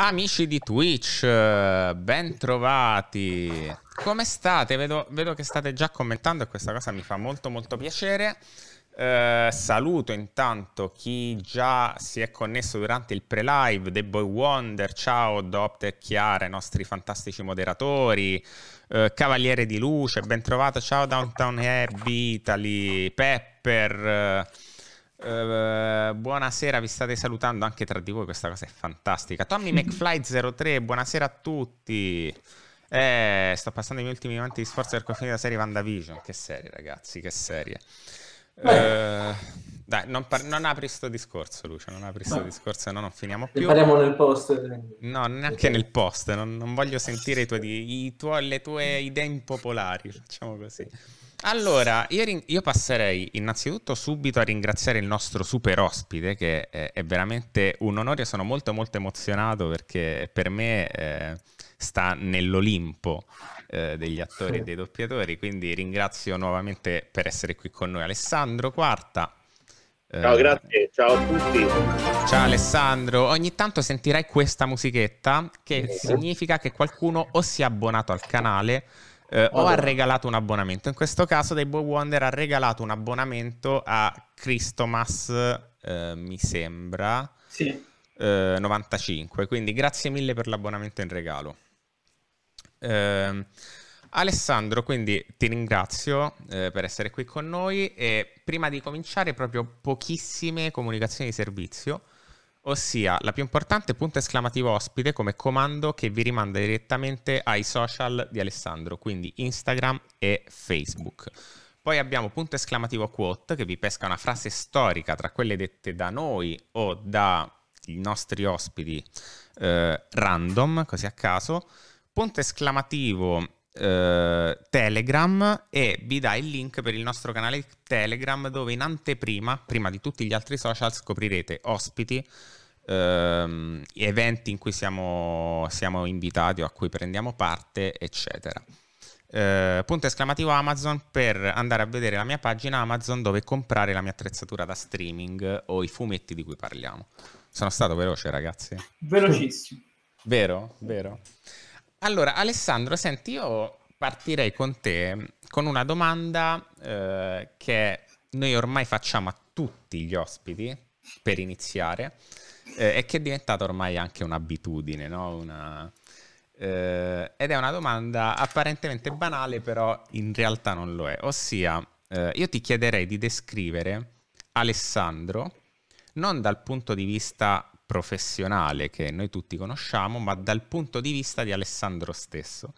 Amici di Twitch, ben trovati. Come state? Vedo, vedo, che state già commentando e questa cosa mi fa molto molto piacere. Eh, saluto intanto chi già si è connesso durante il pre-live, The Boy Wonder, ciao Dopt e Chiara, i nostri fantastici moderatori, eh, Cavaliere di Luce, ben trovato, ciao Downtown Abbey, Italy, Pepper... Eh, Uh, buonasera, vi state salutando anche tra di voi, questa cosa è fantastica. Tommy McFly03, buonasera a tutti. Eh, sto passando i miei ultimi momenti di sforzo per finire la serie WandaVision. Che serie, ragazzi, che serie. Uh, dai, non, par- non, apri sto discorso, Lucio. Non apri sto discorso, no, non finiamo più. Parliamo nel post. No, neanche nel post. Non, non voglio sentire i tuoi, i tuoi, le tue idee impopolari. Facciamo così. Allora, io, ring- io, passerei innanzitutto subito a ringraziare il nostro super ospite, che è, è veramente un onore. Sono molto molto emozionato perché per me eh, sta nell'Olimpo eh, degli attori e dei doppiatori. Quindi ringrazio nuovamente per essere qui con noi Alessandro Quarta. Ciao, eh, grazie, ciao a tutti. Ciao Alessandro, ogni tanto sentirai questa musichetta che significa che qualcuno o si è abbonato al canale eh, o ha regalato un abbonamento. In questo caso dei Boy Wonder ha regalato un abbonamento a Christomas, eh, mi sembra, sì. eh, 95. Quindi grazie mille per l'abbonamento in regalo. Eh, Alessandro, quindi ti ringrazio eh, per essere qui con noi e prima di cominciare proprio pochissime comunicazioni di servizio ossia la più importante punto esclamativo ospite come comando che vi rimanda direttamente ai social di Alessandro, quindi Instagram e Facebook. Poi abbiamo punto esclamativo quote che vi pesca una frase storica tra quelle dette da noi o dai nostri ospiti eh, random, così a caso. Punto esclamativo eh, Telegram e vi dà il link per il nostro canale Telegram dove in anteprima, prima di tutti gli altri social, scoprirete ospiti ehm, eventi in cui siamo, siamo, invitati o a cui prendiamo parte, eccetera. Eh, punto esclamativo Amazon per andare a vedere la mia pagina Amazon dove comprare la mia attrezzatura da streaming o i fumetti di cui parliamo. Sono stato veloce, ragazzi. Velocissimo. Vero? Vero. Allora, Alessandro, senti, io partirei con te con una domanda eh, che noi ormai facciamo a tutti gli ospiti per iniziare eh, e che è diventata ormai anche un'abitudine, no? Una, eh, ed è una domanda apparentemente banale, però in realtà non lo è. Ossia, eh, io ti chiederei di descrivere Alessandro non dal punto di vista professionale che noi tutti conosciamo, ma dal punto di vista di Alessandro stesso.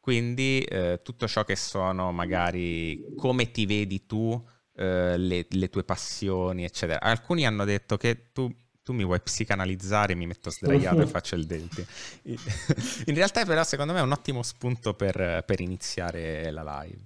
Quindi eh, tutto ciò che sono magari come ti vedi tu, eh, le, le, tue passioni, eccetera. Alcuni hanno detto che tu tu mi vuoi psicanalizzare, mi metto sdraiato e faccio il dente. In realtà però secondo me è un ottimo spunto per, per iniziare la live.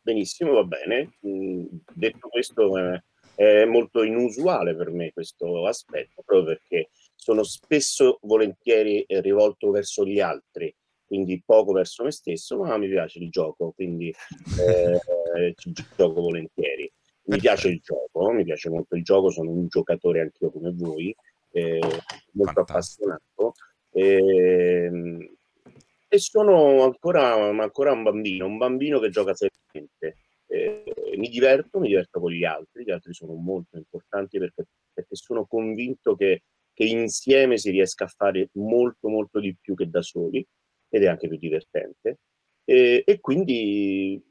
Benissimo, va bene. Mm, detto questo, eh, è molto inusuale per me questo aspetto, proprio perché sono spesso volentieri rivolto verso gli altri, quindi poco verso me stesso, ma mi piace il gioco, quindi eh, ci gioco volentieri. Mi piace il gioco, mi piace molto il gioco, sono un giocatore anch'io come voi, eh, molto appassionato. Eh, e sono ancora, ancora, un bambino, un bambino che gioca seriamente. Mi diverto, mi diverto con gli altri, gli altri sono molto importanti perché, perché sono convinto che, che, insieme si riesca a fare molto, molto di più che da soli ed è anche più divertente. E, e quindi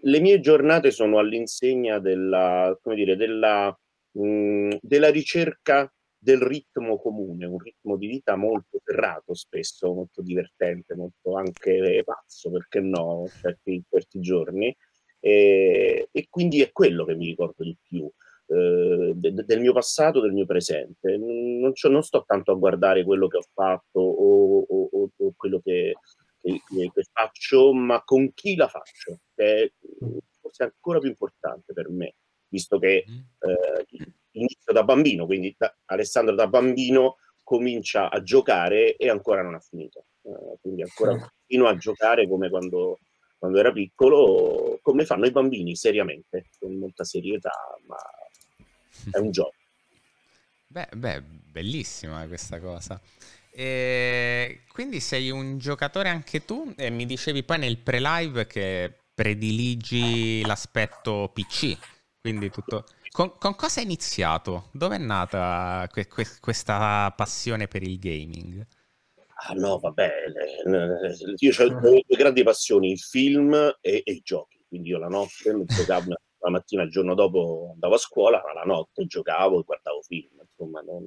le mie giornate sono all'insegna della, dire, della, mh, della ricerca del ritmo comune, un ritmo di vita molto ferrato spesso, molto divertente, molto anche pazzo, perché no, certi, certi giorni. E, e, quindi è quello che mi ricordo di più eh, de, del mio passato, del mio presente. Non, non, sto tanto a guardare quello che ho fatto o, o, o, o quello che, che, che, faccio, ma con chi la faccio, che è forse ancora più importante per me, visto che mm. eh, inizio da bambino, quindi da, Alessandro da bambino comincia a giocare e ancora non ha finito, uh, quindi ancora continua a giocare come quando, quando era piccolo, come fanno i bambini, seriamente, con molta serietà, ma è un gioco. Beh, beh, bellissima questa cosa. E quindi sei un giocatore anche tu e mi dicevi poi nel pre-live che prediligi l'aspetto PC, quindi tutto... Con, con cosa hai iniziato? Dove è nata que- que- questa passione per il gaming? Ah no, vabbè, io ho due grandi passioni, il film e, e, i giochi, quindi io la notte mi giocavo, la mattina il giorno dopo andavo a scuola, ma la notte giocavo e guardavo film, insomma, non,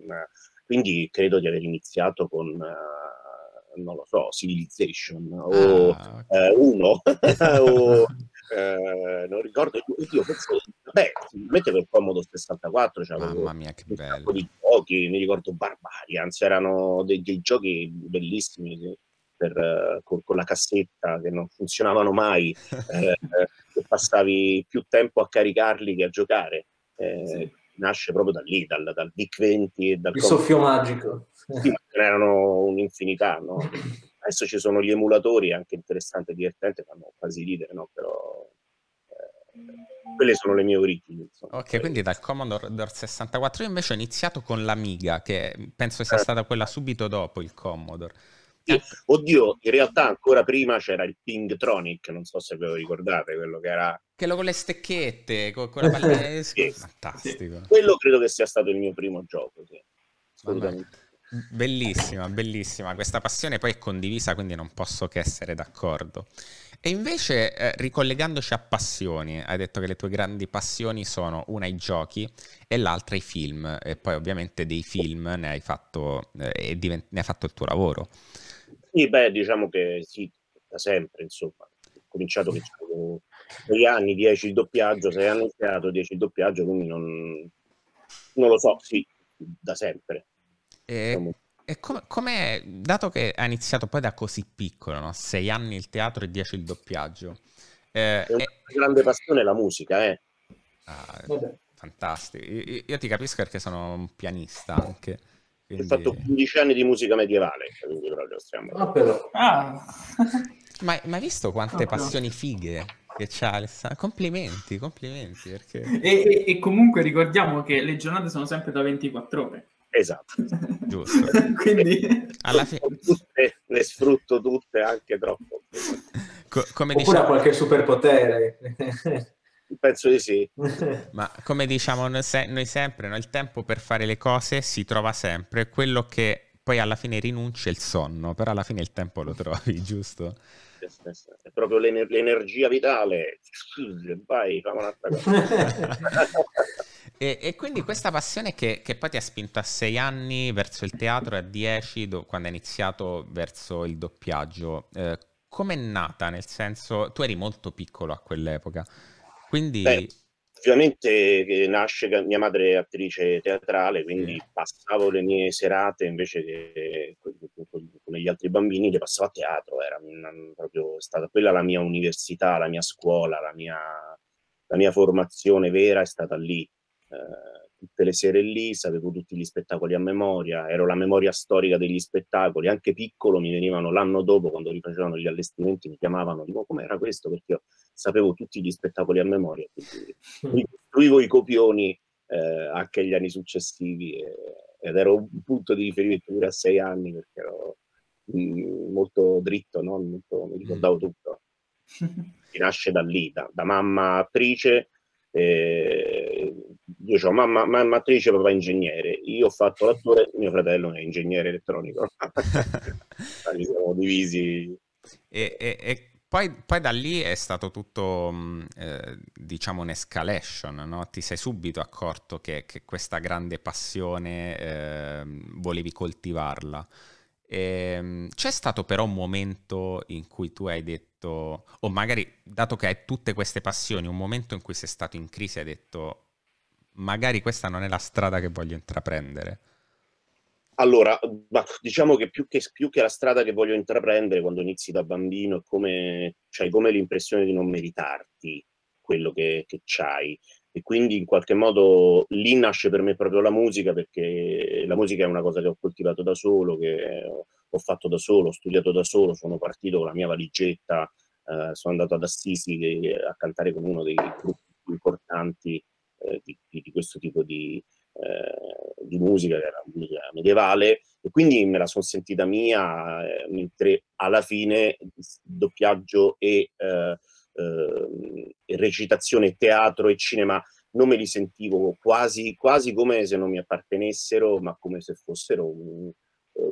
quindi credo di aver iniziato con, uh, non lo so, Civilization o ah, okay. uh, Uno o eh, non ricordo, io penso, beh, sicuramente per Comodo 64 c'avevo Mamma mia, che bello. di giochi, mi ricordo Barbarians, erano dei, dei giochi bellissimi per, uh, con, con, la cassetta che non funzionavano mai, eh, eh, passavi più tempo a caricarli che a giocare. Eh, sì. Nasce proprio da lì, dal, dal VIC 20 e dal... Il soffio magico. Sì, n'erano un'infinità, no? Adesso ci sono gli emulatori, anche interessante e divertente, fanno quasi ridere, no? Però eh, quelle sono le mie origini. Insomma. Ok, quindi dal Commodore 64 io invece ho iniziato con l'Amiga, che penso sia eh. stata quella subito dopo il Commodore. Sì. Oddio, in realtà ancora prima c'era il Pingtronic, non so se ve lo ricordate, quello che era... Quello con le stecchette, con, con la palla... sì. Fantastico. Sì. Quello credo che sia stato il mio primo gioco, sì. Assolutamente. Bellissima, bellissima. Questa passione poi è condivisa, quindi non posso che essere d'accordo. E invece, eh, ricollegandoci a passioni, hai detto che le tue grandi passioni sono una i giochi e l'altra i film, e poi ovviamente dei film ne hai fatto, eh, divent- ne hai fatto il tuo lavoro. Sì, beh, diciamo che sì, da sempre, insomma. Ho cominciato che avevo 6 anni, 10 il doppiaggio, 6 anni il teatro, 10 il doppiaggio, quindi non, non lo so, sì, da sempre. E, e com- com'è, dato che ha iniziato poi da così piccolo, no? sei anni il teatro e dieci il doppiaggio. Eh, è una e... grande passione la musica, eh. Ah, fantastico. Io, io, ti capisco perché sono un pianista anche. Quindi... Ho fatto 15 anni di musica medievale, quindi proprio stiamo... Ah, però. Ah. ma, ma hai visto quante ah, passioni fighe che c'ha Alessandro? Complimenti, complimenti. Perché... E, e, e comunque ricordiamo che le giornate sono sempre da 24 ore. Esatto. Giusto. Quindi alla fine tutte, le sfrutto tutte anche troppo. Co- come Oppure diciamo... ha qualche superpotere. Penso di sì. Ma come diciamo noi, se- noi sempre, no? il tempo per fare le cose si trova sempre, quello che poi alla fine rinuncia è il sonno, però alla fine il tempo lo trovi, giusto? È proprio l'ener- l'energia vitale. Vai, famo un'altra cosa. E, e, quindi questa passione che, che, poi ti ha spinto a sei anni verso il teatro e a dieci do, quando hai iniziato verso il doppiaggio, eh, com'è nata? Nel senso, tu eri molto piccolo a quell'epoca, quindi... Beh, ovviamente nasce, mia madre è attrice teatrale, quindi sì. passavo le mie serate invece che come gli altri bambini, le passavo a teatro, era una, proprio stata quella la mia università, la mia scuola, la mia, la mia formazione vera è stata lì eh, tutte le sere lì, sapevo tutti gli spettacoli a memoria, ero la memoria storica degli spettacoli, anche piccolo mi venivano l'anno dopo quando rifacevano gli allestimenti, mi chiamavano, dico come era questo perché io sapevo tutti gli spettacoli a memoria, quindi costruivo i copioni eh, anche gli anni successivi e, ed ero un punto di riferimento pure a sei anni perché ero mh, mm, molto dritto, no? molto, mi ricordavo tutto. Si nasce da lì, da, da mamma attrice eh, io ho mamma, mamma attrice, papà ingegnere. Io ho fatto l'attore, mio fratello è ingegnere elettronico. Ci siamo divisi. E, e, e poi, poi, da lì è stato tutto, eh, diciamo, un'escalation, no? Ti sei subito accorto che, che questa grande passione eh, volevi coltivarla. Ehm, c'è stato però un momento in cui tu hai detto, o magari dato che hai tutte queste passioni, un momento in cui sei stato in crisi e hai detto, magari questa non è la strada che voglio intraprendere. Allora, diciamo che più, che più, che la strada che voglio intraprendere quando inizi da bambino è come, cioè, come l'impressione di non meritarti quello che, che c'hai e quindi in qualche modo lì nasce per me proprio la musica perché la musica è una cosa che ho coltivato da solo, che ho fatto da solo, ho studiato da solo, sono partito con la mia valigetta, eh, sono andato ad Assisi a cantare con uno dei gruppi più importanti eh, di, di, questo tipo di, eh, di musica, che era musica medievale, e quindi me la sono sentita mia, eh, mentre alla fine doppiaggio e, eh, eh, recitazione, teatro e cinema non me li sentivo quasi, quasi come se non mi appartenessero, ma come se fossero un,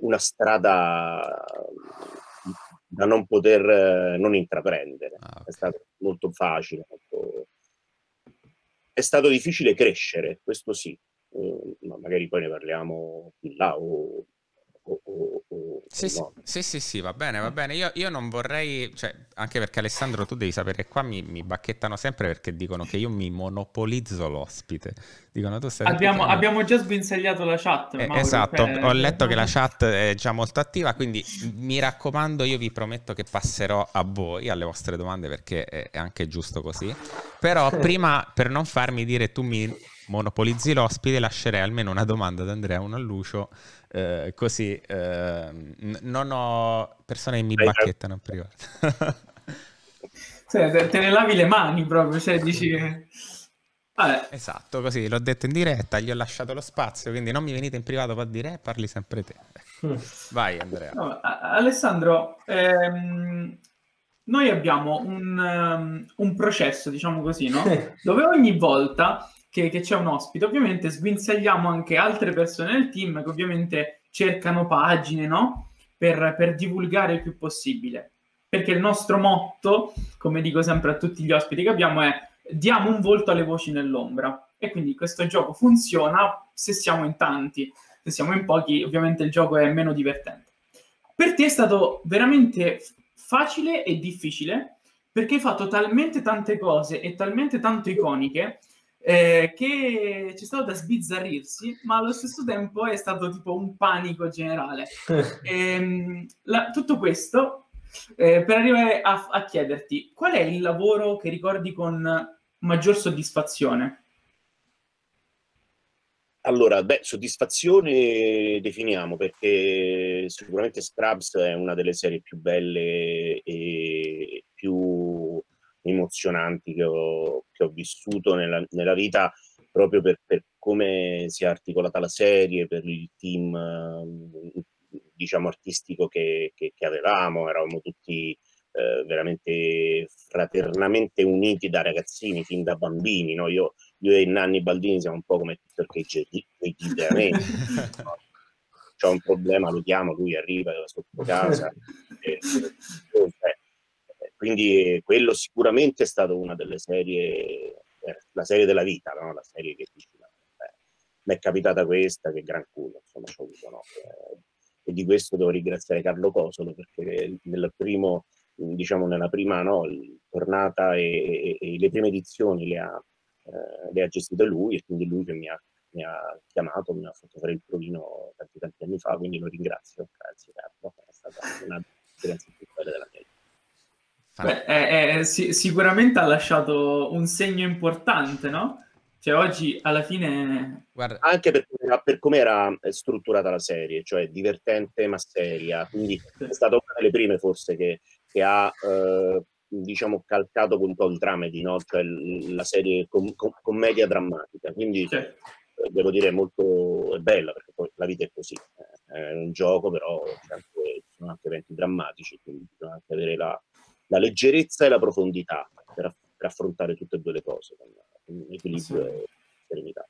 una strada da non poter non intraprendere. Ah, okay. È stato molto facile, molto... è stato difficile crescere, questo sì, eh, ma magari poi ne parliamo più là o o, o, o sì, sì, sì, sì, sì, va bene, va bene. Io, io, non vorrei, cioè, anche perché Alessandro, tu devi sapere, qua mi, mi, bacchettano sempre perché dicono che io mi monopolizzo l'ospite. Dicono, tu stai abbiamo, abbiamo già sbinzagliato la chat. Eh, esatto, per... ho letto che la chat è già molto attiva, quindi mi raccomando, io vi prometto che passerò a voi, alle vostre domande, perché è anche giusto così. Però prima, per non farmi dire tu mi monopolizzi l'ospite, lascerei almeno una domanda ad Andrea, una a Lucio eh, così eh, non ho persone che mi bacchettano in privato. cioè, te ne lavi le mani proprio, cioè dici... Vabbè. Esatto, così l'ho detto in diretta, gli ho lasciato lo spazio, quindi non mi venite in privato per dire, eh, parli sempre te. Vai Andrea. No, Alessandro, ehm, noi abbiamo un, um, un, processo, diciamo così, no? dove ogni volta che, che c'è un ospite. Ovviamente sguinzagliamo anche altre persone del team che ovviamente cercano pagine, no? Per, per divulgare il più possibile. Perché il nostro motto, come dico sempre a tutti gli ospiti che abbiamo, è diamo un volto alle voci nell'ombra. E quindi questo gioco funziona se siamo in tanti. Se siamo in pochi, ovviamente il gioco è meno divertente. Per te è stato veramente facile e difficile perché hai fatto talmente tante cose e talmente tanto iconiche eh, che c'è stato da sbizzarrirsi, ma allo stesso tempo è stato tipo un panico generale. e, ehm, la, tutto questo eh, per arrivare a, a chiederti qual è il lavoro che ricordi con maggior soddisfazione? Allora, beh, soddisfazione definiamo perché sicuramente Scrubs è una delle serie più belle e più emozionanti che ho, che ho vissuto nella, nella, vita proprio per, per, come si è articolata la serie, per il team diciamo artistico che, che, che avevamo, eravamo tutti eh, veramente fraternamente uniti da ragazzini, fin da bambini. No? Io, io, e Nanni Baldini siamo un po' come quei veramente. no? C'è un problema, lo chiamo, lui arriva sotto casa. e, e, quindi quello sicuramente è stato una delle serie, eh, la serie della vita, no? la serie che dici, mi è capitata questa, che gran culo, insomma, ho avuto, no? eh, e di questo devo ringraziare Carlo Cosolo perché nel primo, diciamo nella prima no, tornata e, e, e, le prime edizioni le ha, eh, le ha, gestite lui e quindi lui che mi ha, mi ha, chiamato, mi ha fatto fare il provino tanti tanti anni fa, quindi lo ringrazio, grazie Carlo, è stata una esperienza più bella della mia vita. Beh, è, è, sì, sicuramente ha lasciato un segno importante, no? Cioè oggi alla fine... Guarda. Anche per, per come era strutturata la serie, cioè divertente ma seria, quindi è stata una delle prime forse che, che ha, eh, diciamo, calcato un po' il dramedy, no? Cioè la serie com- com- commedia drammatica, quindi eh, devo dire molto è bella perché poi la vita è così, eh, è un gioco però ci sono anche eventi drammatici, quindi bisogna anche avere la la leggerezza e la profondità per, per affrontare tutte e due le cose con, equilibrio sì. e serenità.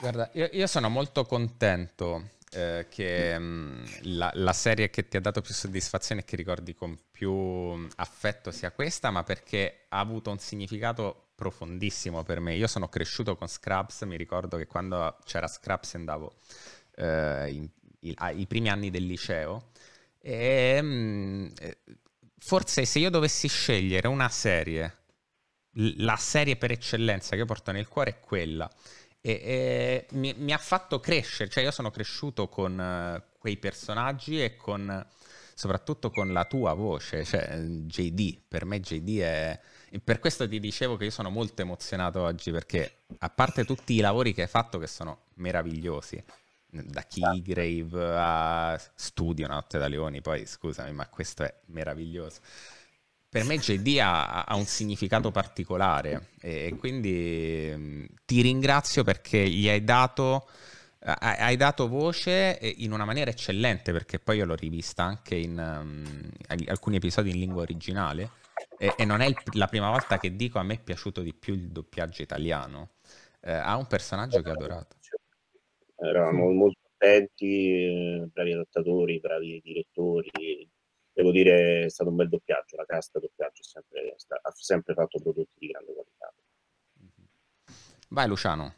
Guarda, io, io, sono molto contento eh, che mh, mm, la, la, serie che ti ha dato più soddisfazione e che ricordi con più affetto sia questa, ma perché ha avuto un significato profondissimo per me. Io sono cresciuto con Scrubs, mi ricordo che quando c'era Scrubs andavo eh, in, in, ai primi anni del liceo e mh, mm, eh, forse se io dovessi scegliere una serie, la serie per eccellenza che porto nel cuore è quella. E, e mi, mi, ha fatto crescere, cioè io sono cresciuto con uh, quei personaggi e con soprattutto con la tua voce, cioè JD, per me JD è... Per questo ti dicevo che io sono molto emozionato oggi perché a parte tutti i lavori che hai fatto che sono meravigliosi, da Keygrave a Studio Notte da Leoni, poi scusami, ma questo è meraviglioso. per me JD ha, ha, un significato particolare e quindi mm, ti ringrazio perché gli hai dato, hai dato voce in una maniera eccellente perché poi io l'ho rivista anche in um, alcuni episodi in lingua originale e, e non è il, la prima volta che dico a me è piaciuto di più il doppiaggio italiano. Eh, ha un personaggio che ho adorato. Eravamo molto attenti, bravi adattatori, bravi direttori, devo dire è stato un bel doppiaggio, la casta doppiaggio sempre, ha sempre fatto prodotti di grande qualità. Vai Luciano.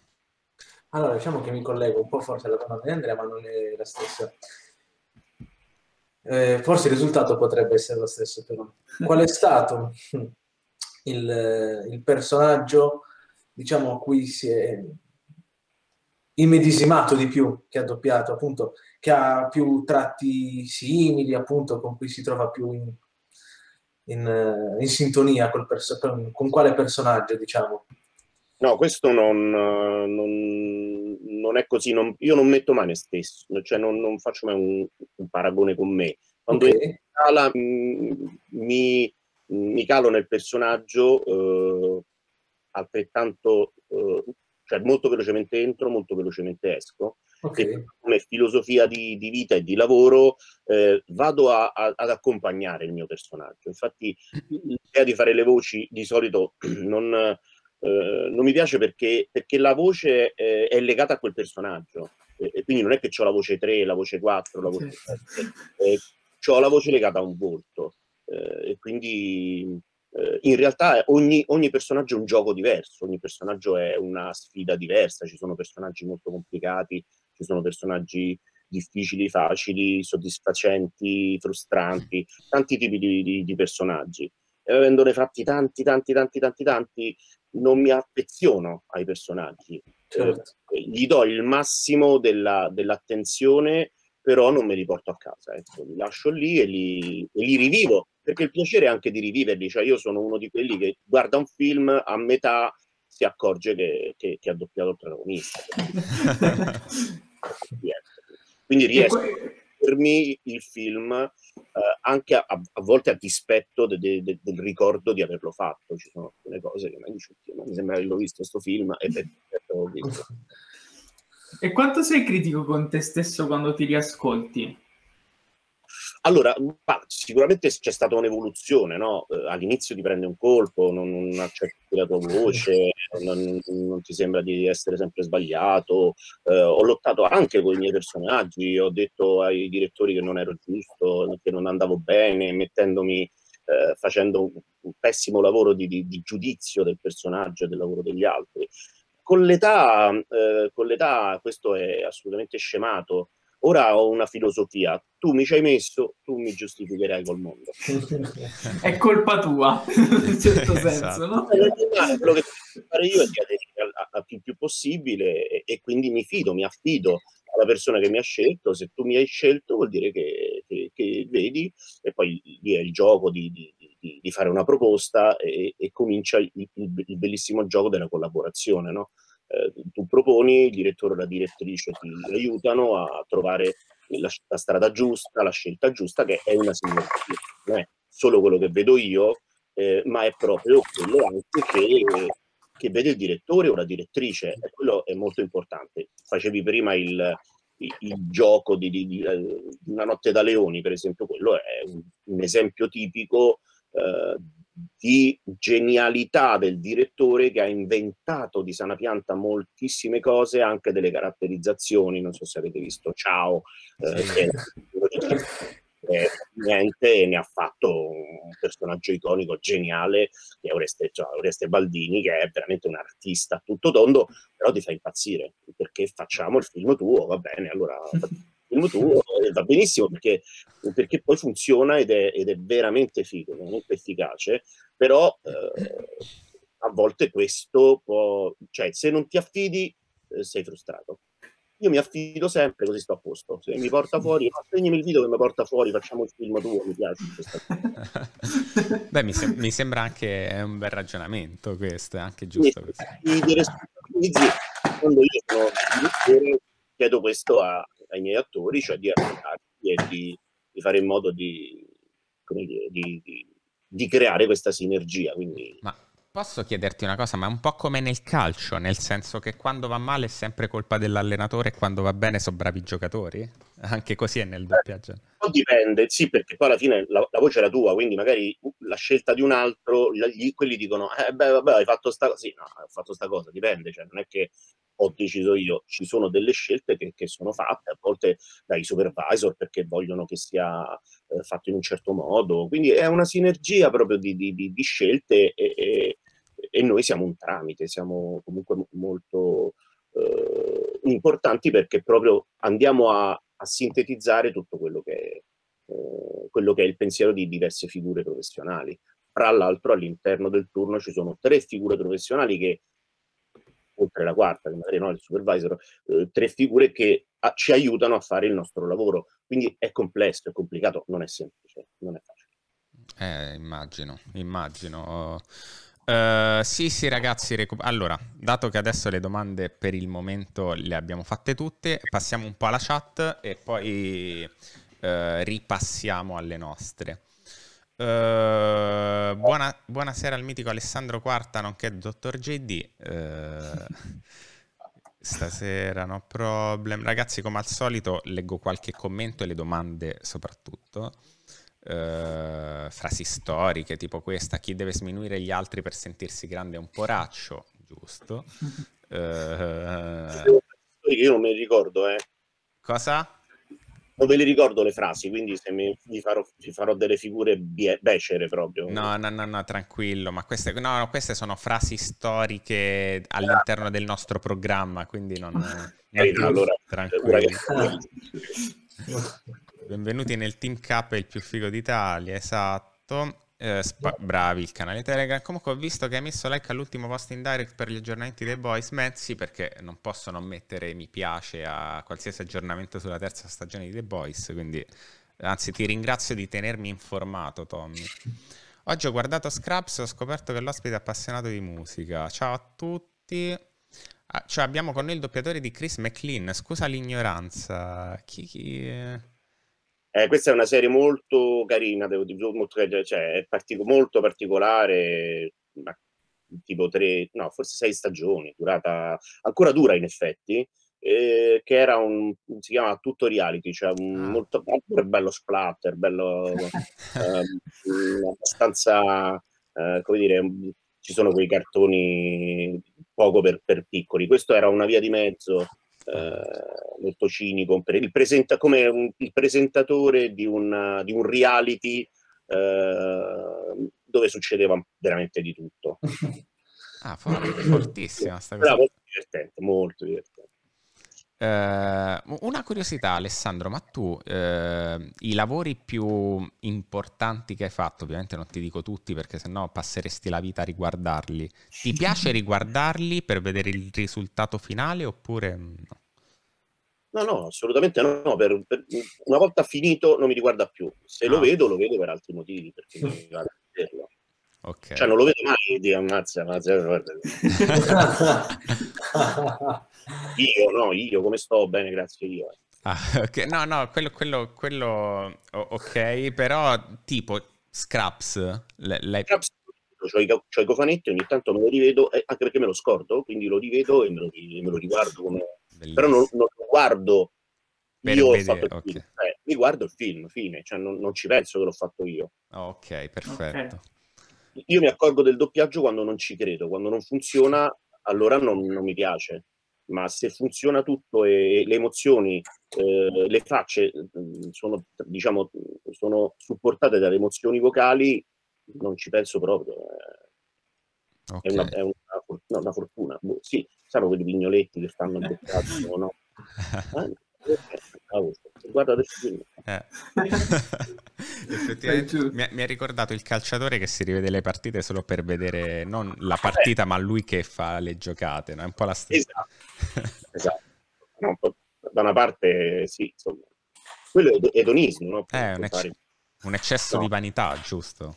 Allora, diciamo che mi collego un po' forse alla domanda di Andrea, ma non è la stessa. Eh, forse il risultato potrebbe essere lo stesso, però. Qual è stato il, il personaggio, diciamo, a cui si è immedesimato di più, che ha doppiato, appunto, che ha più tratti simili, appunto, con cui si trova più in, in, in sintonia perso- con quale personaggio, diciamo. No, questo non, non, non è così. Non, io non metto mai me stesso, cioè non, non faccio mai un, un, paragone con me. Quando okay. cala, mi, mi, calo nel personaggio eh, altrettanto eh, cioè molto velocemente entro, molto velocemente esco. Okay. Come filosofia di, di, vita e di lavoro eh, vado a, a, ad accompagnare il mio personaggio. Infatti l'idea di fare le voci di solito non, eh, non mi piace perché, perché la voce eh, è legata a quel personaggio. E, e, quindi non è che ho la voce 3, la voce 4, la voce 7, eh, ho la voce legata a un volto. Eh, e quindi eh, in realtà ogni, ogni, personaggio è un gioco diverso, ogni personaggio è una sfida diversa, ci sono personaggi molto complicati, ci sono personaggi difficili, facili, soddisfacenti, frustranti, tanti tipi di, di, di personaggi. E avendone fatti tanti, tanti, tanti, tanti, tanti, non mi affeziono ai personaggi. Certo. Eh, gli do il massimo della, dell'attenzione, però non me li porto a casa. Ecco. Li lascio lì e li, e li rivivo perché il piacere è anche di riviverli, cioè io sono uno di quelli che guarda un film a metà si accorge che, che, che ha doppiato il protagonista. Quindi riesco a vedermi il film eh, anche a, a, volte a dispetto de, de, de, del ricordo di averlo fatto. Ci sono alcune cose che mi dici, ma mi sembra che l'ho visto questo film e l'ho visto. E quanto sei critico con te stesso quando ti riascolti? Allora, sicuramente c'è stata un'evoluzione, no? Eh, all'inizio ti prende un colpo, non, non accetti la tua voce, non, non, ti sembra di essere sempre sbagliato. Eh, ho lottato anche con i miei personaggi, ho detto ai direttori che non ero giusto, che non andavo bene, mettendomi, eh, facendo un, un, pessimo lavoro di, di, di, giudizio del personaggio e del lavoro degli altri. Con l'età, eh, con l'età questo è assolutamente scemato Ora ho una filosofia, tu mi ci hai messo, tu mi giustificherai col mondo. è colpa tua, in certo esatto. senso, no? Quello che devo fare io è di aderire al più, più possibile e, e, quindi mi fido, mi affido alla persona che mi ha scelto. Se tu mi hai scelto vuol dire che, che, che vedi e poi lì è il gioco di, di, di, di fare una proposta e, e comincia il, il, il, bellissimo gioco della collaborazione, no? Eh, tu proponi, il direttore o la direttrice ti aiutano a trovare la, la, strada giusta, la scelta giusta, che è una sinergia, non è solo quello che vedo io, eh, ma è proprio quello anche che, che, vede il direttore o la direttrice, e quello è molto importante. Facevi prima il, il, il gioco di, di, di, eh, Una notte da leoni, per esempio, quello è un, un esempio tipico eh, di genialità del direttore che ha inventato di sana pianta moltissime cose, anche delle caratterizzazioni, non so se avete visto Ciao, eh, eh, niente, ne ha fatto un personaggio iconico geniale che è Oreste, cioè, Oreste Baldini, che è veramente un artista tutto tondo, però ti fa impazzire, perché facciamo il film tuo, va bene, allora film tuo eh, va benissimo perché, perché poi funziona ed è, ed è, veramente figo, veramente efficace, però eh, a volte questo può, cioè se non ti affidi eh, sei frustrato. Io mi affido sempre così sto a posto. Se mi porta fuori, no, segnami il video che mi porta fuori, facciamo il film tuo, mi piace. Beh, mi, sem- mi, sembra anche un bel ragionamento questo, è anche giusto. Sì, quando io sono chiedo questo a, ai miei attori, cioè di aiutarli e di, di, fare in modo di, dire, di, di, creare questa sinergia. Quindi... Ma Posso chiederti una cosa, ma è un po' come nel calcio, nel senso che quando va male è sempre colpa dell'allenatore e quando va bene sono bravi giocatori? Anche così è nel doppiaggio. Eh, dipende, sì, perché poi alla fine la, la, voce era tua, quindi magari la scelta di un altro, gli, quelli dicono, eh beh, vabbè, hai fatto sta cosa. Sì, no, ho fatto sta cosa, dipende, cioè non è che ho deciso io, ci sono delle scelte che, che sono fatte, a volte dai supervisor perché vogliono che sia eh, fatto in un certo modo, quindi è una sinergia proprio di, di, di, di scelte e, e e noi siamo un tramite, siamo comunque molto eh, importanti perché proprio andiamo a, a sintetizzare tutto quello che, è, eh, quello che è il pensiero di diverse figure professionali. Tra l'altro all'interno del turno ci sono tre figure professionali che oltre la quarta, che magari no, il supervisor, eh, tre figure che a, ci aiutano a fare il nostro lavoro. Quindi è complesso, è complicato, non è semplice, non è facile. Eh, immagino, immagino. Uh, sì, sì, ragazzi. Recu- allora, dato che adesso le domande per il momento le abbiamo fatte tutte, passiamo un po' alla chat e poi uh, ripassiamo alle nostre. Uh, buona, buonasera al mitico Alessandro Quarta, nonché dottor JD. stasera no problem. Ragazzi, come al solito, leggo qualche commento e le domande soprattutto. Uh, frasi storiche tipo questa, chi deve sminuire gli altri per sentirsi grande è un poraccio, giusto? Uh, io non me ne ricordo, eh. Cosa? Non ve le ricordo le frasi, quindi se mi, mi farò, mi farò delle figure bie- becere proprio. No, no, no, no, tranquillo, ma queste, no, no, queste sono frasi storiche all'interno del nostro programma, quindi non... non eh, allora, tranquillo. Benvenuti nel Team Cup, il più figo d'Italia, esatto. Eh, spa- bravi il canale Telegram. Comunque ho visto che hai messo like all'ultimo post in direct per gli aggiornamenti dei boys. Mezzi perché non posso non mettere mi piace a qualsiasi aggiornamento sulla terza stagione di The Boys. Quindi, anzi, ti ringrazio di tenermi informato, Tommy. Oggi ho guardato Scraps e ho scoperto che l'ospite è appassionato di musica. Ciao a tutti. Ah, cioè abbiamo con noi il doppiatore di Chris McLean. Scusa l'ignoranza. Chi, chi... Eh, questa è una serie molto carina, devo dire, molto, cioè, è partic- molto particolare, tipo tre, no, forse sei stagioni, durata, ancora dura in effetti, eh, che era un, si chiama tutto reality, cioè un ah. molto bello splatter, bello, eh, abbastanza, come dire, ci sono quei cartoni poco per, per piccoli. Questo era una via di mezzo eh, molto cinico, il presenta, come un, il presentatore di un, di un reality eh, dove succedeva veramente di tutto. Ah, fortissima sta cosa. molto divertente, molto divertente. Uh, una curiosità Alessandro, ma tu uh, i lavori più importanti che hai fatto, ovviamente non ti dico tutti perché sennò passeresti la vita a riguardarli, ti piace riguardarli per vedere il risultato finale oppure no? No, no, assolutamente no. Per, per, una volta finito non mi riguarda più. Se ah. lo vedo, lo vedo per altri motivi, perché non mi vale vederlo. Okay. Cioè non lo vedo mai di ammazza, ammazza, guarda. io, no, io come sto? Bene, grazie io. Ah, okay. No, no, quello, quello, quello ok, però tipo Scraps, lei... Scraps ho i, ho i cofanetti, ogni tanto me lo rivedo, eh, anche perché me lo scordo, quindi lo rivedo e me lo, me lo riguardo come... Però non, non, lo guardo per io vedere, ho fatto il okay. film, eh, mi guardo il film, fine, cioè non, non, ci penso che l'ho fatto io. Ok, perfetto. Okay. Io mi accorgo del doppiaggio quando non ci credo, quando non funziona allora non, non mi piace, ma se funziona tutto e le emozioni, eh, le facce mm, sono, diciamo, sono supportate dalle emozioni vocali, non ci penso proprio. Okay. È, una, è una, no, una, fortuna. Boh, sì, sanno quelli pignoletti che stanno in boccato, no? Eh, guarda adesso eh. effettivamente mi, mi, ha ricordato il calciatore che si rivede le partite solo per vedere non la partita ma lui che fa le giocate no? è un po' la stessa esatto, esatto. No, da una parte sì insomma quello è edonismo no? è un, ecce- un eccesso no. di vanità giusto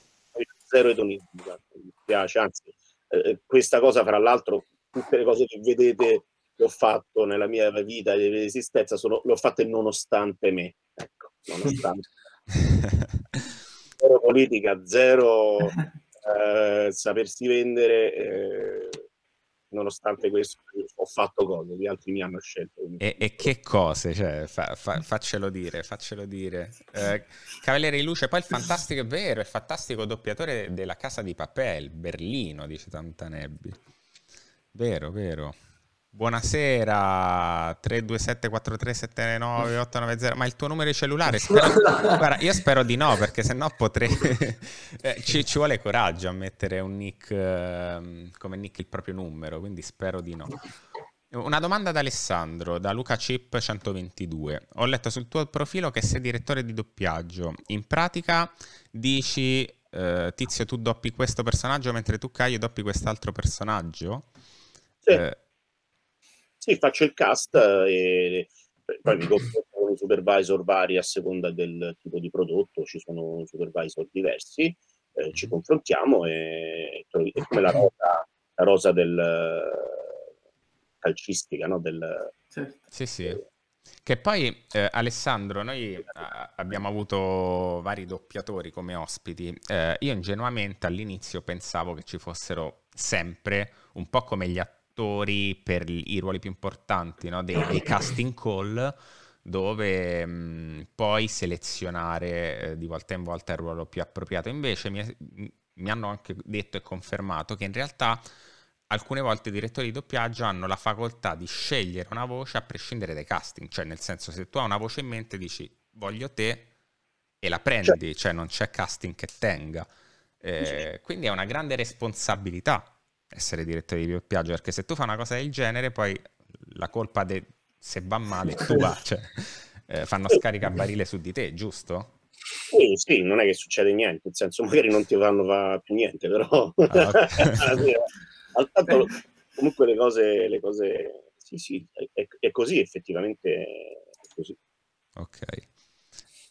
zero edonismo, mi piace, anzi, eh, questa cosa fra l'altro, tutte le cose che vedete che ho fatto nella mia vita di esistenza sono, le ho fatte nonostante me, ecco, nonostante. zero politica, zero eh, sapersi vendere. Eh, nonostante questo ho fatto cose, gli altri mi hanno scelto. E, e, che cose, cioè, fa, fa, faccelo dire, faccelo dire. Eh, Cavaliere di Luce, poi il fantastico, è vero, il fantastico doppiatore della Casa di Papel, Berlino, dice Tantanebbi. Vero, vero. Buonasera 327 4379 890 ma il tuo numero di cellulare spero... Guarda, io spero di no perché sennò potrei eh, ci, ci, vuole coraggio a mettere un nick eh, come nick il proprio numero quindi spero di no. Una domanda da Alessandro da Luca Chip 122 ho letto sul tuo profilo che sei direttore di doppiaggio. In pratica dici eh, Tizio tu doppi questo personaggio mentre tu Caio doppi quest'altro personaggio? Sì. Sì, faccio il cast e poi mi confronto con i supervisor vari a seconda del tipo di prodotto, ci sono supervisor diversi, eh, ci confrontiamo e è come la rosa, la rosa del calcistica, no? Del, sì, sì. Che poi, eh, Alessandro, noi eh, abbiamo avuto vari doppiatori come ospiti. Eh, io ingenuamente all'inizio pensavo che ci fossero sempre, un po' come gli attori, attori per i ruoli più importanti, no? dei, dei, casting call dove mh, poi selezionare eh, di volta in volta il ruolo più appropriato. Invece mi, mi, hanno anche detto e confermato che in realtà alcune volte i direttori di doppiaggio hanno la facoltà di scegliere una voce a prescindere dai casting, cioè nel senso se tu hai una voce in mente dici voglio te e la prendi, cioè, cioè non c'è casting che tenga. Eh, quindi è una grande responsabilità essere direttore di doppiaggio, perché se tu fai una cosa del genere, poi la colpa de... se va male tu va, cioè, eh, fanno scaricabarile su di te, giusto? Sì, sì, non è che succede niente, nel senso magari non ti fanno fare più niente, però ah, okay. tanto, comunque le cose, le cose, sì, sì, è, è così, effettivamente è così. Ok.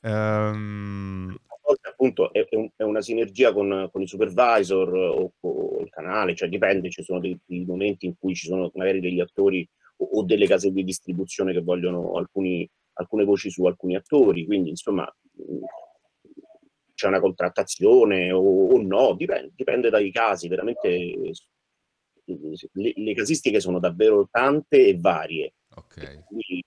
Um, volte appunto è, è, una sinergia con, con, i supervisor o con il canale, cioè dipende, ci sono dei, dei momenti in cui ci sono magari degli attori o, o delle case di distribuzione che vogliono alcuni, alcune voci su alcuni attori, quindi insomma c'è una contrattazione o, o no, dipende, dipende, dai casi, veramente le, le, casistiche sono davvero tante e varie. Ok. Quindi,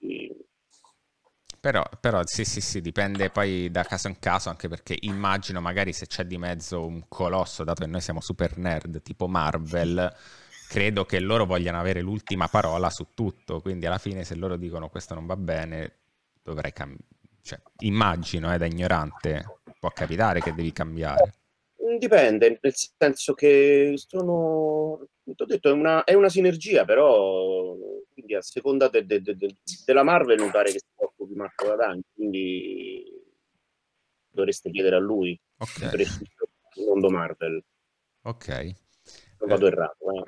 però, però, sì, sì, sì, dipende poi da caso in caso, anche perché immagino magari se c'è di mezzo un colosso, dato che noi siamo super nerd, tipo Marvel, credo che loro vogliano avere l'ultima parola su tutto, quindi alla fine se loro dicono questo non va bene, dovrai cambiare. Cioè, immagino, eh, da ignorante, può capitare che devi cambiare. Dipende, nel senso che sono, ho detto, è una, è una sinergia, però quindi a seconda de, de, de, della Marvel mi pare che si occupi Marco Guadagni, quindi dovreste chiedere a lui, okay. il mondo Marvel. Ok. Vado errato. Eh.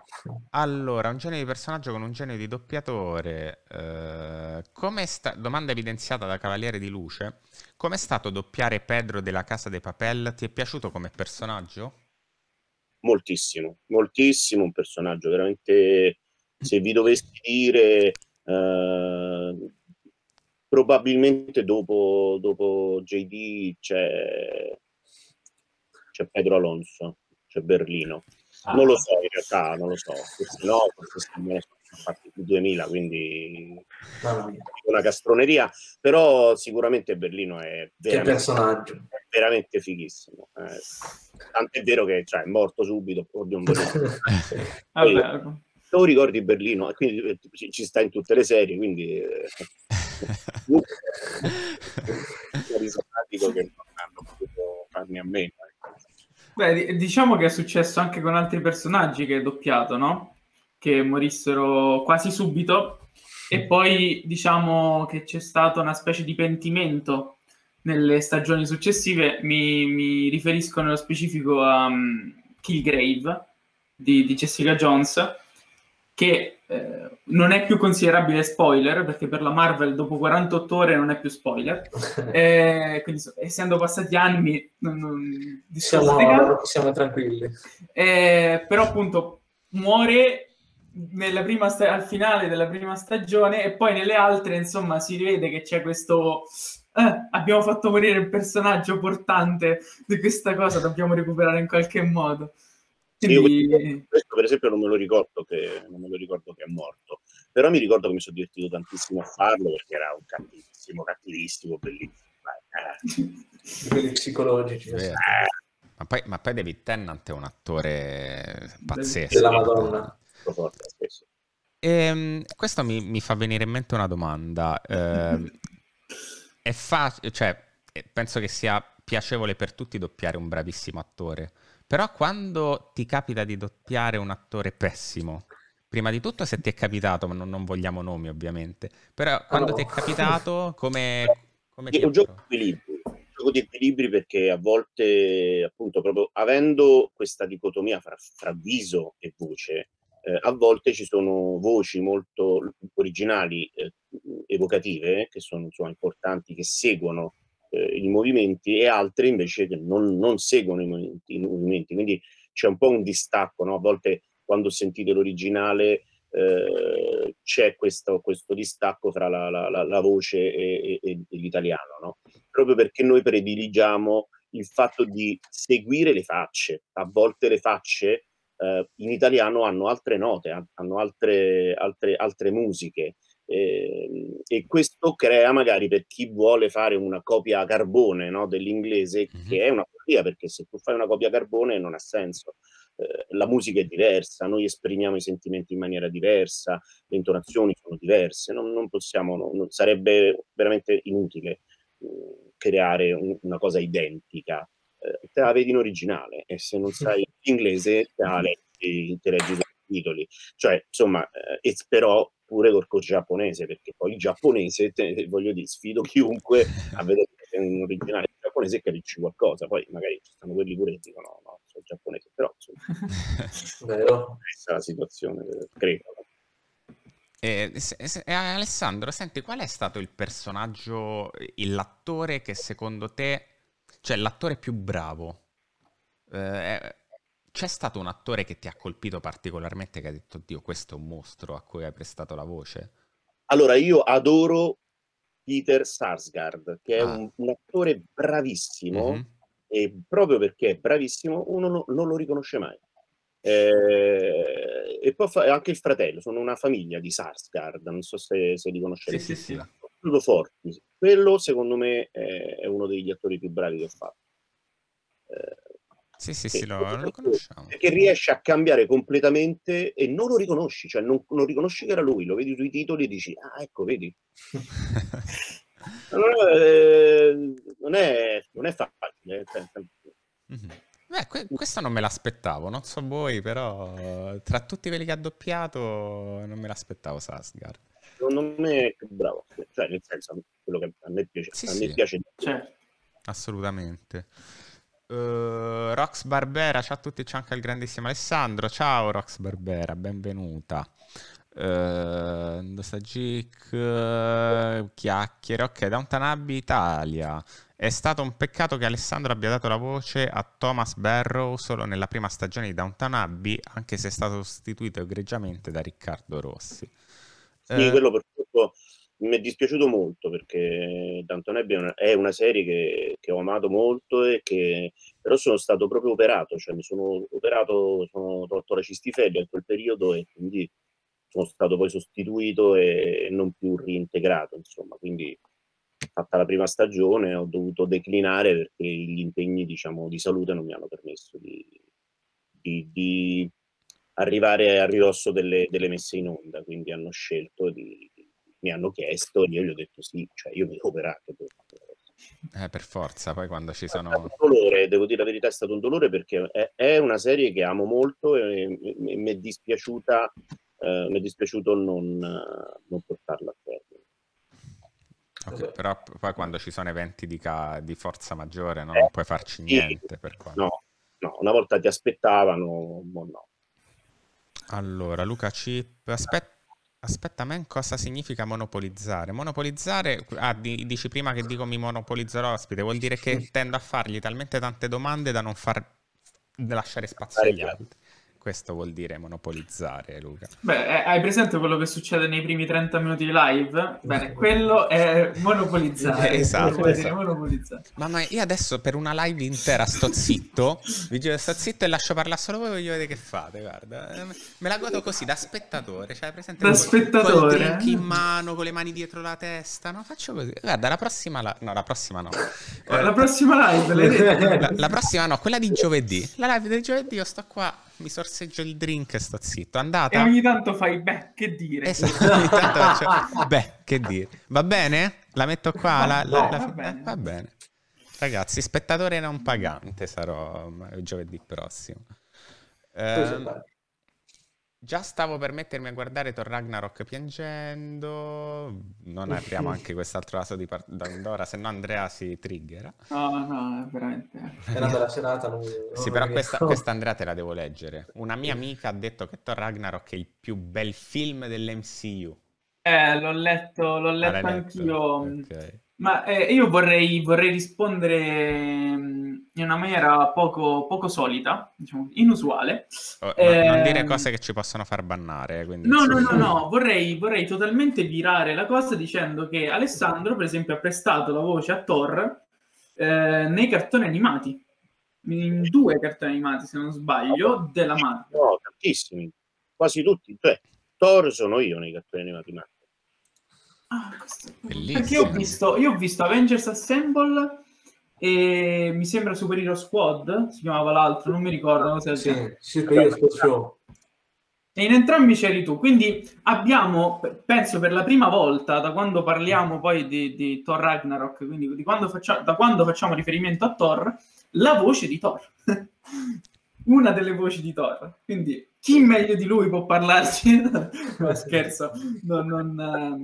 Allora, un genio di personaggio con un genio di doppiatore. Eh, sta... Domanda evidenziata da Cavaliere di Luce. Com'è stato doppiare Pedro della Casa dei Papel? Ti è piaciuto come personaggio? Moltissimo, moltissimo. Un personaggio veramente. Se vi dovessi dire. Eh, probabilmente dopo, dopo JD c'è, c'è Pedro Alonso, c'è Berlino. Ah. Non lo so in realtà, non lo so, forse no, forse sono fatti più 2000, quindi una castroneria, però sicuramente Berlino è veramente, è veramente fighissimo. Eh, tant'è vero che cioè, è morto subito, oddio, Poi, lo ricordi Berlino, e quindi eh, ci sta in tutte le serie, quindi eh, che non hanno potuto farne a meno. Beh, diciamo che è successo anche con altri personaggi che hai doppiato, no? Che morissero quasi subito e poi diciamo che c'è stata una specie di pentimento nelle stagioni successive. Mi, mi riferisco nello specifico a um, Killgrave di, di Jessica Jones, che eh, non è più considerabile spoiler perché per la Marvel dopo 48 ore non è più spoiler. Eh, quindi essendo passati anni non, non, siamo, siamo, tranquilli. Eh, però appunto muore sta- al finale della prima stagione e poi nelle altre insomma si vede che c'è questo eh, abbiamo fatto morire il personaggio portante di questa cosa, dobbiamo recuperare in qualche modo. Quindi... Io questo per esempio non me lo ricordo che, non me lo ricordo che è morto, però mi ricordo che mi sono divertito tantissimo a farlo perché era un cattivissimo, cattivissimo, bellissimo. Eh. Quelli psicologici. Eh. Ma, poi, ma poi David Tennant è un attore pazzesco. Della Madonna. E, ehm, questo mi, mi, fa venire in mente una domanda. Eh, è facile, cioè, penso che sia piacevole per tutti doppiare un bravissimo attore, però quando ti capita di doppiare un attore pessimo, prima di tutto se ti è capitato, ma non, non vogliamo nomi ovviamente, però quando oh. ti è capitato, come, come è un gioco di equilibri, un gioco di equilibri perché a volte, appunto, proprio avendo questa dicotomia fra, fra viso e voce, eh, a volte ci sono voci molto originali, eh, evocative, che sono insomma, importanti, che seguono eh, i movimenti, e altre invece che non, non seguono i movimenti, i movimenti, Quindi c'è un po' un distacco, no? a volte quando sentite l'originale eh, c'è questo, questo, distacco tra la, la, la, la voce e, e, e l'italiano, no? proprio perché noi prediligiamo il fatto di seguire le facce. A volte le facce eh, in italiano hanno altre note, hanno altre, altre, altre musiche. Eh, e questo crea magari per chi vuole fare una copia a carbone no, dell'inglese, mm-hmm. che è una follia perché se tu fai una copia a carbone non ha senso. Eh, la musica è diversa, noi esprimiamo i sentimenti in maniera diversa, le intonazioni sono diverse, non, non possiamo, no, non, sarebbe veramente inutile uh, creare un, una cosa identica eh, te la vedi in originale e se non sai l'inglese te la leggi, te leggi titoli. Cioè, insomma, eh, però pure col coach giapponese, perché poi il giapponese, te, voglio dire, sfido chiunque a vedere in originale giapponese e capisci qualcosa. Poi magari ci stanno quelli pure che dicono no, no, sono giapponese, però insomma, Vero. questa è la situazione, credo. Eh, se, se, eh, Alessandro, senti, qual è stato il personaggio, l'attore che secondo te cioè, l'attore più bravo. Eh, c'è stato un attore che ti ha colpito particolarmente che ha detto, Dio, questo è un mostro a cui hai prestato la voce? Allora, io adoro Peter Sarsgaard, che è ah. un, un, attore bravissimo, mm-hmm. e proprio perché è bravissimo uno no, non lo riconosce mai. Eh, e poi fa, anche il fratello, sono una famiglia di Sarsgaard, non so se, se li conoscete. Sì, sì, sì più forti. Quello, secondo me, è uno degli attori più bravi che ho fatto. Eh, sì, sì, sì, lo, lo conosciamo. Perché riesce a cambiare completamente e non lo riconosci, cioè non, non riconosci che era lui, lo vedi sui titoli e dici, ah, ecco, vedi. non, è, non, è, non, è, facile. Mm-hmm. Beh, que- questa non me l'aspettavo, non so voi, però tra tutti quelli che ha doppiato non me l'aspettavo Sasgard secondo me è più bravo, cioè nel senso quello che a me piace. Sì, a me sì. piace. Certo. Assolutamente. Uh, Rox Barbera, ciao a tutti, c'è anche il grandissimo Alessandro. Ciao Rox Barbera, benvenuta. Uh, uh, chiacchiere. Ok, Downton Abbey Italia. È stato un peccato che Alessandro abbia dato la voce a Thomas Barrow solo nella prima stagione di Downton Abbey, anche se è stato sostituito egregiamente da Riccardo Rossi. Sì, quello purtroppo mi è dispiaciuto molto perché Abbey è una, serie che, che, ho amato molto e che però sono stato proprio operato, cioè mi sono operato, sono tolto la cistifellea in quel periodo e quindi sono stato poi sostituito e non più reintegrato, insomma, quindi fatta la prima stagione ho dovuto declinare perché gli impegni diciamo, di salute non mi hanno permesso di, di, di arrivare a ridosso delle, delle, messe in onda, quindi hanno scelto di, mi hanno chiesto e io gli ho detto sì, cioè io mi ho operato. Eh, per forza, poi quando ci sono... È un dolore, devo dire la verità, è stato un dolore perché è, è una serie che amo molto e, mi è dispiaciuta, eh, mi è dispiaciuto non, non portarla a termine. Okay, però poi quando ci sono eventi di, ca- di forza maggiore no? non puoi farci niente. Per no, no, una volta ti aspettavano, no. Allora, Luca Chip, aspetta, aspetta, men cosa significa monopolizzare? Monopolizzare, ah, dici prima che dico mi monopolizzerò ospite, vuol dire che tendo a fargli talmente tante domande da non far lasciare spazio agli altri. Questo vuol dire monopolizzare, Luca. Beh, eh, hai presente quello che succede nei primi 30 minuti di live? Bene, quello è monopolizzare. esatto, esatto. monopolizzare. Mamma, io adesso per una live intera sto zitto, vi giuro sto zitto e lascio parlare solo voi, voglio vedere che fate, guarda. Eh, Me la godo così, da spettatore, cioè presente Da col- spettatore? Col drink in mano, con le mani dietro la testa, no? Faccio così. Guarda, la prossima, la... no, la prossima no. Eh, La prossima live, la, la prossima no, quella di giovedì. La live di giovedì io sto qua, mi sorseggio il drink e sto zitto. E Andata? ogni tanto fai, beh, che dire. Esatto, ogni tanto faccio- Beh, che dire. Va bene? La metto qua? La- la- Va- la- va bene. eh, va bene. Ragazzi, spettatore non pagante sarò giovedì prossimo. Ehm, già stavo per mettermi a guardare Thor Ragnarok piangendo. Non apriamo anche quest'altro lato di Pandora, se no Andrea si triggera. No, no, è veramente... È una bella serata. Non, Sì, non però questa, questa Andrea te la devo leggere. Una mia amica ha detto che Thor Ragnarok è il più bel film dell'MCU. Eh, l'ho letto, l'ho Ah, letto l'hai letto? anch'io. Ma eh, io vorrei, vorrei rispondere mm, in una maniera poco, poco solita, diciamo, inusuale. Oh, no- non Ehm, dire cose che ci possono far bannare. eh, Quindi, No, no, no, no, vorrei, vorrei totalmente virare la cosa dicendo che Alessandro, per esempio, ha prestato la voce a Thor eh, nei cartoni animati, in due cartoni animati, se non sbaglio, della Marvel. No, tantissimi, quasi tutti. Cioè, Thor sono io nei cartoni animati Marvel. Ah, questo- Bellissimo. Perché io ho visto, io ho visto Avengers Assemble e mi sembra Super Hero Squad, si chiamava l'altro, non mi ricordo cosa. Sì, sì, che io Sport Show. E in entrambi c'eri tu, quindi abbiamo, penso per la prima volta da quando parliamo poi di, di Thor Ragnarok, quindi di quando faccia- da quando facciamo riferimento a Thor, la voce di Thor. Una delle voci di Thor. Quindi chi meglio di lui può parlarci? no, scherzo. Non- non, ehm,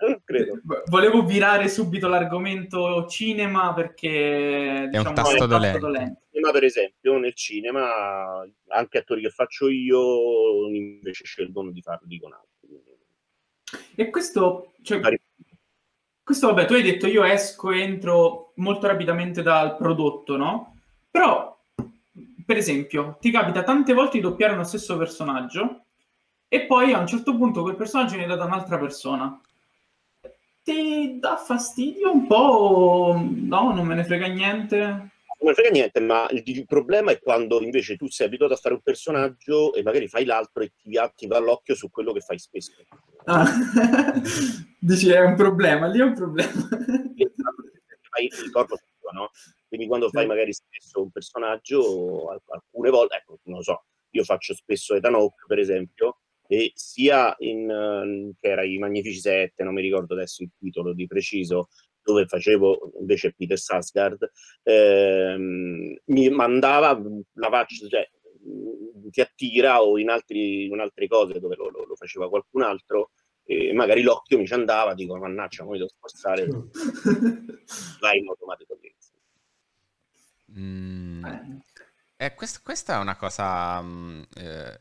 Non credo. Volevo virare subito l'argomento cinema perché diciamo, tasto è dolente. Ma per esempio nel cinema anche attori che faccio io invece scelgono di farli con altri. E questo, cioè, questo, vabbè, tu hai detto io esco e entro molto rapidamente dal prodotto, no? Però, per esempio, ti capita tante volte di doppiare uno stesso personaggio e poi a un certo punto quel personaggio viene dato a un'altra persona. Ti dà fastidio un po'? o No, non me ne frega niente. Non me ne frega niente, ma il, il problema è quando invece tu sei abituato a fare un personaggio e magari fai l'altro e ti, va- ti va l'occhio su quello che fai spesso. Ah. Dici, è un problema, lì è un problema. Il corpo suo, no? Quindi quando fai magari spesso un personaggio, al- alcune volte, ecco, non lo so, io faccio spesso Ethan Hawke, per esempio, e sia in, eh, che era i Magnifici 7, non mi ricordo adesso il titolo di preciso, dove facevo invece Peter Sarsgaard, ehm, mi mandava la faccia, cioè, mh, ti attira o in, altri, in altre cose dove lo, lo- lo faceva qualcun altro, e magari l'occhio mi ci andava, dico, mannaggia, mo mi devo spostare, vai in automatico. Mm, Eh, eh, quest- questa è una cosa... mm, eh,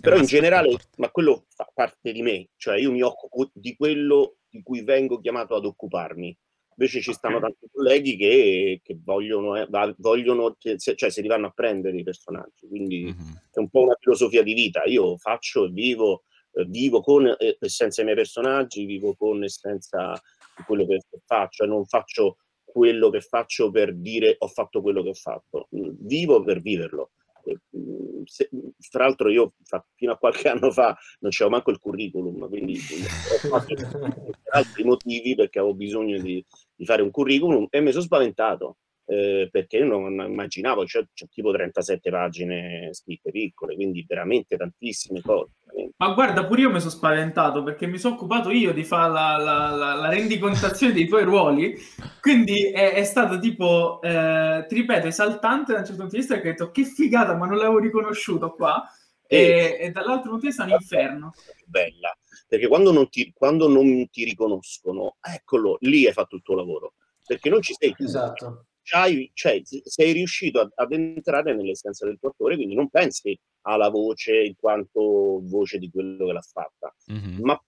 Però in generale, importante. ma quello fa parte di me, cioè io mi occupo di quello di cui vengo chiamato ad occuparmi. Invece ci stanno tanti colleghi che, che vogliono, eh, vogliono che- se- cioè se li vanno a prendere i personaggi, quindi Mhm. è un po' una filosofia di vita. Io faccio e vivo, vivo con e e senza i miei personaggi, vivo con e senza quello che faccio non faccio quello che faccio per dire ho fatto quello che ho fatto. Mm, Vivo per viverlo. Eh, mm, se- tra l'altro io fino a qualche anno fa non c'avevo manco il curriculum, quindi ho fatto per altri motivi perché avevo bisogno di, di fare un curriculum e mi sono spaventato eh, perché io non immaginavo, c'è, c'è tipo 37 pagine scritte piccole, quindi veramente tantissime cose. Ma guarda, pure io mi sono spaventato perché mi sono occupato io di fare la, la- la- la rendicontazione dei tuoi ruoli, quindi è, è stato tipo, eh, ti ripeto, esaltante da un certo punto di vista perché ho detto che figata, ma non l'avevo riconosciuto qua, e, e dall'altro punto di vista è un inferno. bella, perché quando non ti, quando non ti riconoscono, eccolo, lì hai fatto il tuo lavoro, perché non ci sei tu, Esatto. C'hai- cioè, sei riuscito ad, ad entrare nell'essenza del tuo attore, quindi non pensi alla voce in quanto voce di quello che l'ha fatta, Mhm. ma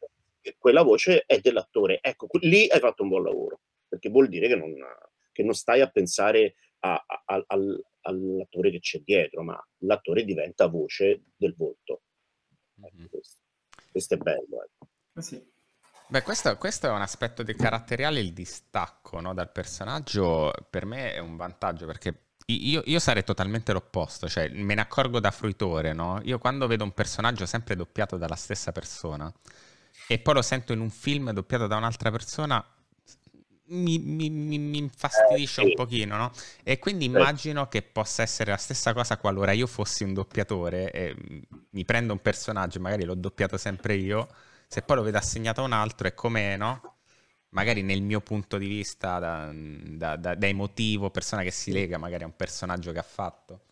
quella voce è dell'attore. Ecco, lì hai fatto un buon lavoro, perché vuol dire che non, che non stai a pensare a- a- al- al- all'attore che c'è dietro, ma l'attore diventa voce del volto. Mm-hmm. Questo, questo, è bello. Ecco. Eh sì. Beh, questo, questo, è un aspetto del caratteriale, il distacco no, dal personaggio, per me è un vantaggio perché io, io, sarei totalmente l'opposto, cioè me ne accorgo da fruitore, no? Io quando vedo un personaggio sempre doppiato dalla stessa persona e poi lo sento in un film doppiato da un'altra persona, mi, mi, mi infastidisce eh, sì. un pochino, no? E quindi immagino che possa essere la stessa cosa qualora io fossi un doppiatore e mi prendo un personaggio, magari l'ho doppiato sempre io, se poi lo vedo assegnato a un altro è come, no? magari nel mio punto di vista da, da, da, da emotivo, persona che si lega magari a un personaggio che ha fatto.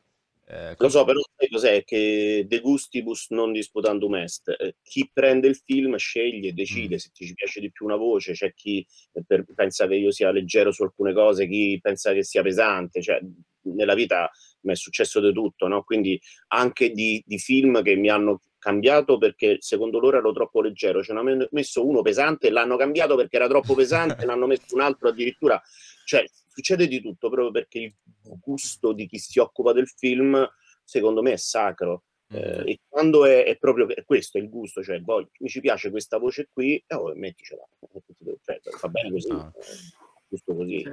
Eh, Lo so, però sai cos'è? Che de gustibus non disputandum est. Eh, chi prende il film sceglie, decide mm. se ti ci piace di più una voce, c'è chi eh, per, pensa che io sia leggero su alcune cose, chi pensa che sia pesante, cioè nella vita mi è successo di tutto, no? Quindi anche di, di film che mi hanno cambiato perché secondo loro ero troppo leggero, ce ne hanno messo uno pesante e l'hanno cambiato perché era troppo pesante, ne hanno messo un altro addirittura, cioè succede di tutto proprio perché il gusto di chi si occupa del film secondo me è sacro. Mm. Eh, e quando è, è, proprio questo è il gusto, cioè boh, mi ci piace questa voce qui, e oh, metticela, cioè, va bene così, ah. giusto così.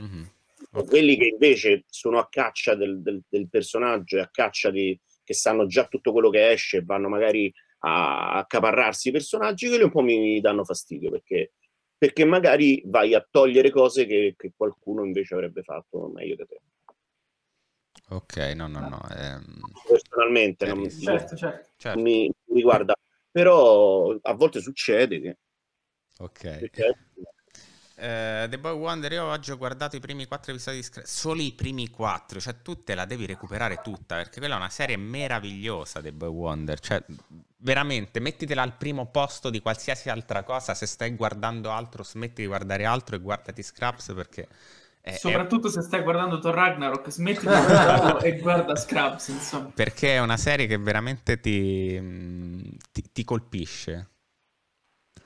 Mm-hmm. Okay. Quelli che invece sono a caccia del, del, del personaggio e a caccia di, che sanno già tutto quello che esce e vanno magari a accaparrarsi i personaggi, quelli un po' mi danno fastidio perché, perché magari vai a togliere cose che, che qualcuno invece avrebbe fatto meglio di te. Ok, no, no, no. Ehm... Personalmente non, certo, certo. certo. Mi, mi riguarda, però a volte succede che... Ok. Perché Uh, The Boy Wonder, io oggi ho guardato i primi quattro episodi di Scra- solo i primi quattro, cioè tu te la devi recuperare tutta, perché quella è una serie meravigliosa, The Boy Wonder, cioè veramente mettitela al primo posto di qualsiasi altra cosa, se stai guardando altro smetti di guardare altro e guardati Scraps perché... È, Soprattutto è... se stai guardando Thor Ragnarok, smetti di guardarlo e guarda Scraps, insomma. Perché è una serie che veramente ti, ti, ti colpisce.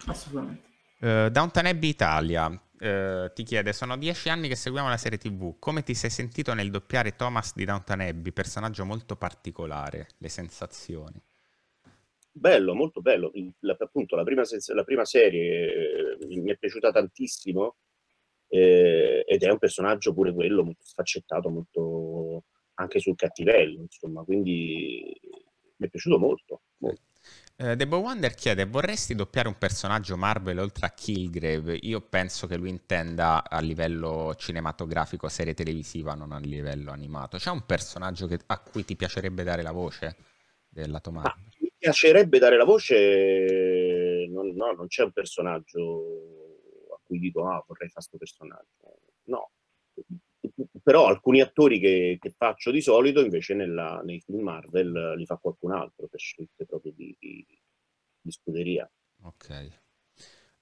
Assolutamente. Uh, Downton Abbey Italia uh, ti chiede: Sono dieci anni che seguiamo la serie TV. Come ti sei sentito nel doppiare Thomas di Downton Abbey? Personaggio molto particolare. Le sensazioni. Bello, molto bello. La, appunto, la prima, la prima serie eh, mi è piaciuta tantissimo. Eh, ed è un personaggio pure quello molto sfaccettato, molto anche sul cattivello, insomma, quindi mi è piaciuto molto. molto. Uh, Debo Wonder chiede: Vorresti doppiare un personaggio Marvel oltre a Killgrave? Io penso che lui intenda a livello cinematografico, serie televisiva, non a livello animato. C'è un personaggio che, a cui ti piacerebbe dare la voce della? Ah, mi piacerebbe dare la voce. No, no, non c'è un personaggio a cui dico: Ah, vorrei fare questo personaggio. No, però alcuni attori che, che, faccio di solito invece nella, nei film Marvel li fa qualcun altro per scelte proprio di, di, di scuderia. Ok.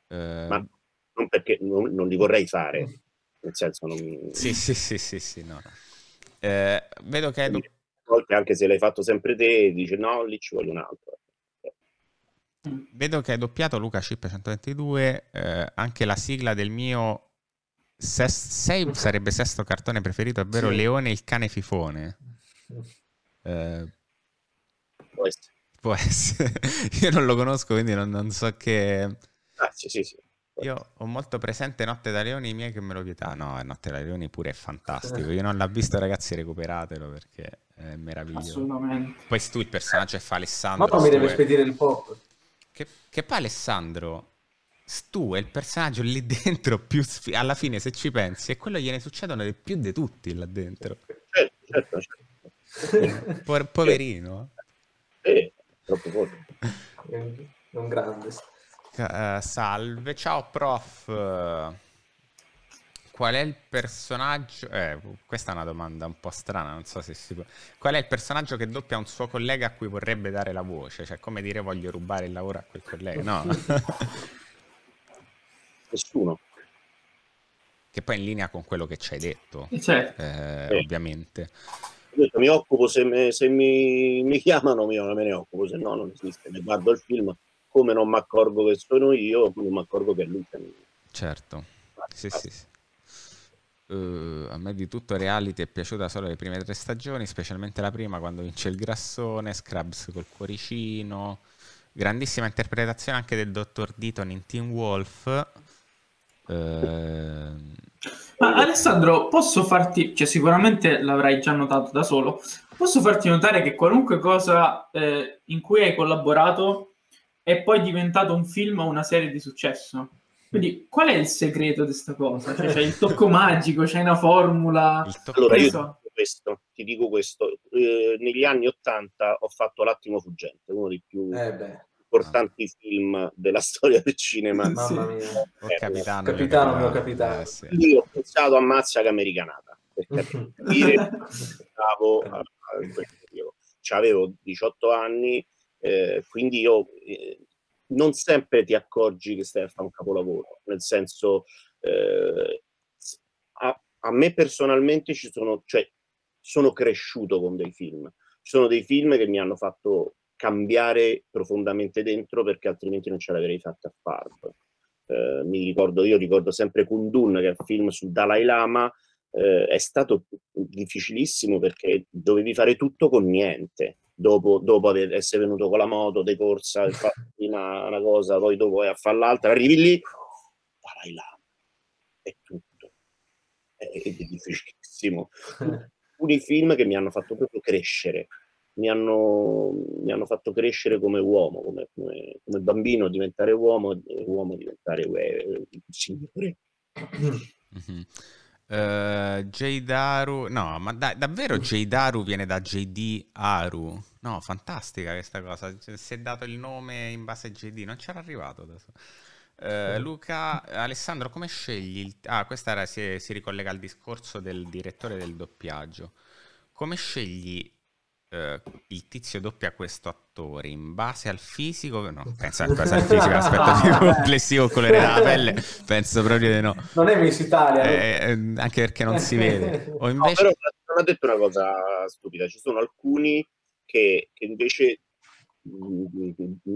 Uh... Ma non perché non, non, li vorrei fare, nel senso non... Sì, sì, sì, sì, sì no. Eh, vedo che... Volte anche se l'hai fatto sempre te, dice no, lì ci vuole un altro. Vedo che hai doppiato Luca Chip 122, eh, anche la sigla del mio 6 sarebbe sesto cartone preferito, ovvero sì. Leone il cane fifone. Eh, può essere. Può essere. Io non lo conosco, quindi non, non so che... Ah, sì, sì, sì. Io ho molto presente Notte da Leoni i miei che me lo vietano. No, Notte da Leoni pure è fantastico. Io non l'ho visto, ragazzi, recuperatelo perché è meraviglioso. Assolutamente. Poi tu il personaggio è fa Alessandro. Ma poi mi deve spedire il pop. Che, che poi Alessandro Stu è il personaggio lì dentro più sfi- alla fine se ci pensi e quello gliene succedono di più di tutti là dentro. Certo, certo, certo. Po- poverino. Eh, troppo forte. Un grande. Uh, salve. Ciao prof. Qual è il personaggio eh, questa è una domanda un po' strana non so se si può qual è il personaggio che doppia un suo collega a cui vorrebbe dare la voce? Cioè come dire voglio rubare il lavoro a quel collega? No nessuno. Che poi è in linea con quello che ci hai detto, certo. eh, sì. ovviamente. Detto, mi occupo, se, me, se mi, mi, chiamano io me ne occupo, se no non esiste. Ne guardo il film, come non mi accorgo che sono io, non mi accorgo che è lui. Certo, sì, sì, sì. Uh, a me di tutto reality è piaciuta solo le prime tre stagioni, specialmente la prima quando vince il grassone, Scrubs col cuoricino, grandissima interpretazione anche del dottor Deaton in Teen Wolf. Uh... Ma Alessandro, posso farti, cioè sicuramente l'avrai già notato da solo, posso farti notare che qualunque cosa eh, in cui hai collaborato è poi diventato un film o una serie di successo. Quindi qual è il segreto di questa cosa? Cioè, c'è il tocco magico, c'è una formula? Allora, io so. questo, ti dico questo. Eh, negli anni Ottanta ho fatto L'attimo fuggente, uno dei più eh importanti ah. film della storia del cinema. Mamma mia. Oh, capitano, capitano, mio capitano. Eh, sì. Io ho pensato a Mazza che americanata, per capire, stavo periodo. Avevo 18 anni, eh, quindi io eh, non sempre ti accorgi che stai a fare un capolavoro, nel senso eh, a, a, me personalmente ci sono, cioè, sono cresciuto con dei film. Ci sono dei film che mi hanno fatto cambiare profondamente dentro perché altrimenti non ce l'avrei fatta a farlo. Eh, mi ricordo, io ricordo sempre Kundun, che è un film sul Dalai Lama, eh, è stato difficilissimo perché dovevi fare tutto con niente dopo, dopo essere venuto con la moto di corsa, una, una cosa, poi dopo vai a fare l'altra, arrivi lì, vai là, è tutto. È, è difficilissimo. Alcuni film che mi hanno fatto proprio crescere, mi hanno, mi hanno fatto crescere come uomo, come, come, come bambino diventare uomo e uomo diventare uè, signore. Uh, Daru, no, ma da- davvero Daru viene da JD Aru? No, fantastica questa cosa. Si è dato il nome in base a JD, non c'era arrivato adesso. Uh, Luca, Alessandro, come scegli? Il... Ah, questa era, si, si ricollega al discorso del direttore del doppiaggio. Come scegli Uh, il tizio doppia questo attore in base al fisico, no, penso a cosa al fisico, aspetta più complessivo con colore della pelle, penso proprio di no. Non è Miss Italia. Eh, eh, anche perché non si vede. O invece... No, però non ha detto una cosa stupida, ci sono alcuni che, che invece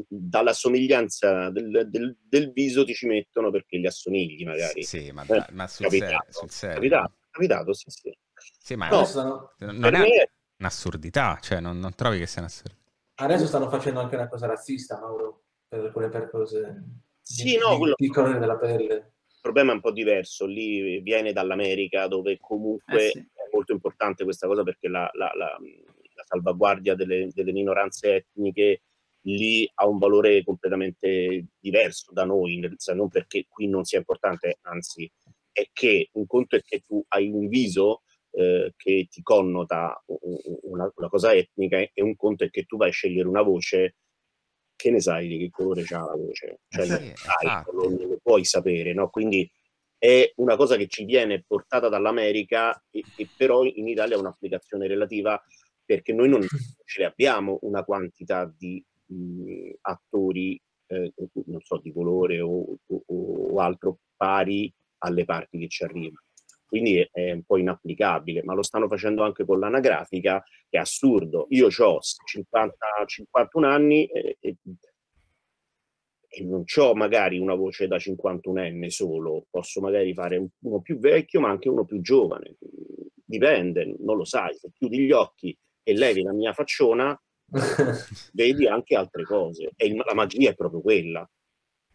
dalla somiglianza del, del, del, viso ti ci mettono perché gli assomigli magari. Sì, ma, eh, ma sul, capitato, serio, sul serio. Capitato, capitato, sì, sì. Sì, ma no, non è un'assurdità, cioè non, non trovi che sia un'assurdità? Adesso stanno facendo anche una cosa razzista, Mauro, per alcune per cose sì, di, no, quello... di colore della pelle. Il problema è un po' diverso, lì viene dall'America dove comunque eh sì. è molto importante questa cosa perché la, la, la, la salvaguardia delle, delle, minoranze etniche lì ha un valore completamente diverso da noi, non perché qui non sia importante, anzi è che un conto è che tu hai un viso eh, che ti connota una, una, cosa etnica e un conto è che tu vai a scegliere una voce che ne sai di che colore c'ha la voce, cioè sì, sai, non lo puoi sapere, no? Quindi è una cosa che ci viene portata dall'America e, e però in Italia ha un'applicazione relativa perché noi non ce ne abbiamo una quantità di mh, attori, eh, non so, di colore o, o, o altro pari alle parti che ci arrivano quindi è, è, un po' inapplicabile, ma lo stanno facendo anche con l'anagrafica, che è assurdo. Io ho 50, 51 anni e, e, e non ho magari una voce da 51enne solo, posso magari fare uno più vecchio, ma anche uno più giovane. Dipende, non lo sai, se chiudi gli occhi e levi la mia facciona, vedi anche altre cose. E il, la magia è proprio quella,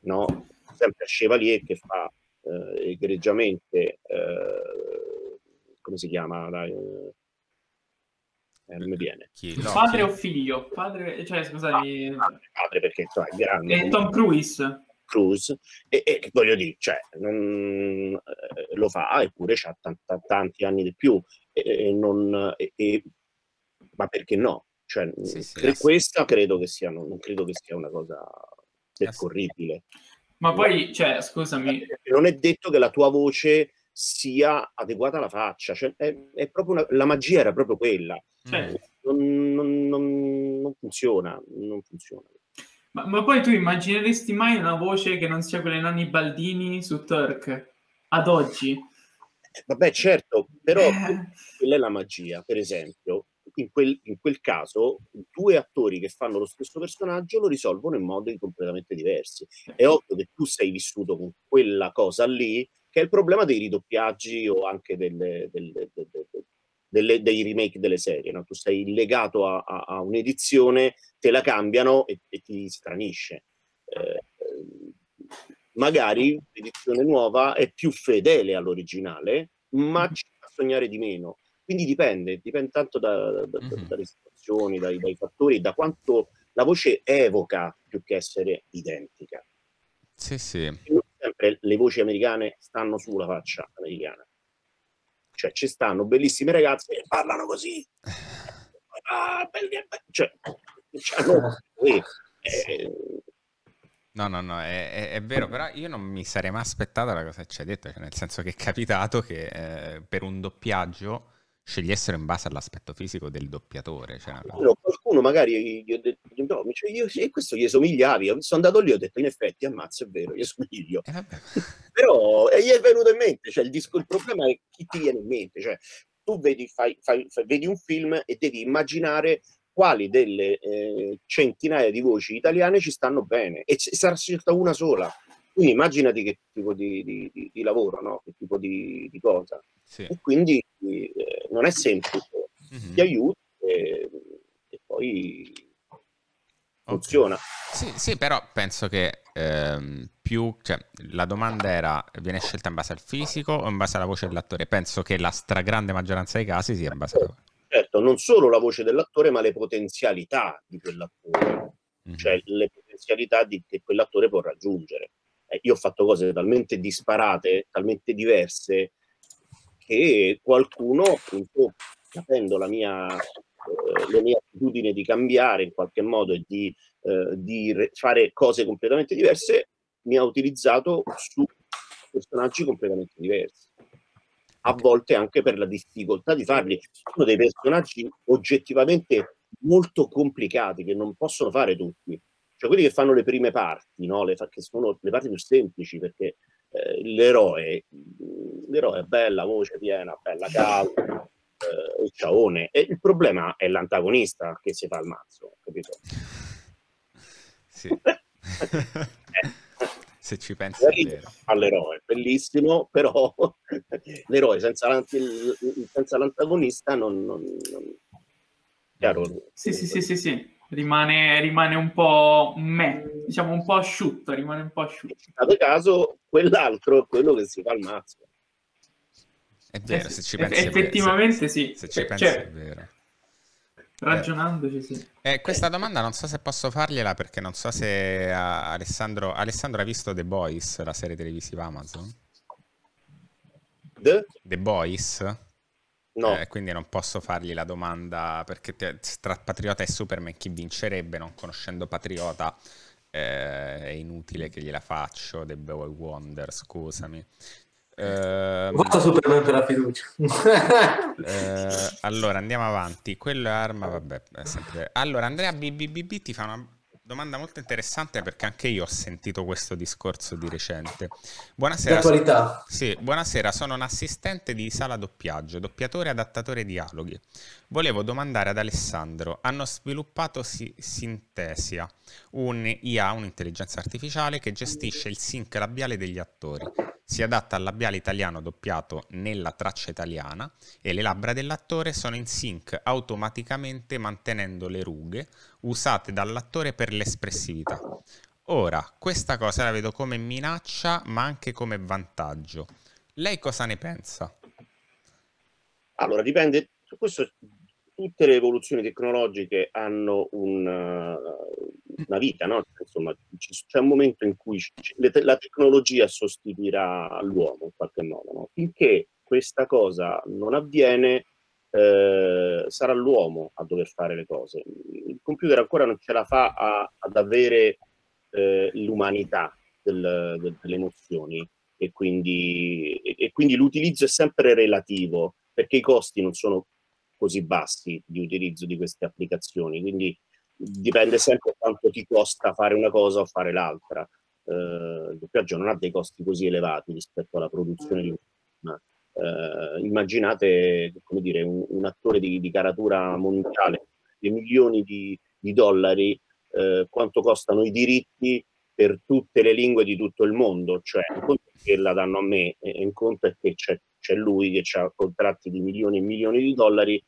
no? Sempre Chevalier che fa eh, egregiamente, eh, come si chiama? Dai, eh, non mi viene. Chi? No, padre chi? o figlio? Padre, cioè, scusami. Ah, padre, padre, perché insomma, è grande. E Tom Cruise. Cruise e, e voglio dire, cioè, non, eh, lo fa eppure ha t- tanti anni di più e, e non, e, ma perché no? Cioè, sì, sì, questa credo che sia, non, non credo che sia una cosa percorribile. Ma poi, cioè, scusami. Non è detto che la tua voce sia adeguata alla faccia, cioè, è, è proprio una, la magia era proprio quella. Cioè. Non, non, non, non, funziona, non funziona. Ma, ma, poi tu immagineresti mai una voce che non sia quella di Nanni Baldini su Turk ad oggi? Eh, vabbè, certo, però eh. quella è la magia. Per esempio, in quel, in quel, caso due attori che fanno lo stesso personaggio lo risolvono in modi completamente diversi. È ovvio che tu sei vissuto con quella cosa lì che è il problema dei ridoppiaggi o anche delle, delle, delle, delle, dei remake delle serie. No? Tu sei legato a, a, a, un'edizione, te la cambiano e, e ti stranisce. Eh, magari l'edizione nuova è più fedele all'originale, ma mm-hmm. ci fa sognare di meno. Quindi dipende, dipende tanto da, da, mm-hmm. dalle situazioni, dai, dai, fattori, da quanto la voce evoca più che essere identica. Sì, sì. sempre le voci americane stanno sulla faccia americana. Cioè, ci stanno bellissime ragazze che parlano così. Ah, belli, belli. Cioè, cioè no, eh, No, no, no, è, è, è, vero, però io non mi sarei mai aspettata la cosa che ci hai detto, cioè nel senso che è capitato che eh, per un doppiaggio scegliessero in base all'aspetto fisico del doppiatore. Cioè no, qualcuno magari gli ho detto, no, cioè io, e questo gli somigliavi, sono andato lì e ho detto in effetti ammazza, è vero, gli somiglio. Eh, però e gli è venuto in mente, cioè il, disco, il problema è chi ti viene in mente, cioè tu vedi, fai, fai, fai, vedi un film e devi immaginare quali delle eh, centinaia di voci italiane ci stanno bene e sarà scelta una sola. Quindi immaginati che tipo di, di, di, di lavoro, no? che tipo di, cosa. Sì. E quindi eh, non è semplice, mm-hmm. ti aiuta e, e poi funziona. Sì, sì, però penso che ehm, più, cioè, la domanda era viene scelta in base al fisico o in base alla voce dell'attore? Penso che la stragrande maggioranza dei casi sia in base alla certo, non solo la voce dell'attore, ma le potenzialità di quell'attore, mm-hmm. cioè le potenzialità di, che quell'attore può raggiungere. Eh, io ho fatto cose talmente disparate, talmente diverse, che qualcuno, appunto, capendo la mia, eh, le mie attitudini di cambiare in qualche modo e di, eh, di re- fare cose completamente diverse, mi ha utilizzato su personaggi completamente diversi a volte anche per la difficoltà di farli. Sono dei personaggi oggettivamente molto complicati che non possono fare tutti. Cioè quelli che fanno le prime parti, no? le, che sono le parti più semplici, perché eh, l'eroe, l'eroe è bella, voce piena, bella calma, eh, il ciaone. E il problema è l'antagonista che si fa il mazzo, capito? Sì. eh se ci pensi all'eroe, bellissimo, però l'eroe senza, senza l'antagonista non... non, non... Chiaro? Sì, sì, sì, sì, sì. Rimane, rimane un po' me, diciamo un po' asciutto, rimane un po' asciutto. In caso caso, quell'altro è quello che si fa il mazzo. È vero, eh, se ci pensi. Effettivamente sì. Se ci pensi cioè, è vero. Ragionandoci, sì. Eh, questa domanda non so se posso fargliela perché non so se Alessandro, Alessandro ha visto The Boys, la serie televisiva Amazon. The, The Boys? No. Eh, quindi non posso fargli la domanda perché te, tra Patriota e Superman chi vincerebbe, non conoscendo Patriota eh, è inutile che gliela faccio, The Boy Wonder, scusami. Eh, Voto Superman per la fiducia. eh, allora andiamo avanti. Quello è arma, vabbè. È sempre... Allora, Andrea BBBB ti fa una domanda molto interessante perché anche io ho sentito questo discorso di recente. Buonasera. L'attualità. Sì, buonasera, sono un assistente di sala doppiaggio, doppiatore e adattatore dialoghi. Volevo domandare ad Alessandro, hanno sviluppato si- Sintesia, un IA, un'intelligenza artificiale che gestisce il sync labiale degli attori. Si adatta al labiale italiano doppiato nella traccia italiana e le labbra dell'attore sono in sync automaticamente mantenendo le rughe usate dall'attore per l'espressività. Ora, questa cosa la vedo come minaccia ma anche come vantaggio. Lei cosa ne pensa? Allora, dipende, questo tutte le evoluzioni tecnologiche hanno un, uh, una vita, no? Insomma, c'è un momento in cui la tecnologia sostituirà l'uomo in qualche modo. No? Finché questa cosa non avviene, eh, sarà l'uomo a dover fare le cose. Il computer ancora non ce la fa a, ad avere eh, l'umanità del, del, delle emozioni e quindi, e, e quindi l'utilizzo è sempre relativo perché i costi non sono così bassi di utilizzo di queste applicazioni, quindi dipende sempre quanto ti costa fare una cosa o fare l'altra. Eh, il doppiaggio non ha dei costi così elevati rispetto alla produzione di un film. Eh, immaginate come dire, un, un attore di, di, caratura mondiale, di milioni di, di dollari, eh, quanto costano i diritti per tutte le lingue di tutto il mondo, cioè un conto che la danno a me e un conto è che c'è, c'è lui che ha contratti di milioni e milioni di dollari,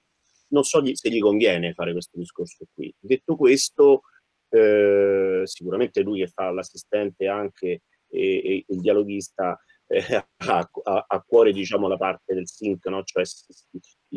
non so se gli conviene fare questo discorso qui. Detto questo, eh, sicuramente lui che fa l'assistente anche e, e il dialoghista eh, ha, ha, a cuore diciamo la parte del sync, no? cioè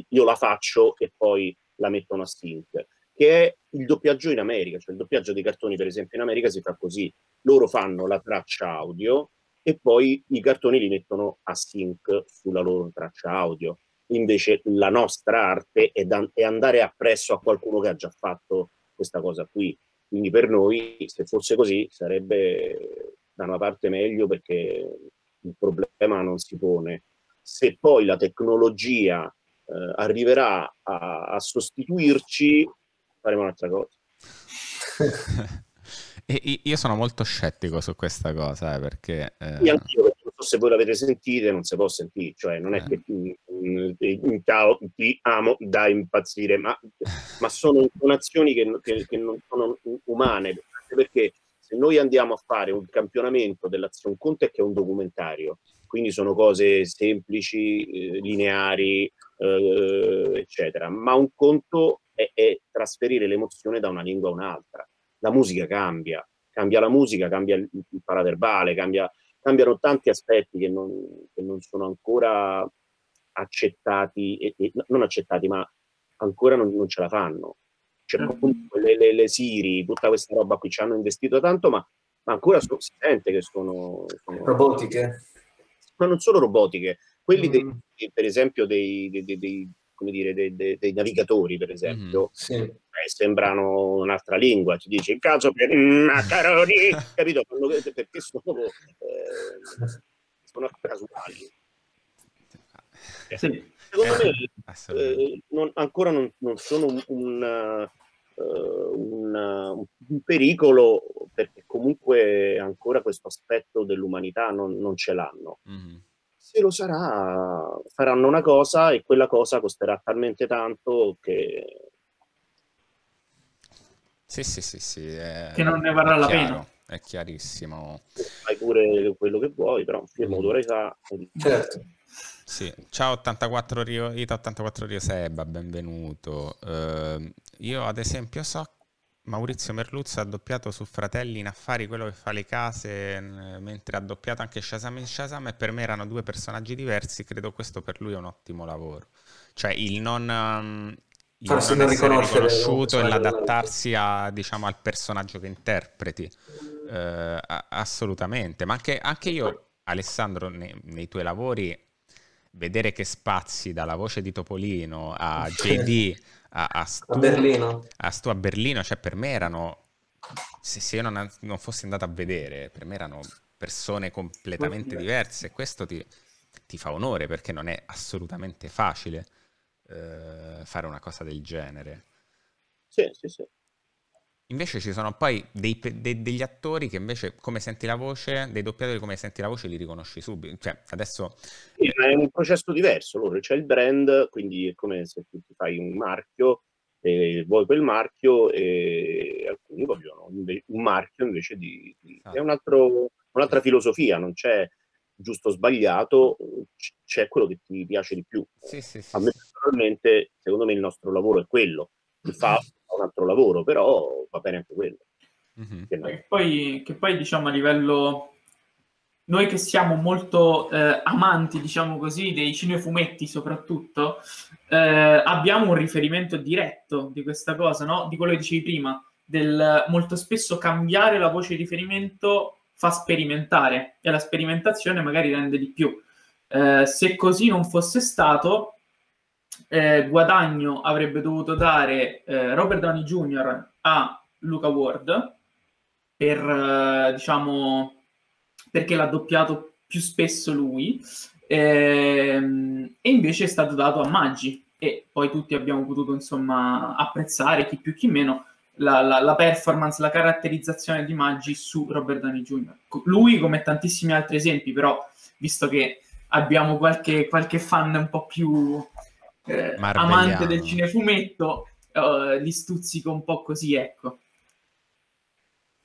io la faccio e poi la mettono a sync che è il doppiaggio in America, cioè il doppiaggio dei cartoni per esempio in America si fa così, loro fanno la traccia audio e poi i cartoni li mettono a sync sulla loro traccia audio. Invece la nostra arte è, da, è andare appresso a qualcuno che ha già fatto questa cosa qui. Quindi per noi, se fosse così, sarebbe da una parte meglio perché il problema non si pone. Se poi la tecnologia eh, arriverà a, a sostituirci, faremo un'altra cosa. e io sono molto scettico su questa cosa, eh, perché... Eh... Sì, anch'io, so se voi l'avete sentita, non si può sentire, cioè non è eh. che ti, ti, ti, amo da impazzire, ma, ma sono intonazioni che, che, che, non sono umane, perché se noi andiamo a fare un campionamento dell'azione conto è che è un documentario, quindi sono cose semplici, eh, lineari, eh, eccetera, ma un conto è, è trasferire l'emozione da una lingua a un'altra. La musica cambia, cambia la musica, cambia il, il paraverbale, cambia, cambiano tanti aspetti che non, che non sono ancora accettati, e, e, non accettati, ma ancora non, non ce la fanno. Cioè, mm. le, le, le, Siri, tutta questa roba qui ci hanno investito tanto, ma, ma ancora so, si sente che sono, sono, robotiche. Ma non solo robotiche, quelli mm. dei, per esempio dei, dei, dei come dire, dei, dei, dei navigatori, per esempio, mm, sì. eh, sembrano un'altra lingua. Ci dice il caso per macaroni, capito? Perché sono, eh, sono casuali. Sì. Secondo me eh, non, ancora non, non sono un, un, uh, un, un, pericolo perché comunque ancora questo aspetto dell'umanità non, non ce l'hanno. Mm se lo sarà, faranno una cosa e quella cosa costerà talmente tanto che... Sì, sì, sì, sì. È... Che non ne varrà la pena. È chiarissimo. Fai pure quello che vuoi, però un film sa... Certo. Sì. Ciao 84 Rio, Ita 84 Rio Seba, benvenuto. Uh, io ad esempio so Maurizio Merluzzo ha doppiato su Fratelli in Affari quello che fa le case, mentre ha doppiato anche Shazam in Shazam e per me erano due personaggi diversi, credo questo per lui è un ottimo lavoro. Cioè il non, um, il non essere riconosciuto e l'adattarsi a, diciamo, al personaggio che interpreti. Uh, assolutamente, ma anche, anche io, Alessandro, nei, nei tuoi lavori vedere che spazi dalla voce di Topolino a JD a, a, Stu, a Berlino. A Stu a Berlino, cioè per me erano, se, se io non, non, fossi andato a vedere, per me erano persone completamente diverse e questo ti, ti fa onore perché non è assolutamente facile eh, fare una cosa del genere. Sì, sì, sì. Invece ci sono poi dei, de, degli attori che invece come senti la voce, dei doppiatori come senti la voce li riconosci subito. Cioè, adesso... Sì, è un processo diverso, allora c'è il brand, quindi è come se tu ti fai un marchio, e vuoi quel marchio e alcuni vogliono un marchio invece di... di ah. È un altro, un'altra filosofia, non c'è giusto o sbagliato, c'è quello che ti piace di più. Sì, sì, sì, A me personalmente, secondo me il nostro lavoro è quello, di fa un altro lavoro, però va bene anche quello. Mm-hmm. Che, poi, che poi diciamo a livello noi che siamo molto eh, amanti, diciamo così, dei cinefumetti soprattutto, eh, abbiamo un riferimento diretto di questa cosa, no? Di quello che dicevi prima, del molto spesso cambiare la voce di riferimento fa sperimentare e la sperimentazione magari rende di più. Eh, se così non fosse stato, eh, guadagno avrebbe dovuto dare eh, Robert Downey Jr. a Luca Ward per, eh, diciamo, perché l'ha doppiato più spesso lui ehm, e invece è stato dato a Maggi e poi tutti abbiamo potuto insomma apprezzare chi più chi meno la, la, la, performance, la caratterizzazione di Maggi su Robert Downey Jr. Lui, come tantissimi altri esempi, però, visto che abbiamo qualche, qualche fan un po' più eh, amante del cinefumetto, uh, li stuzzico un po' così, ecco.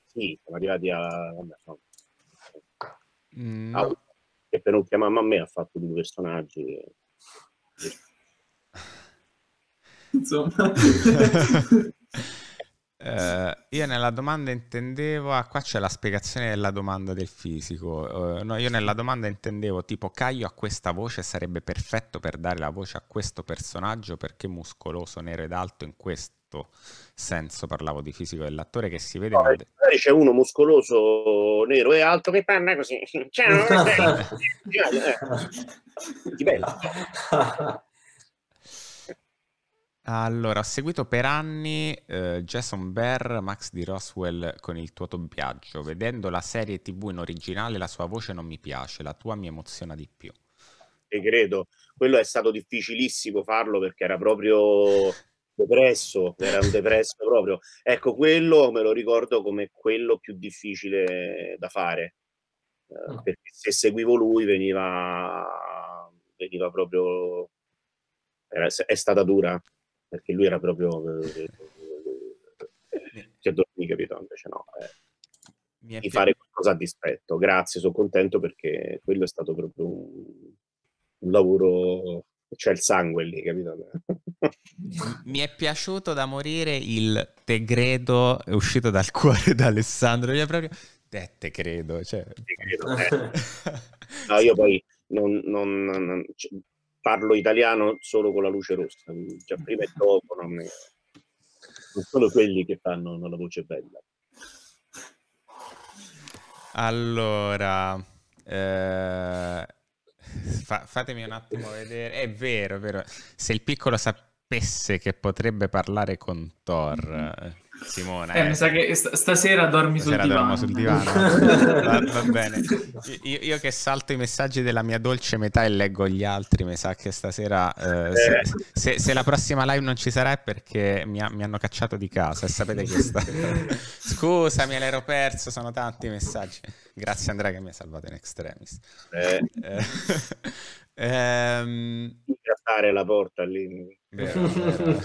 Sì, siamo arrivati a... Vabbè, no. Mm, Ah, che per non chiamarmi a me ha fatto due personaggi. Insomma. Eh, io nella domanda intendevo, ah, qua c'è la spiegazione della domanda del fisico. Eh, no, io nella domanda intendevo tipo Caio a questa voce sarebbe perfetto per dare la voce a questo personaggio perché muscoloso, nero ed alto in questo senso parlavo di fisico dell'attore che si vede No, nel- magari c'è uno muscoloso, nero e alto che parla così. Ciao, stai? Eh, Di bello. Allora, ho seguito per anni eh, Jason Bear, Max di Roswell con il tuo doppiaggio. Vedendo la serie TV in originale, la sua voce non mi piace, la tua mi emoziona di più. Te credo. Quello è stato difficilissimo farlo perché era proprio depresso, era un depresso proprio. Ecco, quello me lo ricordo come quello più difficile da fare. Eh, Mm. perché se seguivo lui veniva, veniva proprio... era- è stata dura, perché lui era proprio... Ti addormi, capito? Invece no. eh di fare qualcosa a dispetto. Grazie, sono contento perché quello è stato proprio un, un lavoro, c'è il sangue lì, capito? Mi è piaciuto da morire il te credo è uscito dal cuore da Alessandro. Io proprio te, te credo. Cioè... Ti credo, eh. No, io poi non, non- non- c- parlo italiano solo con la luce rossa, già prima e dopo non, non sono quelli che fanno la voce bella. Allora, eh, fa- fatemi un attimo vedere. È vero, è vero. Se il piccolo sapesse che potrebbe parlare con Thor, eh, Simone. Eh, mi sa che st- stasera dormi Stasera sul divano. sul divano. Va, va bene. Io, io che salto i messaggi della mia dolce metà e leggo gli altri, mi sa che stasera, eh, se, se- se la prossima live non ci sarà è perché mi, ha- mi hanno cacciato di casa e sapete che sta... Scusami, l'ero perso, sono tanti messaggi. Grazie Andrea che mi ha salvato in extremis. Eh, Eh, ehm, la porta lì. vero, vero.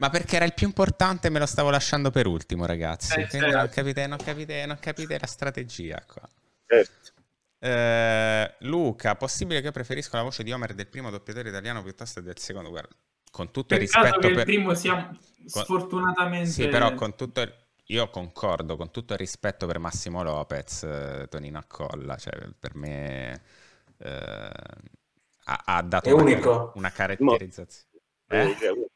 Ma perché era il più importante e me lo stavo lasciando per ultimo, ragazzi. Eh, Quindi certo. non capite, non capite, non capite la strategia qua. Certo. Eh, Luca, possibile che io preferisco la voce di Homer del primo doppiatore italiano piuttosto che del secondo? Guarda, con tutto il rispetto che il per... primo sia sfortunatamente... Sì, però con tutto il- Io concordo, con tutto il rispetto per Massimo Lopez, eh, Tonino Accolla, cioè per me eh, ha, ha dato una, una caratterizzazione. Cioè, eh,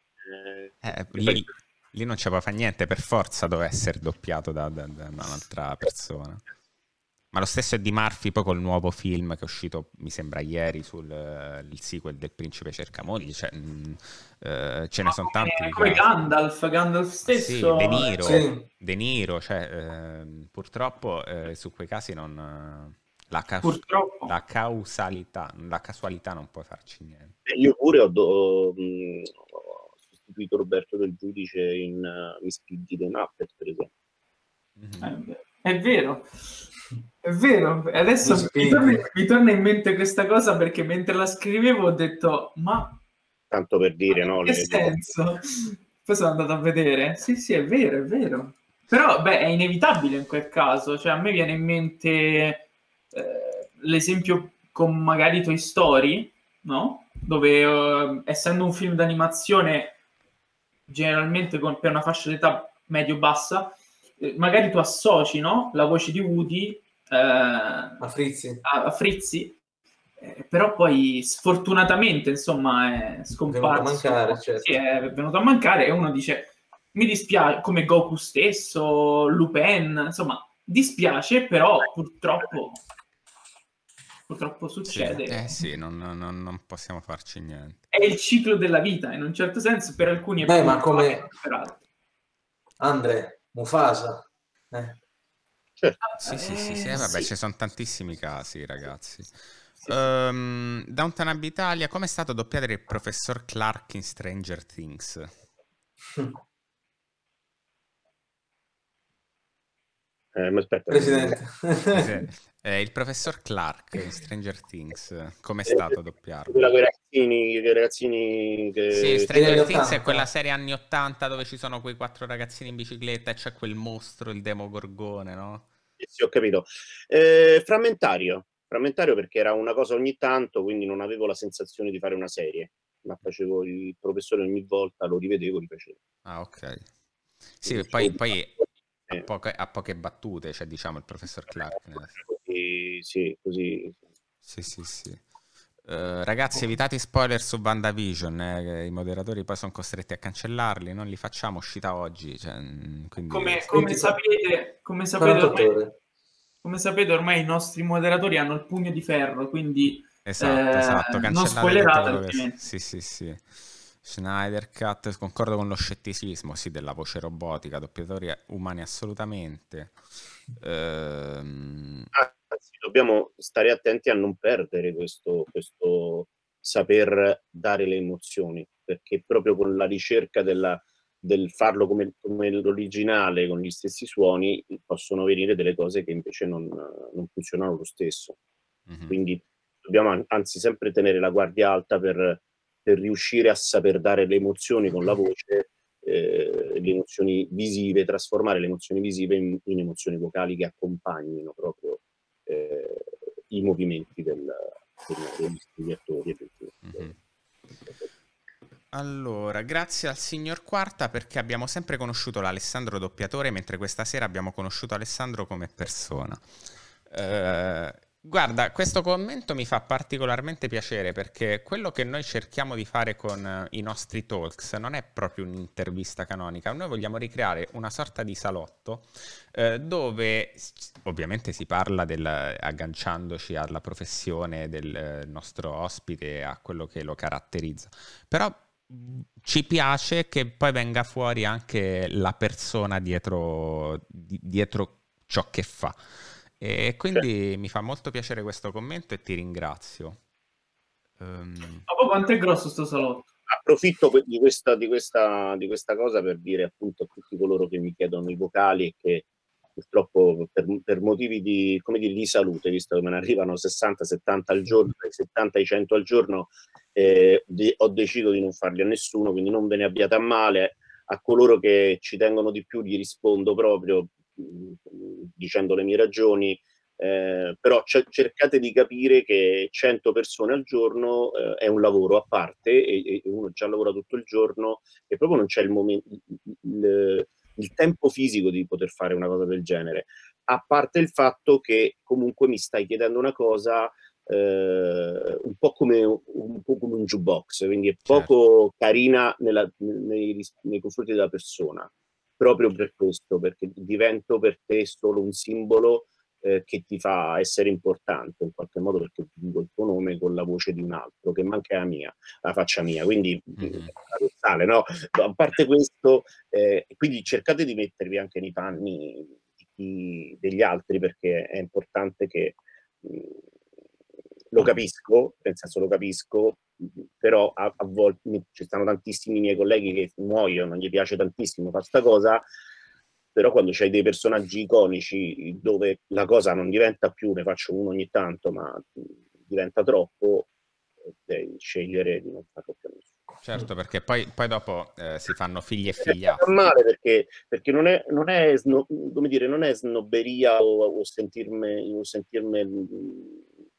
Eh, lì, lì non ci può fare niente, per forza deve essere doppiato da, da- da un'altra persona. Ma lo stesso è di Murphy poi col nuovo film che è uscito, mi sembra ieri, sul il sequel del Principe Cercamogli, cioè, mh, eh, ce ne sono tanti. Eh, come. Gandalf, Gandalf Sì, stesso... De Niro, Sì. De Niro, cioè, ehm, purtroppo eh, su quei casi non... la, ca- la causalità, la casualità non puoi farci niente. Io pure ho, do- ho sostituito Roberto del Giudice in uh, Miss Piggy the Muppet, per esempio. Mhm. Eh, È vero, è vero. Adesso Mi torna, mi torna in mente questa cosa perché mentre la scrivevo ho detto, ma Tanto per dire, no? che le- senso? Poi sono andato a vedere. Sì, sì, è vero, è vero. Però, beh, è inevitabile in quel caso. Cioè, a me viene in mente eh, l'esempio con magari Toy Story, no? Dove, eh, essendo un film d'animazione, generalmente con, per una fascia d'età medio-bassa, eh, magari tu associ, no? La voce di Woody eh, A Frizzi. a, a Frizzi, eh, però poi sfortunatamente insomma è scomparso. Mancare, certo. Sì, è venuto a mancare e uno dice mi dispiace, come Goku stesso, Lupin, insomma, dispiace, però purtroppo purtroppo Sì, succede. eh sì, non, non- non possiamo farci niente. È il ciclo della vita, in un certo senso, per alcuni è Beh, ma come- per altri. Andre, Mufasa. Eh. Sì, sì, sì, sì, Eh, eh, vabbè, sì. ci sono tantissimi casi, ragazzi. Ehm, Downton Abbey Italia, come è stato doppiare il professor Clark in Stranger Things? Eh, ma aspetta, Presidente. Sì. Eh, il professor Clark in Stranger Things, come è stato doppiarlo? Quella con i ragazzini, i ragazzini che... Sì, Stranger Things è quella serie anni 80 dove ci sono quei quattro ragazzini in bicicletta e c'è quel mostro, il demogorgone, no? Sì, ho capito. Eh, frammentario, frammentario perché era una cosa ogni tanto, quindi non avevo la sensazione di fare una serie, ma facevo il professore ogni volta, lo rivedevo, rifacevo. Ah, ok. Sì, poi, poi a, poche, a, poche, battute, cioè diciamo il professor Clark. Così, sì, così. Sì, sì, sì. Uh, ragazzi, evitate spoiler su WandaVision, eh, i moderatori poi sono costretti a cancellarli, non li facciamo uscita oggi. Cioè, mm, quindi... come, come, sapete, come, sapete ormai, come sapete, ormai, i nostri moderatori hanno il pugno di ferro, quindi esatto, esatto. Eh, non spoilerate. Sì, sì, sì. Schneider Cut, concordo con lo scetticismo, sì, della voce robotica, doppiatori umani assolutamente. Ehm... Anzi, dobbiamo stare attenti a non perdere questo, questo saper dare le emozioni, perché proprio con la ricerca della, del farlo come, come, l'originale, con gli stessi suoni, possono venire delle cose che invece non, non funzionano lo stesso. Mm-hmm. Quindi dobbiamo anzi sempre tenere la guardia alta per per riuscire a saper dare le emozioni con la voce, eh, le emozioni visive, trasformare le emozioni visive in, in emozioni vocali che accompagnino proprio eh, i movimenti del, del, degli attori. Mm-hmm. Allora, grazie al signor Quarta perché abbiamo sempre conosciuto l'Alessandro doppiatore, mentre questa sera abbiamo conosciuto Alessandro come persona. Eh, Guarda, questo commento mi fa particolarmente piacere perché quello che noi cerchiamo di fare con eh, i nostri talks non è proprio un'intervista canonica, noi vogliamo ricreare una sorta di salotto eh, dove ovviamente si parla del, agganciandoci alla professione del eh, nostro ospite a quello che lo caratterizza, però mm, ci piace che poi venga fuori anche la persona dietro, dietro ciò che fa. E quindi sì. mi fa molto piacere questo commento e ti ringrazio. Um... Ma quanto è grosso sto salotto? Approfitto di questa, di, questa, di questa, cosa per dire appunto a tutti coloro che mi chiedono i vocali e che purtroppo per, per motivi di, dire, di, salute, visto che me ne arrivano 60-70 al giorno, 70 ai 100 al giorno, eh, di, ho deciso di non farli a nessuno, quindi non ve ne abbiate a male. A coloro che ci tengono di più gli rispondo proprio dicendo le mie ragioni, eh, però c- cercate di capire che 100 persone al giorno eh, è un lavoro a parte e, e, uno già lavora tutto il giorno e proprio non c'è il, momento, il, il tempo fisico di poter fare una cosa del genere, a parte il fatto che comunque mi stai chiedendo una cosa eh, un, po come, un po' come un jukebox, quindi è poco certo. carina nella, nei, nei confronti della persona proprio per questo, perché divento per te solo un simbolo eh, che ti fa essere importante in qualche modo perché ti dico il tuo nome con la voce di un altro che manca la mia, la faccia mia, quindi mm-hmm. no? A parte questo, eh, quindi cercate di mettervi anche nei panni di, degli altri perché è importante che mh, lo capisco, nel senso lo capisco, però a, a volte ci stanno tantissimi miei colleghi che muoiono, non gli piace tantissimo fare questa cosa, però quando c'hai dei personaggi iconici dove la cosa non diventa più, ne faccio uno ogni tanto, ma diventa troppo, devi scegliere di non farlo più a nessuno. Certo, perché poi, poi dopo eh, si fanno figli e figlia. È male perché, perché non, è, non, è sno, come dire, non è snobberia o, o sentirmi, o sentirmi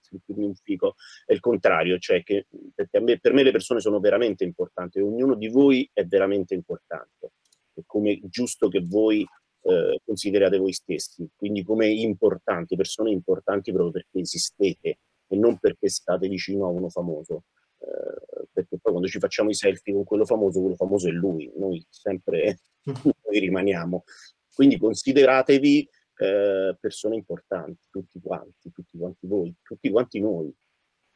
sentirmi un fico, è il contrario, cioè che perché me, per me le persone sono veramente importanti, ognuno di voi è veramente importante, è come giusto che voi eh, considerate voi stessi, quindi come importanti, persone importanti proprio perché esistete e non perché state vicino a uno famoso. Eh, perché poi quando ci facciamo i selfie con quello famoso, quello famoso è lui, noi sempre noi rimaniamo. Quindi consideratevi eh, persone importanti, tutti quanti, tutti quanti voi, tutti quanti noi.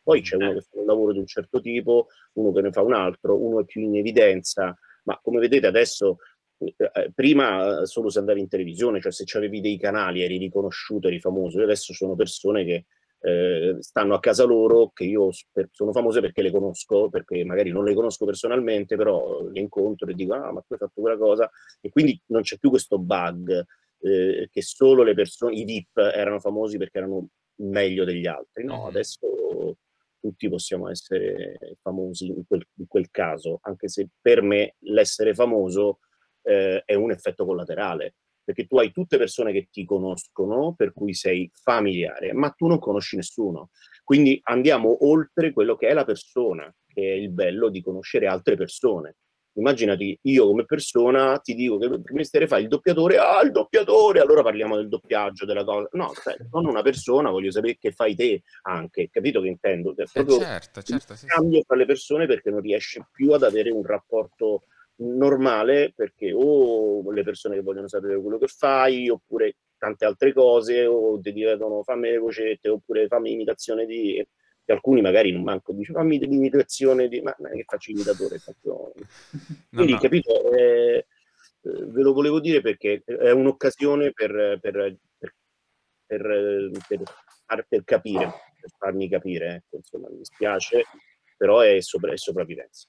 Poi c'è uno che fa un lavoro di un certo tipo, uno che ne fa un altro, uno è più in evidenza, ma come vedete adesso, eh, eh prima solo se andavi in televisione, cioè se avevi dei canali eri riconosciuto, eri famoso, e adesso sono persone che eh, stanno a casa loro, che io per, sono famose perché le conosco, perché magari non le conosco personalmente, però le incontro e dico, ah, ma tu hai fatto quella cosa, e quindi non c'è più questo bug, eh, che solo le persone, i VIP erano famosi perché erano meglio degli altri. No, adesso tutti possiamo essere famosi in quel, in quel caso, anche se per me l'essere famoso eh, è un effetto collaterale, perché tu hai tutte persone che ti conoscono, per cui sei familiare, ma tu non conosci nessuno. Quindi andiamo oltre quello che è la persona, che è il bello di conoscere altre persone. Immaginati, io come persona ti dico che che mestiere fai il doppiatore, ah il doppiatore, allora parliamo del doppiaggio, della cosa. No, cioè, sono una persona, voglio sapere che fai te anche, capito che intendo? È Eh, certo, certo, sì, cambio tra le persone perché non riesci più ad avere un rapporto normale perché o le persone che vogliono sapere quello che fai oppure tante altre cose o ti dicono fammi le vocette oppure fammi imitazione di e alcuni magari non manco dice fammi l'imitazione di ma è che faccio imitatore? Faccio... Quindi no. capito? Eh, eh, ve lo volevo dire perché è un'occasione per, per, per, per, per capire per farmi capire ecco, insomma mi spiace però è, sopra- è sopravvivenza.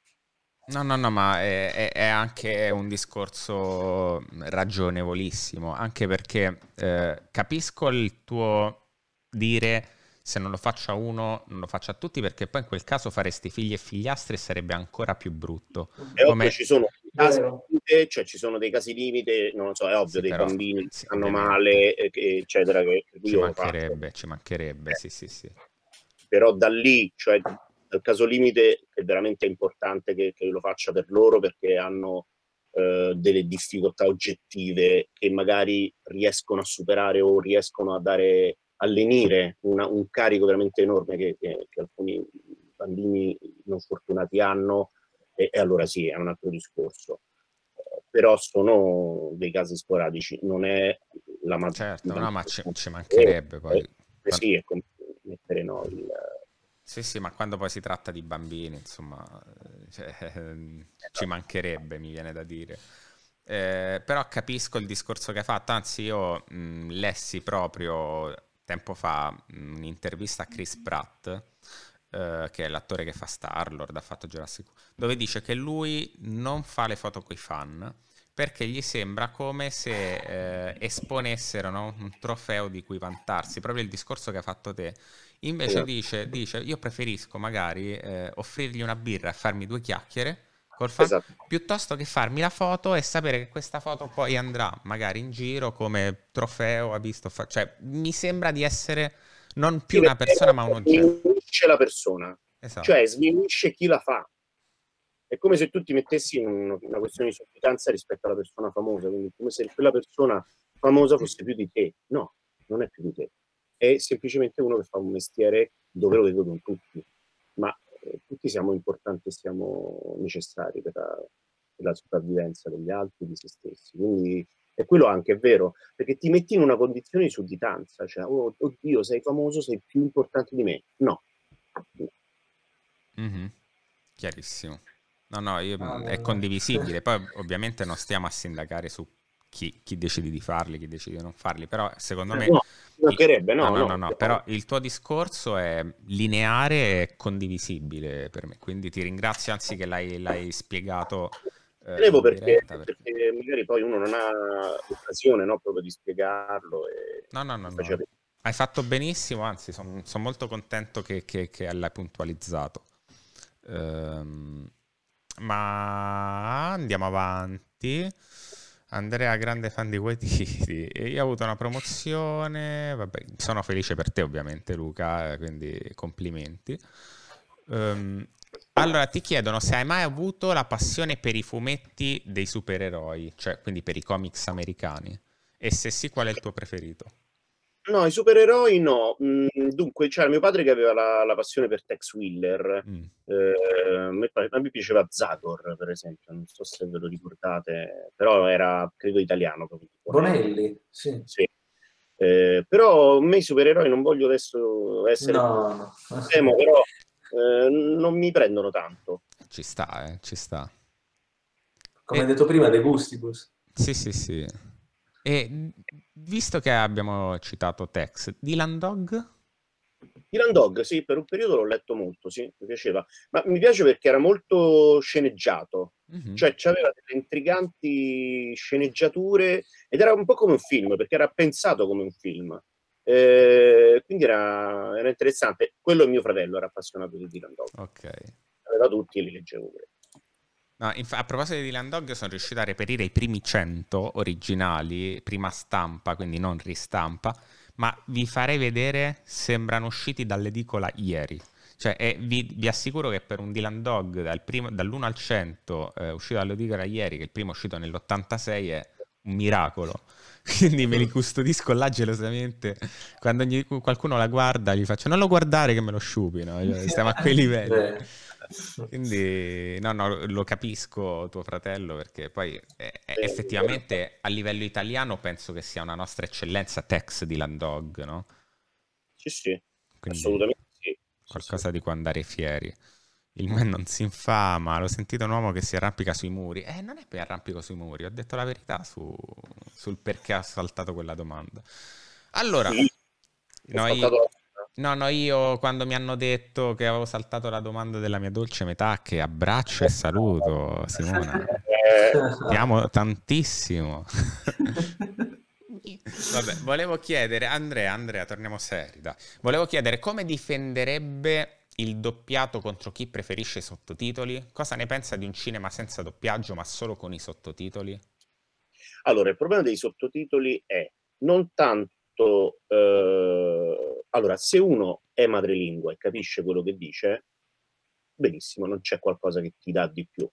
No, no, no, ma è, è- è anche un discorso ragionevolissimo, anche perché eh, capisco il tuo dire se non lo faccio a uno, non lo faccio a tutti, perché poi in quel caso faresti figli e figliastri e sarebbe ancora più brutto. È Come- ovvio ci sono dei casi limite, cioè ci sono dei casi limite, non lo so, è ovvio, Sì, dei però- bambini che sì, stanno male, eh, che- eccetera, che Ci mancherebbe, ci mancherebbe, sì, sì, sì. Però da lì, cioè dal caso limite, è veramente importante che, che io lo faccia per loro perché hanno eh, delle difficoltà oggettive che magari riescono a superare o riescono a dare a lenire una- un carico veramente enorme che, che- che alcuni bambini non fortunati hanno e, e allora sì, è un altro discorso. Eh, Però sono dei casi sporadici, non è la maggior Certo, no, ma ci, ci mancherebbe poi. Eh, sì, è come mettere no, il, Sì, sì, ma quando poi si tratta di bambini, insomma, eh, cioè, ci mancherebbe, mi viene da dire. Eh, però capisco il discorso che hai fatto, anzi io mh, lessi proprio tempo fa un'intervista a Chris Pratt, eh, che è l'attore che fa Star-Lord, ha fatto Jurassic dove dice che lui non fa le foto coi fan perché gli sembra come se eh, esponessero no, un trofeo di cui vantarsi, proprio il discorso che hai fatto te. Invece dice, dice, io preferisco magari eh, offrirgli una birra e farmi due chiacchiere col fan, esatto. piuttosto che farmi la foto e sapere che questa foto poi andrà magari in giro come trofeo, ha visto, fa- cioè mi sembra di essere non più Sì, una persona ma un oggetto. Sminuisce la persona, Esatto. cioè sminuisce chi la fa. È come se tu ti mettessi in un- una questione di sudditanza rispetto alla persona famosa, quindi come se quella persona famosa fosse più di te. No, non è più di te. È semplicemente uno che fa un mestiere dove lo vedono tutti, ma tutti siamo importanti e siamo necessari per la, per la sopravvivenza degli altri, di se stessi. Quindi è quello anche è vero, perché ti metti in una condizione di sudditanza, cioè, oh, oddio, sei famoso, sei più importante di me. No. Mhm. Chiarissimo. No, no, io- Ah, è no. condivisibile. Poi ovviamente non stiamo a sindacare su chi, chi decide di farli, chi decide di non farli, però secondo me... No, mancherebbe, no, no, no, no, però il tuo discorso è lineare e condivisibile per me, quindi ti ringrazio anzi che l'hai, l'hai spiegato eh, perché, perché- perché magari poi uno non ha occasione no, proprio di spiegarlo. E No, no, no, no. Hai fatto benissimo, anzi sono molto contento che, che, che l'hai puntualizzato. Ehm, ma andiamo avanti. Andrea, grande fan di. E Io ho avuto una promozione, vabbè, sono felice per te ovviamente Luca, eh, quindi complimenti. Ehm, allora, ti chiedono se hai mai avuto la passione per i fumetti dei supereroi, cioè quindi per i comics americani, e se sì, qual è il tuo preferito? No, i supereroi no. Mm, dunque, c'era mio padre che aveva la, la passione per Tex Willer. Mm. Eh, a, me, a me piaceva Zagor, per esempio, non so se ve lo ricordate, però era, credo, italiano. proprio. Bonelli, sì. Sì. Eh, però a me i supereroi non voglio adesso essere No, no. temo, però eh, non mi prendono tanto. Ci sta, eh, ci sta. Come hai detto prima, De Gustibus. Sì, sì, sì. E visto che abbiamo citato Tex, Dylan Dog? Dylan Dog, sì, per un periodo l'ho letto molto, sì, mi piaceva. Ma mi piace perché era molto sceneggiato, Mhm. cioè aveva delle intriganti sceneggiature ed era un po' come un film, perché era pensato come un film. Eh, quindi era, era, interessante. Quello è mio fratello, era appassionato di Dylan Dog. Ok. Aveva tutti e li leggevo pure. No, inf- a proposito di Dylan Dog, sono riuscito a reperire i primi 100 originali, prima stampa, quindi non ristampa, ma vi farei vedere, sembrano usciti dall'edicola ieri. Cioè, vi, vi, assicuro che per un Dylan Dog dal primo, dall'1 al 100 eh, uscito dall'edicola ieri, che il primo è uscito nell'86, è un miracolo. Quindi me li custodisco là gelosamente. Quando ogni, qualcuno la guarda, gli faccio: Non lo guardare che me lo sciupino. Cioè, stiamo a quei livelli. Quindi, no, no, lo capisco tuo fratello perché poi eh, effettivamente a livello italiano penso che sia una nostra eccellenza Tex di Landog, no? Sì, sì, Quindi assolutamente sì. Qualcosa di cui andare fieri. Il me non si infama, l'ho sentito un uomo che si arrampica sui muri. Eh, non è per arrampico sui muri, ho detto la verità su, sul perché ha saltato quella domanda. Allora, sì, noi... No, no, io quando mi hanno detto che avevo saltato la domanda della mia dolce metà, che abbraccio e saluto, Simona. Ti amo tantissimo. Vabbè, volevo chiedere, Andrea, Andrea, torniamo seri, dai. Volevo chiedere come difenderebbe il doppiato contro chi preferisce i sottotitoli? Cosa ne pensa di un cinema senza doppiaggio ma solo con i sottotitoli? Allora, il problema dei sottotitoli è non tanto... Eh allora, se uno è madrelingua e capisce quello che dice, benissimo, non c'è qualcosa che ti dà di più.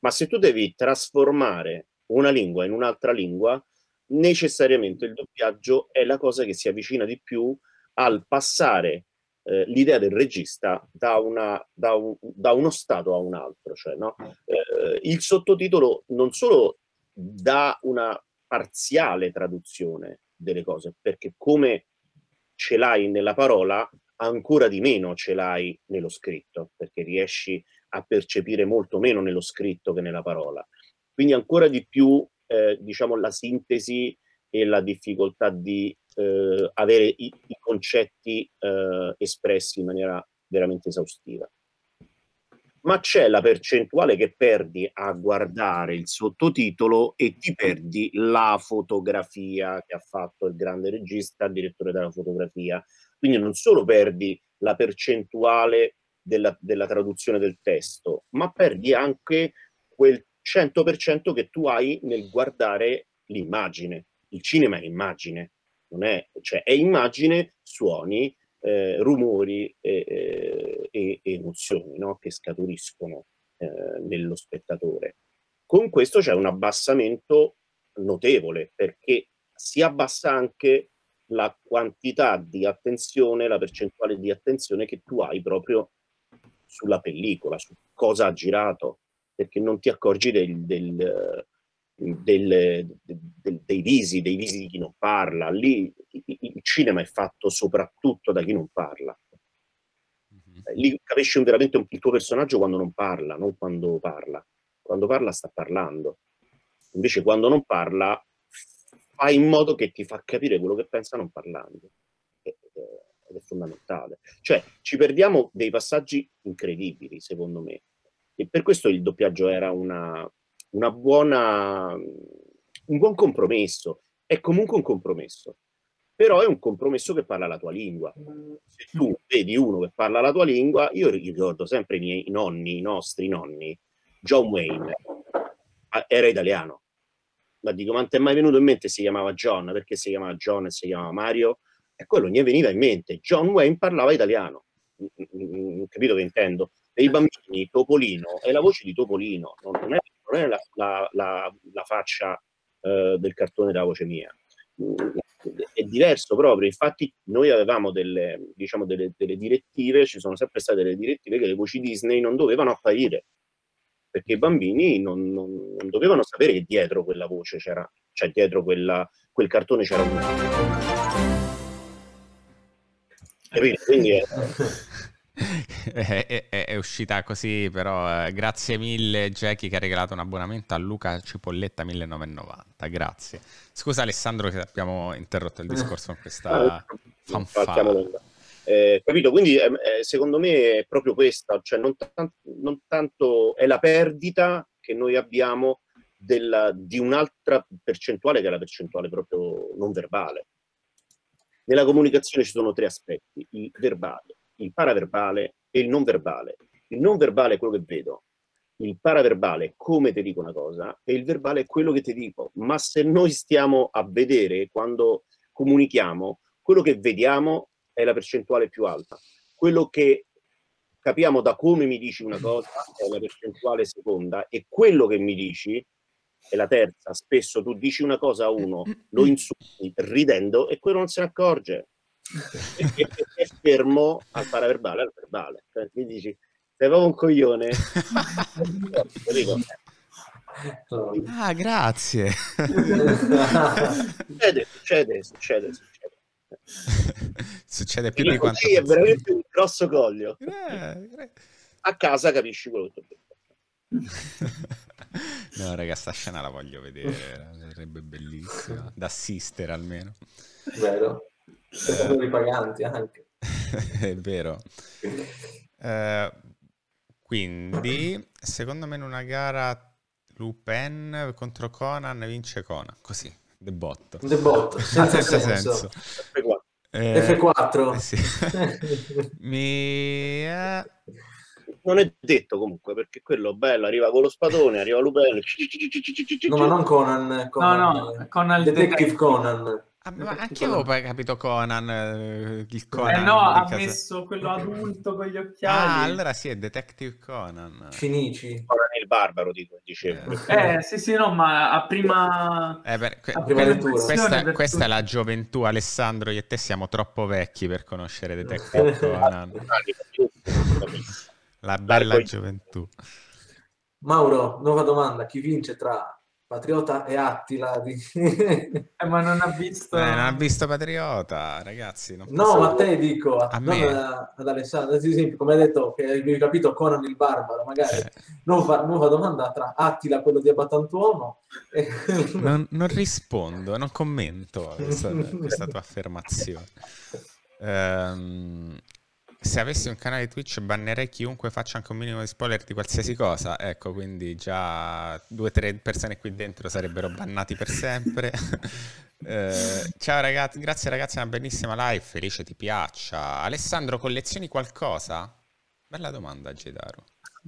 Ma se tu devi trasformare una lingua in un'altra lingua, necessariamente il doppiaggio è la cosa che si avvicina di più al passare eh, l'idea del regista da, una, da, un, da, uno stato a un altro. Cioè, no? eh, il sottotitolo non solo dà una parziale traduzione delle cose, perché come ce l'hai nella parola, ancora di meno ce l'hai nello scritto, perché riesci a percepire molto meno nello scritto che nella parola. Quindi ancora di più, eh, diciamo, la sintesi e la difficoltà di eh, avere i, i concetti eh, espressi in maniera veramente esaustiva ma c'è la percentuale che perdi a guardare il sottotitolo e ti perdi la fotografia che ha fatto il grande regista, il direttore della fotografia. Quindi non solo perdi la percentuale della, della traduzione del testo, ma perdi anche quel 100% che tu hai nel guardare l'immagine. Il cinema è immagine, non è, cioè è immagine, suoni, eh, rumori e, e, e emozioni no? che scaturiscono eh, nello spettatore. Con questo c'è un abbassamento notevole perché si abbassa anche la quantità di attenzione, la percentuale di attenzione che tu hai proprio sulla pellicola, su cosa ha girato, perché non ti accorgi del, del, del, dei visi, dei visi di chi non parla. Lì il cinema è fatto soprattutto da chi non parla. Lì capisci veramente il tuo personaggio quando non parla, non quando parla. Quando parla sta parlando. Invece quando non parla fai in modo che ti fa capire quello che pensa non parlando. Ed è fondamentale. Cioè ci perdiamo dei passaggi incredibili, secondo me. E per questo il doppiaggio era una buona, un buon compromesso. È comunque un compromesso, però è un compromesso che parla la tua lingua. Se tu vedi uno che parla la tua lingua, io ricordo sempre i miei nonni, i nostri nonni, John Wayne era italiano. Ma dico, ma ti è mai venuto in mente si chiamava John? Perché si chiamava John e si chiamava Mario? E quello gli veniva in mente. John Wayne parlava italiano. Capito che intendo? Per i bambini, Topolino è la voce di Topolino, non è non è la, la, la, la faccia eh, del cartone della voce mia. È diverso proprio, infatti noi avevamo delle, diciamo, delle, delle direttive, ci sono sempre state delle direttive che le voci Disney non dovevano apparire, perché i bambini non, non, non dovevano sapere che dietro quella voce c'era, cioè dietro quella, quel cartone c'era un... Capito? Quindi è... è, è, è, uscita così, però eh, grazie mille Jackie che ha regalato un abbonamento a Luca Cipolletta 1990. Grazie. Scusa Alessandro che abbiamo interrotto il discorso con questa ah, fanfara. Eh, capito? Quindi eh, eh, secondo me è proprio questa, cioè non, tan- non, tanto è la perdita che noi abbiamo della, di un'altra percentuale che è la percentuale proprio non verbale. Nella comunicazione ci sono tre aspetti, il verbale, il paraverbale e il non verbale. Il non verbale è quello che vedo, il paraverbale è come ti dico una cosa e il verbale è quello che ti dico. Ma se noi stiamo a vedere quando comunichiamo, quello che vediamo è la percentuale più alta. Quello che capiamo da come mi dici una cosa è la percentuale seconda e quello che mi dici è la terza. Spesso tu dici una cosa a uno, lo insulti ridendo e quello non se ne accorge. E, è fermo al paraverbale, al verbale. Cioè, mi dici, sei proprio un coglione. ah, grazie. succede, succede, succede, succede. Succede più di quanto... Sì, è veramente un grosso coglio. Eh, a casa capisci quello che ti no, raga, sta scena la voglio vedere, sarebbe bellissima, da assistere almeno. Vero, eh, paganti anche. è vero. Eh, quindi, secondo me in una gara Lupin contro Conan vince Conan, così, de botto. De botto, senza, senza senso. senso. F4. F4. Eh, sì. Mi... Eh non è detto comunque perché quello bello arriva con lo spadone arriva Lupin no ma non Conan, Conan no no Conan Detective Conan Ah, ma anche io avevo capito Conan, eh, il Conan. Eh no, ha casa... messo quello adulto con gli occhiali. Ah, allora sì, è Detective Conan. Finici. Conan il barbaro, dico, dicevo. Eh, eh sì, sì, no, ma a prima... Eh, per, que- a prima questa, questa è la gioventù, Alessandro, io e te siamo troppo vecchi per conoscere Detective Conan. La bella gioventù. Mauro, nuova domanda. Chi vince tra Patriota e Attila? Di... eh, ma non ha visto... Eh, non ha visto Patriota, ragazzi. no, ma a te dico, a, a me. ad Alessandro, ad esempio, come hai detto, che avevi capito Conan il Barbaro, magari eh. nuova, nuova, domanda tra Attila, quello di Abbatantuono e... non, non rispondo, non commento questa, questa tua affermazione. Um, se avessi un canale Twitch bannerei chiunque faccia anche un minimo di spoiler di qualsiasi cosa. Ecco, quindi già due o tre persone qui dentro sarebbero bannati per sempre. eh, ciao ragazzi, grazie ragazzi, una bellissima live, felice ti piaccia. Alessandro, collezioni qualcosa? Bella domanda, Gedaro.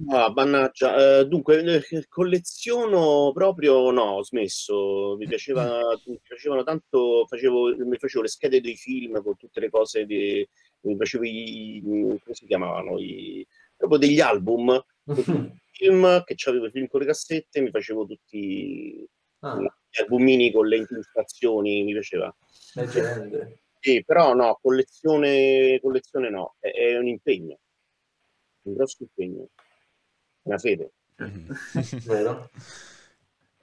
Ah, mannaggia, eh, dunque eh, colleziono proprio no, ho smesso, mi, piaceva, mi piacevano tanto, facevo, mi facevo le schede dei film con tutte le cose di, mi facevo i, come si chiamavano, I, proprio degli album, film, che avevo i film con le cassette, mi facevo tutti ah. gli albumini con le illustrazioni, mi piaceva. Leggende. Sì, però no, collezione, collezione no, è, è un impegno, un grosso impegno, una fede. Vero?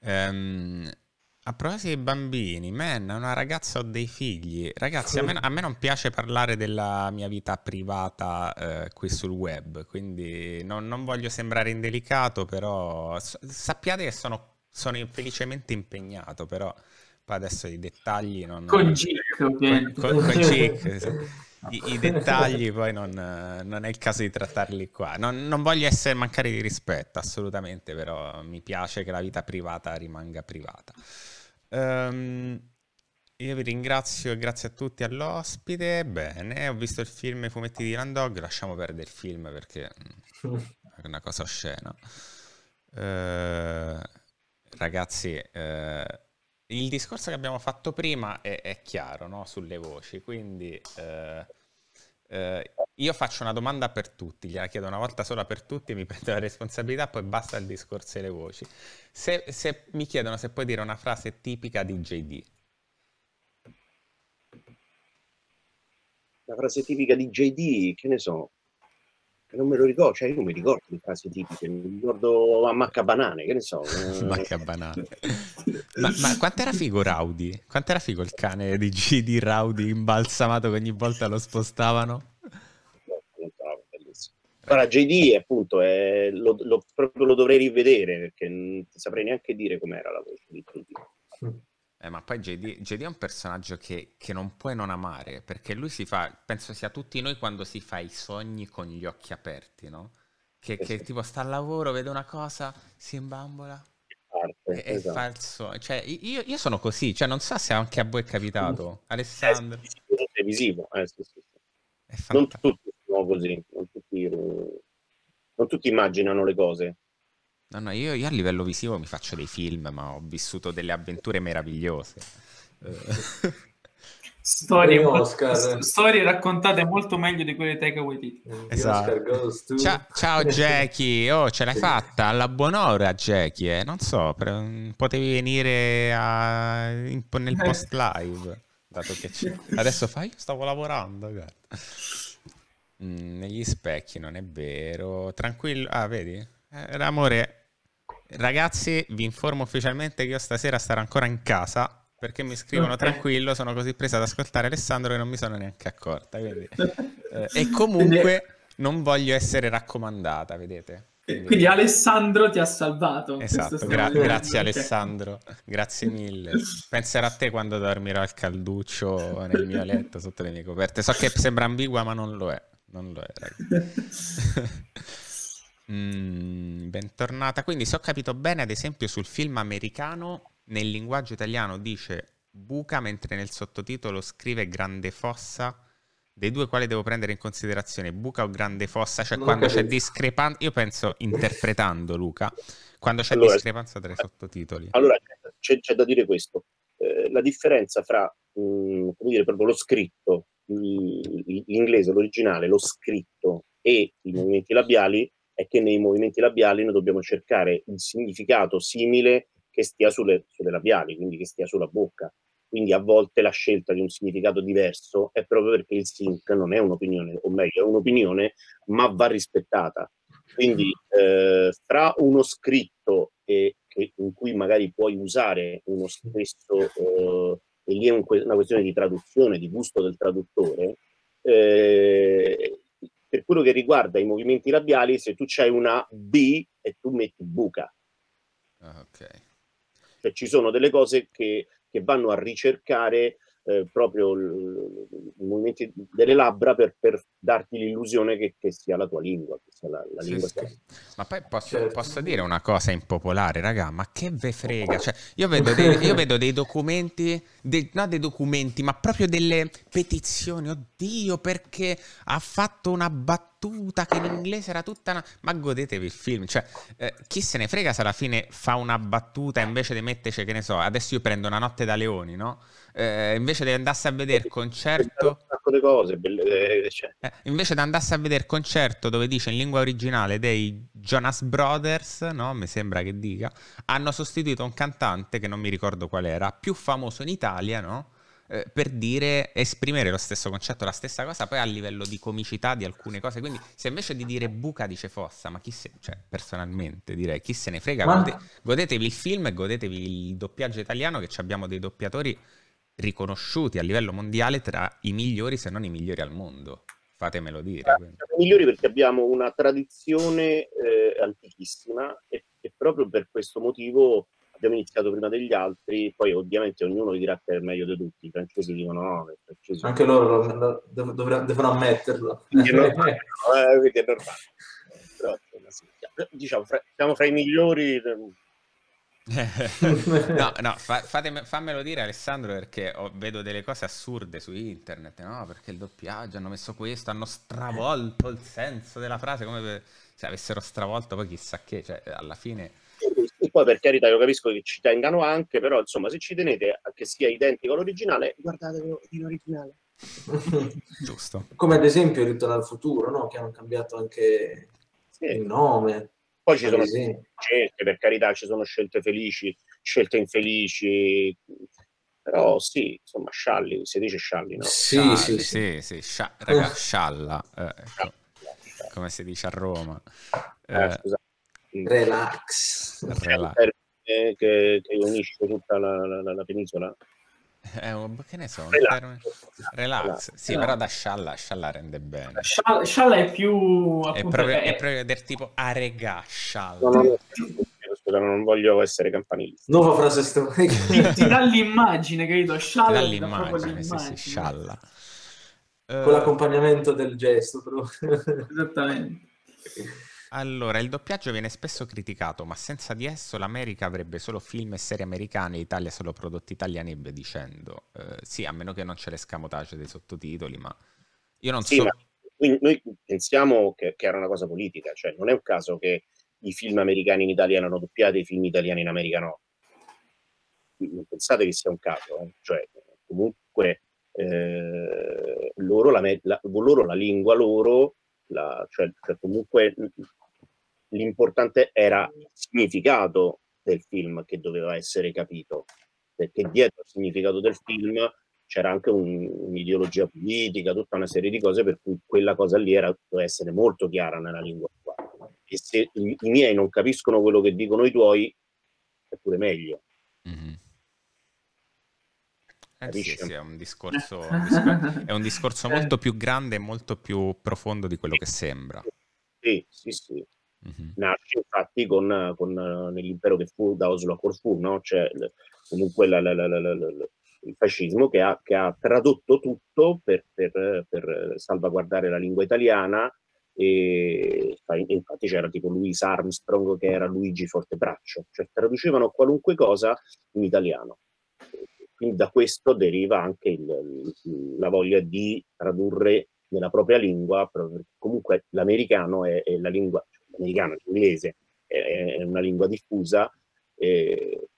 Um, a proposito dei bambini, man, una ragazza ho dei figli. Ragazzi, a me, a me non piace parlare della mia vita privata eh, qui sul web, quindi non, non, voglio sembrare indelicato, però sappiate che sono, sono felicemente impegnato, però poi adesso i dettagli non... Con Gic, con, con, con Gic, I, I, dettagli poi non, non, è il caso di trattarli qua. Non, non, voglio essere mancare di rispetto, assolutamente, però mi piace che la vita privata rimanga privata. Um, io vi ringrazio e grazie a tutti all'ospite. Bene, ho visto il film I fumetti di Landog. Lasciamo perdere il film perché è una cosa oscena. Uh, ragazzi, uh, il discorso che abbiamo fatto prima è, è chiaro no? sulle voci. Quindi uh, io faccio una domanda per tutti, gliela chiedo una volta sola per tutti, mi prendo la responsabilità, poi basta il discorso e le voci. Se, se mi chiedono se puoi dire una frase tipica di JD. La frase tipica di JD, che ne so, non me lo ricordo, cioè io non mi ricordo le frasi tipiche, mi ricordo a Macca Banane, che ne so. Macca Banane. ma, ma quanto era figo Rowdy? Quanto era figo il cane di GD Rowdy imbalsamato che ogni volta lo spostavano? Guarda, JD appunto è, lo, lo, proprio lo dovrei rivedere perché non saprei neanche dire com'era la voce di JD. Eh, ma poi JD, JD, è un personaggio che, che, non puoi non amare perché lui si fa, penso sia tutti noi quando si fa i sogni con gli occhi aperti, no? Che, che tipo sta al lavoro, vede una cosa, si imbambola parte, e, esatto. fa il sogno. Cioè, io, io, sono così, cioè non so se anche a voi è capitato, Alessandro. Eh, televisivo. Eh, sì, sì, sì. Non tutti sono così, non tutti, non tutti immaginano le cose. No, no, io, io, a livello visivo mi faccio dei film, ma ho vissuto delle avventure meravigliose. Storie, molto, storie, raccontate molto meglio di quelle di Taika Waititi. Esatto. Ciao, ciao Jackie, oh, ce l'hai fatta alla buon'ora Jackie, eh? non so, per, potevi venire a, in, nel post live, dato che c'è. Adesso fai, stavo lavorando, guarda. Mm, negli specchi, non è vero. Tranquillo, ah, vedi? Eh, amore, ragazzi, vi informo ufficialmente che io stasera starò ancora in casa perché mi scrivono tranquillo, sono così presa ad ascoltare Alessandro che non mi sono neanche accorta. Quindi, eh, e comunque non voglio essere raccomandata, vedete? Quindi, quindi Alessandro ti ha salvato. Esatto, gra- grazie Alessandro, grazie mille. Penserò a te quando dormirò al calduccio nel mio letto sotto le mie coperte. So che sembra ambigua, ma non lo è. Non lo è, mm, bentornata. Quindi, se ho capito bene, ad esempio, sul film americano nel linguaggio italiano dice buca mentre nel sottotitolo scrive grande fossa. Dei due quali devo prendere in considerazione buca o grande fossa? Cioè non quando c'è discrepanza io penso interpretando Luca. Quando c'è allora, discrepanza tra i sottotitoli. allora c'è, c'è da dire questo. Eh, la differenza fra mh, mm, come dire proprio lo scritto l'inglese l'originale lo scritto e i movimenti labiali è che nei movimenti labiali noi dobbiamo cercare il significato simile che stia sulle, sulle labiali, quindi che stia sulla bocca. Quindi a volte la scelta di un significato diverso è proprio perché il sync non è un'opinione, o meglio, è un'opinione, ma va rispettata. Quindi eh, fra uno scritto e, che, in cui magari puoi usare uno stesso, eh, e lì è un, una questione di traduzione, di gusto del traduttore, eh, per quello che riguarda i movimenti labiali, se tu c'hai una B e tu metti buca. Ah, ok. Cioè ci sono delle cose che, che vanno a ricercare eh, proprio i movimenti delle labbra per, per darti l'illusione che, che, sia la tua lingua, che sia la, la sì, lingua sì. Ma poi posso, certo. posso, dire una cosa impopolare, raga, ma che ve frega? Cioè, io, vedo dei, io vedo dei documenti, dei, no dei documenti, ma proprio delle petizioni, oddio, perché ha fatto una battuta battuta che in inglese era tutta una... Ma godetevi il film, cioè eh, chi se ne frega se alla fine fa una battuta invece di metterci, che ne so, adesso io prendo una notte da leoni, no? Eh, invece di andarsi a vedere il concerto... Cose, belle, eh, cioè. eh, invece di andarsi a vedere il concerto dove dice in lingua originale dei Jonas Brothers, no? Mi sembra che dica, hanno sostituito un cantante che non mi ricordo qual era, più famoso in Italia, no? Eh, per dire, esprimere lo stesso concetto, la stessa cosa, poi a livello di comicità di alcune cose. Quindi, se invece di dire buca dice fossa, ma chi se, cioè, personalmente direi, chi se ne frega, ma... gode, godetevi il film e godetevi il doppiaggio italiano, che abbiamo dei doppiatori riconosciuti a livello mondiale tra i migliori, se non i migliori al mondo. Fatemelo dire. I migliori perché abbiamo una tradizione eh, antichissima e, e proprio per questo motivo abbiamo iniziato prima degli altri, poi ovviamente ognuno vi dirà che è il meglio di tutti, i francesi dicono no, i francesi... Anche loro lo, lo, dov- devono ammetterlo. Quindi è normale, no? eh, quindi è normale. Però, diciamo, fra, siamo fra i migliori... no, no, fa, fatemi, fammelo dire Alessandro perché ho, vedo delle cose assurde su internet, no? Perché il doppiaggio hanno messo questo, hanno stravolto il senso della frase come se avessero stravolto poi chissà che, cioè alla fine e poi per carità io capisco che ci tengano anche, però insomma se ci tenete a che sia identico all'originale, guardatelo in originale. Giusto. Come ad esempio Ritorno al futuro, no? che hanno cambiato anche sì. il nome. Poi ci sono scelte, per carità, ci sono scelte felici, scelte infelici, però sì, insomma, scialli, si dice scialli, no? Sì, scialli, sì, sì, sì. Scia- raga, scialla, eh, ecco. come si dice a Roma. Eh, eh, Relax. Relax. Che, che, unisce tutta la, la, la penisola. Eh, che ne so, relax. Termine... relax. Sì, però da scialla, scialla rende bene. Scialla, scialla è più... Appunto, è, proprio, è... è, proprio, del tipo arega scialla. No, no, no. Scusa, non voglio essere campanilista. Nuova frase storica. ti, ti dà l'immagine, capito? Scialla. Ti dà l'immagine, sì, sì, scialla. Con uh... l'accompagnamento del gesto, però. Esattamente. Allora, il doppiaggio viene spesso criticato, ma senza di esso l'America avrebbe solo film e serie americane, l'Italia solo prodotti italiani e via dicendo. Eh, sì, a meno che non c'è l'escamotage dei sottotitoli, ma io non sì, so... Ma noi pensiamo che, che, era una cosa politica, cioè non è un caso che i film americani in Italia erano doppiati e i film italiani in America no. Non pensate che sia un caso, eh? cioè comunque eh, loro, la, la, loro, la, lingua loro, la, cioè, cioè comunque l'importante era il significato del film che doveva essere capito, perché dietro il significato del film c'era anche un, un'ideologia politica, tutta una serie di cose per cui quella cosa lì era, doveva essere molto chiara nella lingua. E se i, i miei non capiscono quello che dicono i tuoi, è pure meglio. Mm-hmm. Eh sì, sì, è un discorso, un discorso, è un discorso molto più grande e molto più profondo di quello che sembra. Sì, sì, sì. Mm-hmm. Nasce infatti con, con, nell'impero che fu da Oslo a Corfù, no? Cioè, comunque la, la, la, il fascismo che ha, che ha, tradotto tutto per, per, per, salvaguardare la lingua italiana e infatti c'era tipo Louis Armstrong che era Luigi Fortebraccio, cioè traducevano qualunque cosa in italiano. Quindi da questo deriva anche il, la voglia di tradurre nella propria lingua, comunque l'americano è, è la lingua, l'americano, l'inglese è, è, una lingua diffusa, eh,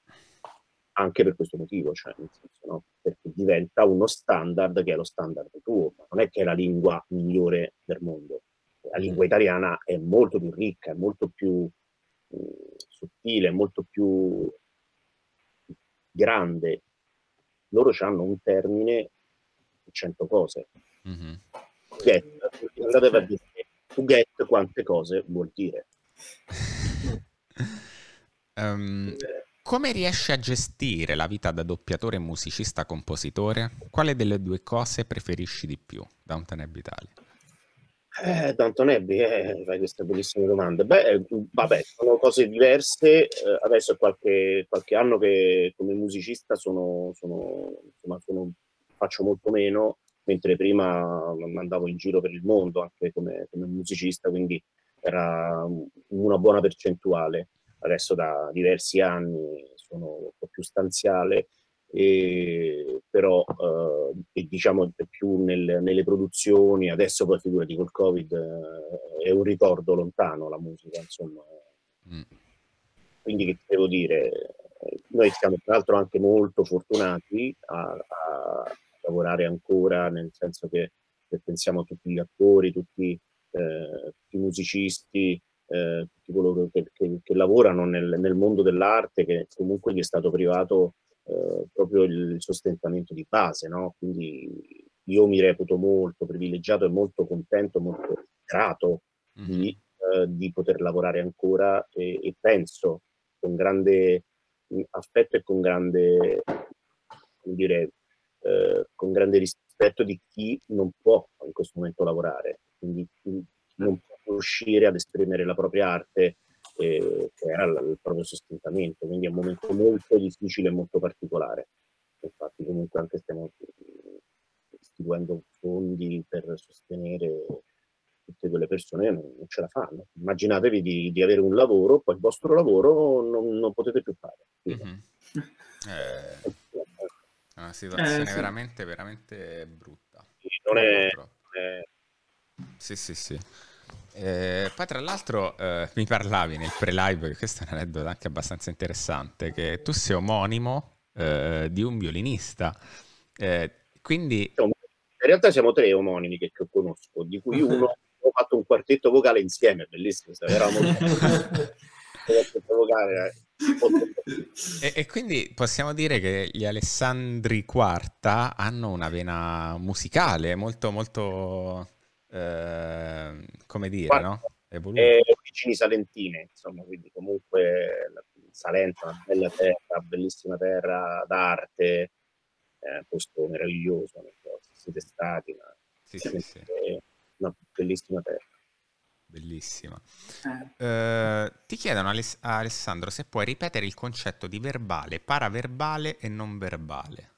anche per questo motivo, cioè nel senso, no? perché diventa uno standard che è lo standard tuo, non è che è la lingua migliore del mondo. La lingua italiana è molto più ricca, è molto più mh, sottile, molto più grande. Loro hanno un termine di cento cose. Mm-hmm. Get, andate a dire to get quante cose vuol dire. um, come riesci a gestire la vita da doppiatore, musicista, compositore? Quale delle due cose preferisci di più? Downton Abbey Italia. Eh, Downton Abbey, eh, fai queste bellissime domande. Beh, eh, vabbè, sono cose diverse. Eh, adesso è qualche, qualche, anno che come musicista sono, sono, insomma, sono, faccio molto meno, mentre prima andavo in giro per il mondo anche come, come musicista, quindi era una buona percentuale adesso da diversi anni sono un po' più stanziale, e, però eh, diciamo più nel, nelle produzioni, adesso poi figurati col Covid eh, è un ricordo lontano la musica, insomma. Mm. Quindi che devo dire, noi siamo tra l'altro anche molto fortunati a, a lavorare ancora, nel senso che se pensiamo a tutti gli attori, tutti, eh, tutti i musicisti, eh, tutti coloro che, che, che lavorano nel, nel, mondo dell'arte, che comunque gli è stato privato eh, proprio il sostentamento di base, no? Quindi io mi reputo molto privilegiato e molto contento, molto grato mm-hmm. di, eh, di, poter lavorare ancora e, e, penso con grande affetto e con grande, come dire, eh, con grande rispetto di chi non può in questo momento lavorare. Quindi non può riuscire ad esprimere la propria arte, eh, che era il, proprio sostentamento. Quindi è un momento molto difficile e molto particolare. Infatti comunque anche stiamo istituendo fondi per sostenere tutte quelle persone non ce la fanno. Immaginatevi di, di, avere un lavoro, poi il vostro lavoro non, non potete più fare. Mm-hmm. Eh, è una situazione eh, sì. veramente, veramente brutta. Non è, è... Sì, sì, sì. Eh, poi tra l'altro eh, mi parlavi nel pre-live, questo è un aneddoto anche abbastanza interessante, che tu sei omonimo eh, di un violinista. Eh, quindi... In realtà siamo tre omonimi che, che conosco, di cui uno ho fatto un quartetto vocale insieme, bellissimo, eravamo... vocale, e, e, quindi possiamo dire che gli Alessandri Quarta hanno una vena musicale molto molto Ehm, come dire, Guarda, no? Evoluto. origini salentine, insomma, quindi comunque Salento, una bella terra, bellissima terra d'arte, eh, posto meraviglioso, siete stati, ma sì, sì, sì. una bellissima terra. Bellissima. Eh. Uh, ti chiedono Aless- Alessandro se puoi ripetere il concetto di verbale, paraverbale e non verbale.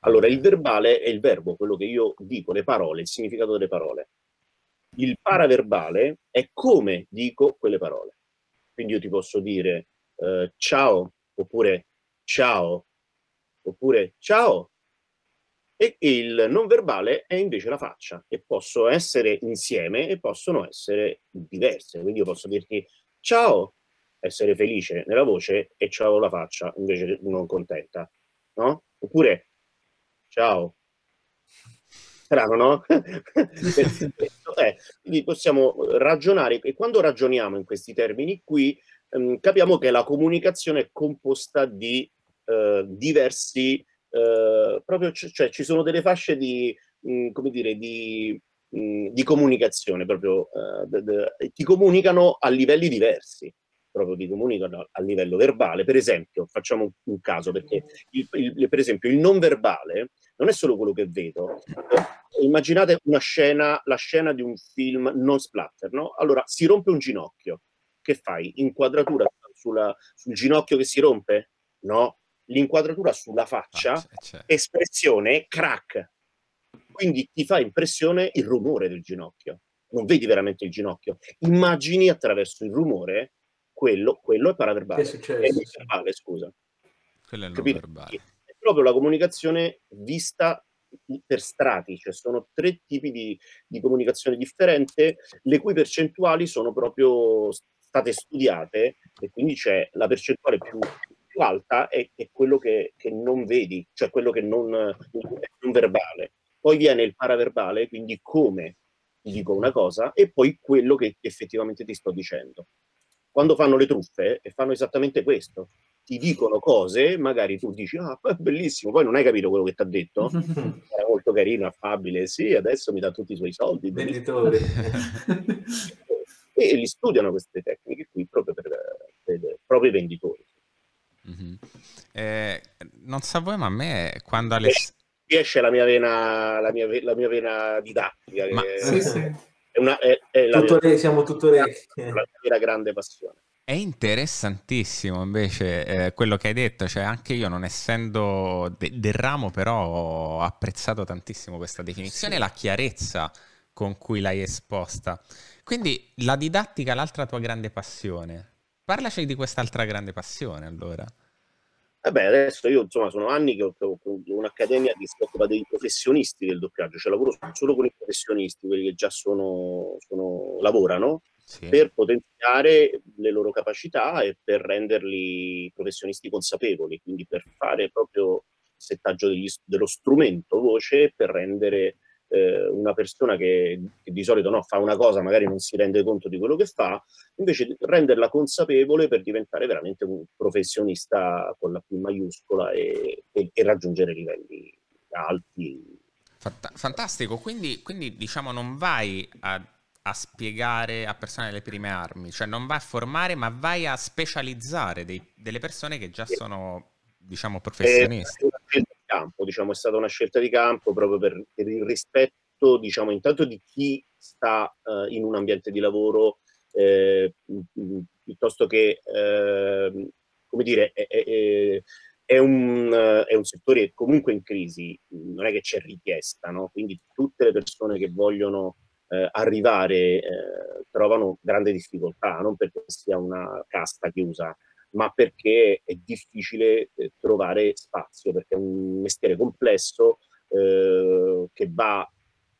Allora, il verbale è il verbo, quello che io dico, le parole, il significato delle parole. Il paraverbale è come dico quelle parole. Quindi io ti posso dire eh, ciao, oppure ciao, oppure ciao. E il non verbale è invece la faccia, e possono essere insieme e possono essere diverse. Quindi io posso dirti ciao, essere felice nella voce, e ciao la faccia, invece non contenta. No? Oppure ciao, strano, no? eh, quindi possiamo ragionare e quando ragioniamo in questi termini qui ehm, capiamo che la comunicazione è composta di eh, diversi, eh, proprio cioè ci sono delle fasce di, mh, mm, come dire, di, mh, mm, di comunicazione, proprio eh, d- d- ti comunicano a livelli diversi proprio ti comunicano a livello verbale. Per esempio, facciamo un caso, perché il, il, per esempio il non verbale non è solo quello che vedo. Immaginate una scena, la scena di un film non splatter, no? Allora, si rompe un ginocchio. Che fai? Inquadratura sulla, sul ginocchio che si rompe? No. L'inquadratura sulla faccia, ah, certo. espressione, crack. Quindi ti fa impressione il rumore del ginocchio. Non vedi veramente il ginocchio. Immagini attraverso il rumore quello, quello è paraverbale. Che è È verbale, scusa. Quello è non verbale. È proprio la comunicazione vista per strati, cioè sono tre tipi di, di comunicazione differente, le cui percentuali sono proprio state studiate e quindi c'è la percentuale più, più alta è, è quello che, che, non vedi, cioè quello che non è non verbale. Poi viene il paraverbale, quindi come dico una cosa, e poi quello che effettivamente ti sto dicendo quando fanno le truffe e fanno esattamente questo. Ti dicono cose, magari tu dici, ah, è bellissimo, poi non hai capito quello che ti ha detto. Era molto carino, affabile, sì, adesso mi dà tutti i suoi soldi. Venditore. e li studiano queste tecniche qui proprio per, per, per proprio i venditori. Mm-hmm. Eh, non so voi, ma a me quando Alessandro esce la mia vena, la mia, la mia vena didattica. Ma, che... sì, sì. È una, è, è tutto re, siamo tutto re. La vera grande passione. È interessantissimo invece eh, quello che hai detto, cioè anche io non essendo de- del ramo però ho apprezzato tantissimo questa definizione e sì. la chiarezza con cui l'hai esposta. Quindi la didattica, l'altra tua grande passione. Parlaci di quest'altra grande passione allora. Vabbè, adesso io insomma sono anni che ho, ho un'accademia che si occupa dei professionisti del doppiaggio, cioè lavoro solo con i professionisti, quelli che già sono, sono lavorano, sì. per potenziare le loro capacità e per renderli professionisti consapevoli, quindi per fare proprio il settaggio degli, dello strumento voce per rendere eh, una persona che, che, di solito no, fa una cosa, magari non si rende conto di quello che fa, invece renderla consapevole per diventare veramente un professionista con la P maiuscola e, e, e raggiungere livelli alti. Fantastico, quindi, quindi diciamo non vai a, a, spiegare a persone le prime armi, cioè non vai a formare ma vai a specializzare dei, delle persone che già sono diciamo professionisti. Eh, campo, diciamo, è stata una scelta di campo proprio per, per il rispetto, diciamo, intanto di chi sta uh, in un ambiente di lavoro eh, piuttosto che, eh, come dire, è, è, è, un, è, un, settore comunque in crisi, non è che c'è richiesta, no? Quindi tutte le persone che vogliono eh, arrivare eh, trovano grande difficoltà, non perché sia una casta chiusa, ma perché è difficile eh, trovare spazio, perché è un mestiere complesso eh, che va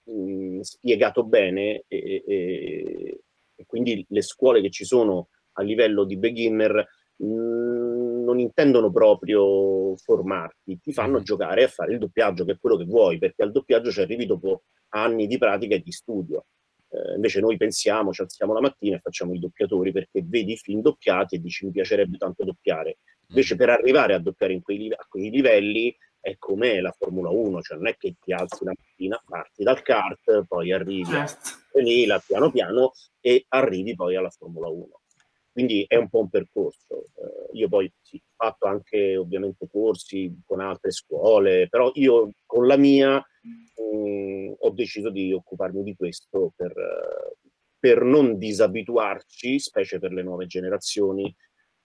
mh, mm, spiegato bene e, e, e, quindi le scuole che ci sono a livello di beginner mh, mm, non intendono proprio formarti, ti fanno mm. giocare a fare il doppiaggio, che è quello che vuoi, perché al doppiaggio ci arrivi dopo anni di pratica e di studio. Eh, invece noi pensiamo, ci alziamo la mattina e facciamo i doppiatori perché vedi i film doppiati e dici mi piacerebbe tanto doppiare. Invece mm. per arrivare a doppiare in quei, a quei livelli è come la Formula 1, cioè non è che ti alzi la mattina, parti dal kart, poi arrivi certo. a Venila piano piano e arrivi poi alla Formula 1. Quindi è un po' un percorso. Eh, io poi sì, ho fatto anche ovviamente corsi con altre scuole, però io con la mia mh, mm, ho deciso di occuparmi di questo per, per non disabituarci, specie per le nuove generazioni,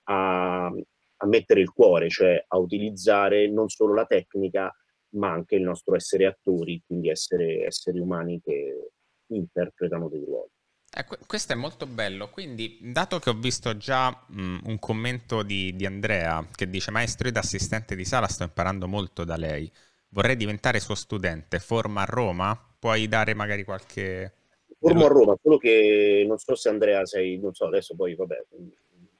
a, a mettere il cuore, cioè a utilizzare non solo la tecnica, ma anche il nostro essere attori, quindi essere esseri umani che, interpretano dei ruoli. Eh, questo è molto bello, quindi dato che ho visto già mh, un commento di, di, Andrea che dice maestro da assistente di sala sto imparando molto da lei, vorrei diventare suo studente, forma a Roma? Puoi dare magari qualche... Formo a Roma, solo che non so se Andrea sei, non so, adesso poi vabbè,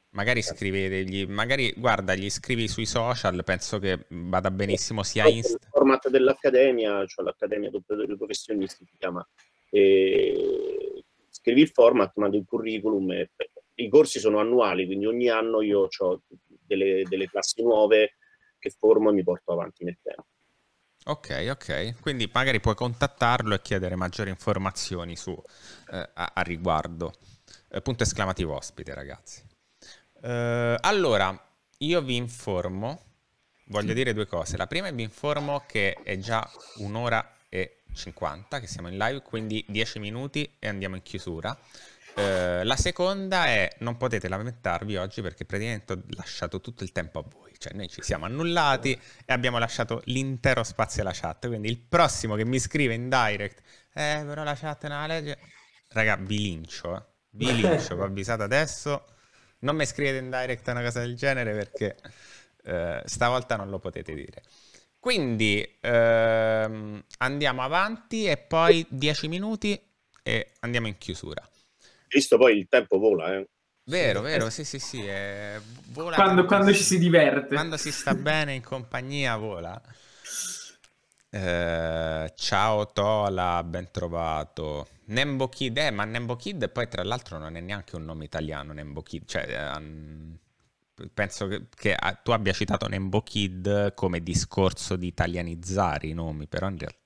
Magari scrivetegli, magari guarda, gli scrivi sui social, penso che vada benissimo sia Insta. Il format dell'Accademia, cioè l'Accademia dei professionisti si chiama, e scrivi il format, mandi il curriculum, e, i corsi sono annuali, quindi ogni anno io ho delle, delle classi nuove che formo e mi porto avanti nel tempo. Ok, ok, quindi magari puoi contattarlo e chiedere maggiori informazioni su, eh, a, a, riguardo. Eh, punto esclamativo ospite, ragazzi. Uh, allora, io vi informo, voglio dire due cose. La prima è vi informo che è già un'ora e 50 che siamo in live, quindi 10 minuti e andiamo in chiusura. Uh, la seconda è non potete lamentarvi oggi perché praticamente ho lasciato tutto il tempo a voi, cioè noi ci siamo annullati e abbiamo lasciato l'intero spazio alla chat, quindi il prossimo che mi scrive in direct, eh però la chat è una legge, raga vi lincio, eh. vi lincio, vi ho avvisato adesso non mi scrivete in direct una cosa del genere perché eh, stavolta non lo potete dire. Quindi ehm, andiamo avanti e poi 10 minuti e andiamo in chiusura. Visto poi il tempo vola, eh. Vero, vero, sì, sì, sì. Eh, vola quando, quando ci si diverte. Quando si sta bene in compagnia vola. Eh, ciao Tola, ben trovato. Nembo Kid, eh, ma Nembo Kid poi tra l'altro non è neanche un nome italiano, Nembo Kid, cioè um, penso che, che uh, tu abbia citato Nembo Kid come discorso di italianizzare i nomi, però in realtà...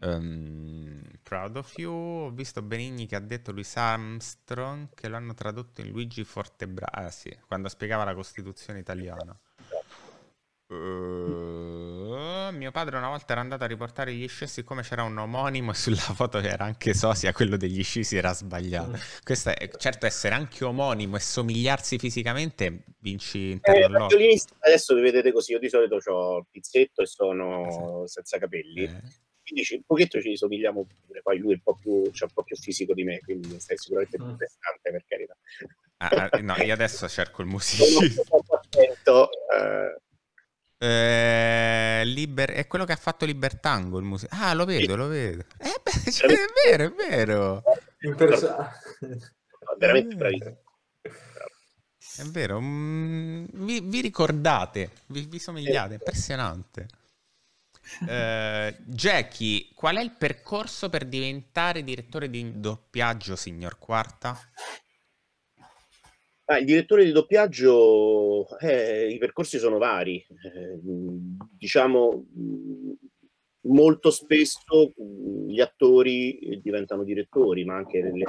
Um, proud of you, ho visto Benigni che ha detto Louis Armstrong che l'hanno tradotto in Luigi Fortebraccio, ah sì, quando spiegava la Costituzione italiana. Uh, mio padre una volta era andato a riportare gli sci siccome c'era un omonimo e sulla foto c'era anche Sosia, quello degli sci si era sbagliato. Mm. Questo è, certo essere anche omonimo e somigliarsi fisicamente vinci in eh, Adesso vi vedete così, io di solito ho il pizzetto e sono senza capelli. Eh. Quindi un pochetto ci somigliamo pure, poi lui è un po' più, c'è un po' più fisico di me, quindi stai sicuramente più mm. prestante per carità. Ah, ah, no, io adesso cerco il musicista. Eh, eh, liber... È quello che ha fatto Libertango il museo. Ah, lo vedo, lo vedo. Eh, beh, cioè, è vero, è vero. Interessa... Veramente bravissimo. È vero, mm, vi, vi, ricordate, vi, vi somigliate, impressionante. Uh, Jackie, qual è il percorso per diventare direttore di doppiaggio, signor Quarta? Ah, il direttore di doppiaggio, eh, i percorsi sono vari. Eh, diciamo, molto spesso gli attori diventano direttori, ma anche gli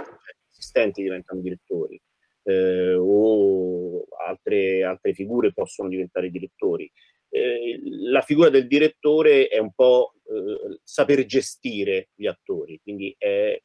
assistenti diventano direttori. Eh, o altre, altre, figure possono diventare direttori. Eh, la figura del direttore è un po' eh, saper gestire gli attori, quindi è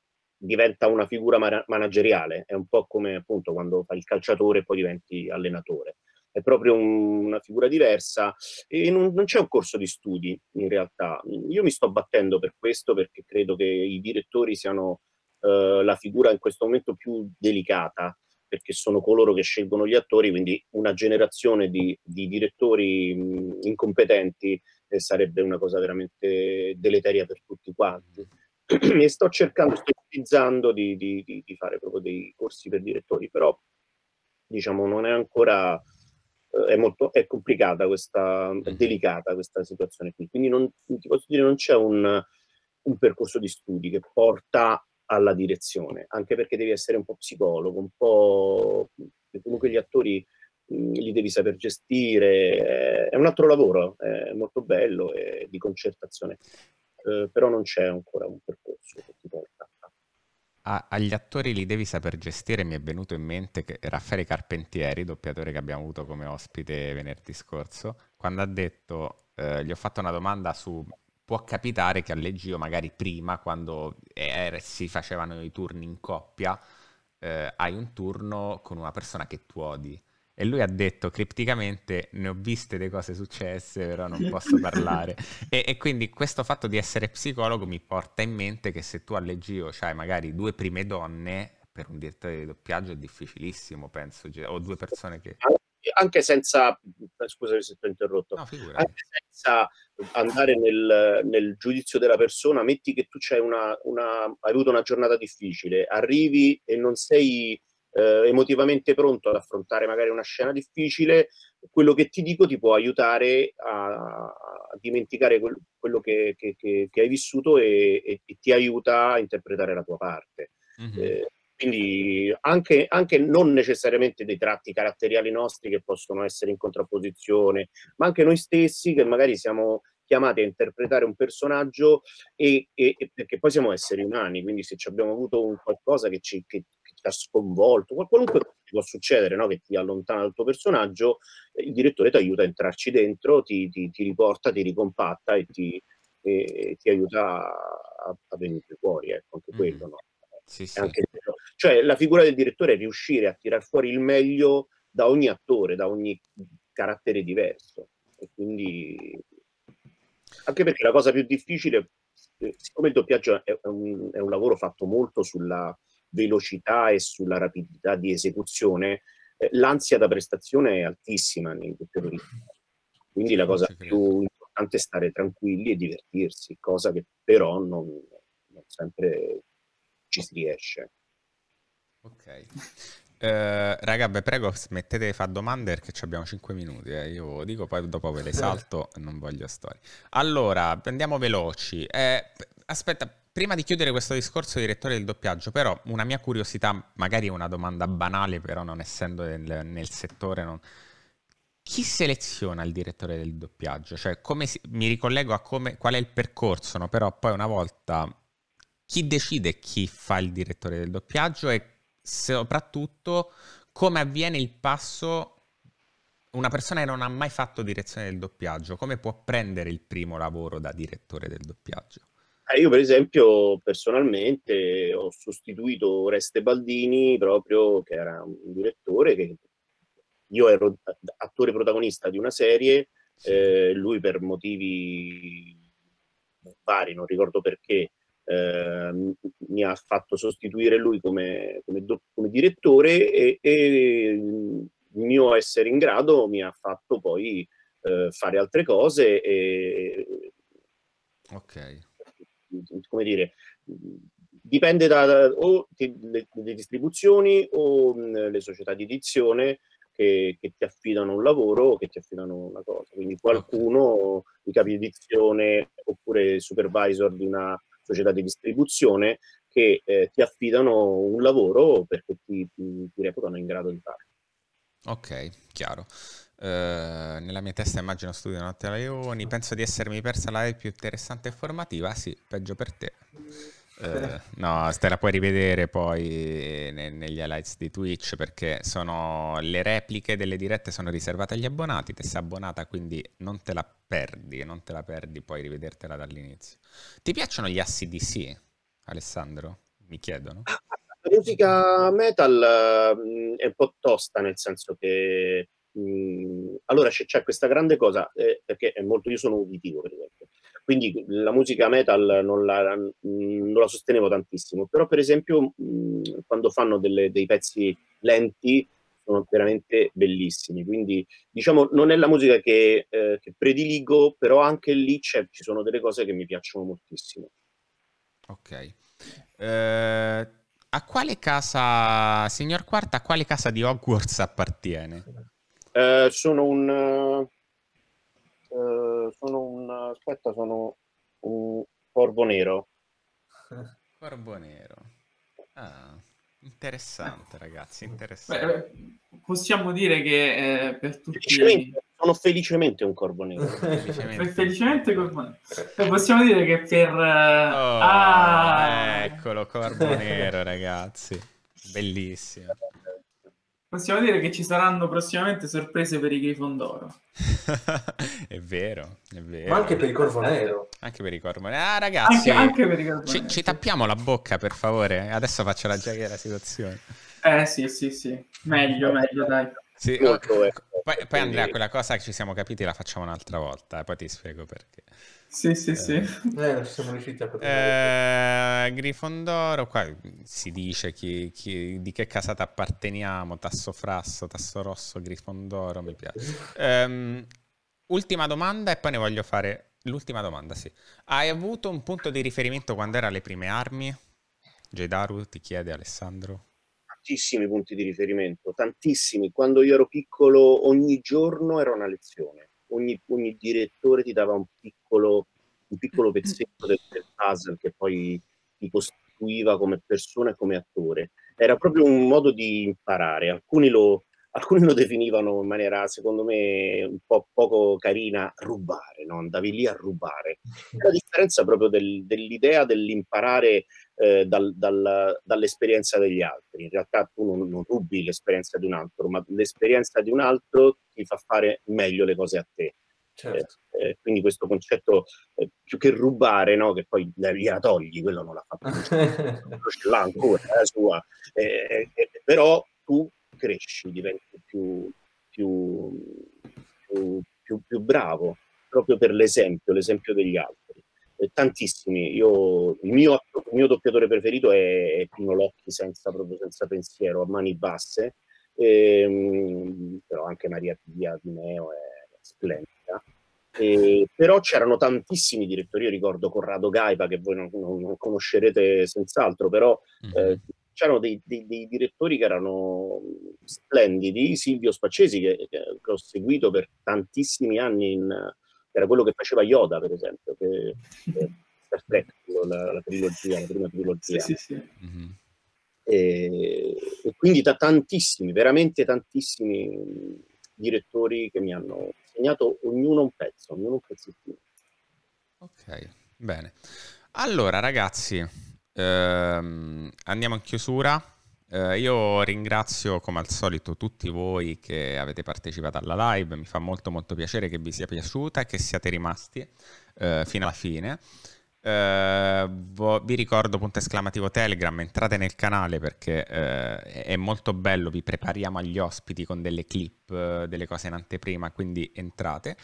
diventa una figura man- manageriale, è un po' come appunto quando fai il calciatore e poi diventi allenatore. È proprio un, una figura diversa e non, non, c'è un corso di studi in realtà. Io mi sto battendo per questo perché credo che i direttori siano uh, la figura in questo momento più delicata perché sono coloro che scelgono gli attori, quindi una generazione di, di direttori mh, incompetenti eh, sarebbe una cosa veramente deleteria per tutti quanti. e sto cercando, sto ipotizzando di, di, di, fare proprio dei corsi per direttori, però diciamo non è ancora, eh, è molto, è complicata questa, è mm-hmm. delicata questa situazione qui, quindi non, ti posso dire non c'è un, un percorso di studi che porta alla direzione, anche perché devi essere un po' psicologo, un po' comunque gli attori mh, li devi saper gestire, è un altro lavoro, è molto bello, è di concertazione eh, però non c'è ancora un percorso che ti porta. Agli attori li devi saper gestire, mi è venuto in mente che Raffaele Carpentieri, doppiatore che abbiamo avuto come ospite venerdì scorso, quando ha detto, eh, gli ho fatto una domanda su può capitare che a Leggio magari prima, quando eh, si facevano i turni in coppia, eh, hai un turno con una persona che tu odi. E lui ha detto cripticamente ne ho viste le cose successe però non posso parlare. E, e, quindi questo fatto di essere psicologo mi porta in mente che se tu a Leggio hai magari due prime donne per un direttore di doppiaggio è difficilissimo penso o due persone che anche senza scusa se ti ho interrotto no, anche senza andare nel, nel, giudizio della persona metti che tu una, una, hai avuto una giornata difficile arrivi e non sei eh, emotivamente pronto ad affrontare magari una scena difficile, quello che ti dico ti può aiutare a, a dimenticare quel, quello che, che, che, che, hai vissuto e, e, e, ti aiuta a interpretare la tua parte. Mm-hmm. Eh, quindi anche, anche, non necessariamente dei tratti caratteriali nostri che possono essere in contrapposizione, ma anche noi stessi che magari siamo chiamati a interpretare un personaggio e, e, e perché poi siamo esseri umani, quindi se abbiamo avuto un qualcosa che ci, che, ti ha sconvolto, qualunque cosa può succedere no? che ti allontana dal tuo personaggio, il direttore ti aiuta a entrarci dentro, ti, ti, ti riporta, ti ricompatta e ti, e, ti aiuta a, a venire fuori, ecco, anche mm. quello. No? Sì, sì. Anche, cioè la figura del direttore è riuscire a tirar fuori il meglio da ogni attore, da ogni carattere diverso. E quindi anche perché la cosa più difficile, eh, siccome il doppiaggio è un, è un lavoro fatto molto sulla velocità e sulla rapidità di esecuzione, eh, l'ansia da prestazione è altissima nei doppiatori. Quindi la cosa più importante è stare tranquilli e divertirsi, cosa che però non, non sempre ci si riesce. Ok. Uh, raga, beh, prego, smettete di fare domande perché abbiamo 5 minuti. Eh. Io dico, poi dopo ve le salto e non voglio storie. Allora, andiamo veloci. Eh, aspetta, prima di chiudere questo discorso direttore del doppiaggio, però una mia curiosità, magari è una domanda banale, però non essendo nel, nel settore, non... chi seleziona il direttore del doppiaggio? Cioè, si... mi ricollego a come... qual è il percorso, no? però poi una volta chi decide chi fa il direttore del doppiaggio e soprattutto come avviene il passo una persona che non ha mai fatto direzione del doppiaggio, come può prendere il primo lavoro da direttore del doppiaggio? Eh, io per esempio personalmente ho sostituito Oreste Baldini proprio che era un direttore che io ero attore protagonista di una serie, sì. eh, lui per motivi vari, non ricordo perché, eh, mi ha fatto sostituire lui come, come, come direttore e, e, il mio essere in grado mi ha fatto poi eh, fare altre cose e, ok come dire, dipende da, da o le, le, distribuzioni o mh, le società di edizione che, che, ti affidano un lavoro o che ti affidano una cosa. Quindi qualcuno, capi di edizione oppure supervisor di una società di distribuzione che eh, ti affidano un lavoro perché ti, ti, ti reputano in grado di fare. Ok, chiaro. Uh, nella mia testa immagino Studio Notte Leoni. Penso di essermi persa la più interessante e formativa. Sì, peggio per te. Uh, no, te la puoi rivedere poi ne- negli highlights di Twitch perché sono le repliche delle dirette sono riservate agli abbonati. Te sei abbonata, quindi non te la perdi, non te la perdi poi rivedertela dall'inizio. Ti piacciono gli ACDC, Alessandro? Mi chiedono. La musica metal uh, è un po' tosta, nel senso che Mhmm, allora c'è, c'è, questa grande cosa, eh, perché è molto, io sono uditivo per esempio, quindi la musica metal non la, non la sostenevo tantissimo, però per esempio mh, quando fanno delle, dei pezzi lenti sono veramente bellissimi, quindi diciamo non è la musica che, eh, che prediligo, però anche lì ci sono delle cose che mi piacciono moltissimo. Ok. Eh, a quale casa, signor Quarta, a quale casa di Hogwarts appartiene? Eh, sono un... Uh, sono un... aspetta, sono un corvo nero. Corvo nero. Ah, interessante ragazzi, interessante. Beh, possiamo dire che eh, per tutti... Felicemente, sono felicemente un corvo nero. felicemente, felicemente corvo nero. E possiamo dire che per... Oh, ah... Eccolo, corvo nero ragazzi. Bellissimo. Possiamo dire che ci saranno prossimamente sorprese per i Grifondoro. è vero, è vero. Ma anche per il Corvo Nero. Anche per i Corvo Nero. Ah, ragazzi, anche, anche per i Corvo ci, ci, tappiamo la bocca, per favore. Adesso faccio la giacca della situazione. Eh, sì, sì, sì. Meglio, meglio, dai. Sì, molto, eh, poi, poi Andrea, quella cosa che ci siamo capiti la facciamo un'altra volta, eh, poi ti spiego perché. Sì, sì, sì. Eh, non siamo riusciti a eh, Grifondoro, qua si dice chi, chi, di che casata apparteniamo, tasso frasso, tasso rosso, Grifondoro, mi piace. Um, ultima domanda e poi ne voglio fare l'ultima domanda, sì. Hai avuto un punto di riferimento quando era le prime armi? Jaidaru ti chiede Alessandro tantissimi punti di riferimento, tantissimi. Quando io ero piccolo, ogni giorno era una lezione. Ogni, ogni direttore ti dava un piccolo, un piccolo pezzetto del, del puzzle che poi ti costituiva come persona e come attore. Era proprio un modo di imparare. Alcuni lo, alcuni lo definivano in maniera, secondo me, un po' poco carina, rubare, no? andavi lì a rubare. La differenza proprio del, dell'idea dell'imparare eh, dal, dal, dall'esperienza degli altri. In realtà tu non, non, rubi l'esperienza di un altro, ma l'esperienza di un altro ti fa fare meglio le cose a te. Certo. Eh, eh, quindi questo concetto, eh, più che rubare, no? che poi gliela togli, quello non l'ha fatto, ce l'ha ancora, è la sua. Eh, eh, però tu cresci, diventi più, più, più, più, più bravo, proprio per l'esempio, l'esempio degli altri tantissimi. Io, il, mio, il, mio, doppiatore preferito è, Pino Locchi, senza, proprio senza pensiero, a mani basse, ehm, però anche Maria Pia di Meo è splendida. E, però c'erano tantissimi direttori, io ricordo Corrado Gaipa, che voi non, non, non conoscerete senz'altro, però mm-hmm. eh, c'erano dei, dei, dei, direttori che erano splendidi, Silvio Spaccesi, che, che, ho seguito per tantissimi anni in, era quello che faceva Yoda, per esempio, che, che Star Trek, la, la, trilogia, la prima trilogia. Sì, sì, sì. Mm-hmm. E, e, quindi da tantissimi, veramente tantissimi direttori che mi hanno insegnato ognuno un pezzo, ognuno un pezzettino. Ok, bene. Allora ragazzi, ehm, andiamo in chiusura. Eh, io ringrazio come al solito tutti voi che avete partecipato alla live, mi fa molto molto piacere che vi sia piaciuta e che siate rimasti eh, fino alla fine. Eh, vi ricordo punto esclamativo Telegram, entrate nel canale perché eh, è molto bello, vi prepariamo agli ospiti con delle clip, eh, delle cose in anteprima, quindi entrate.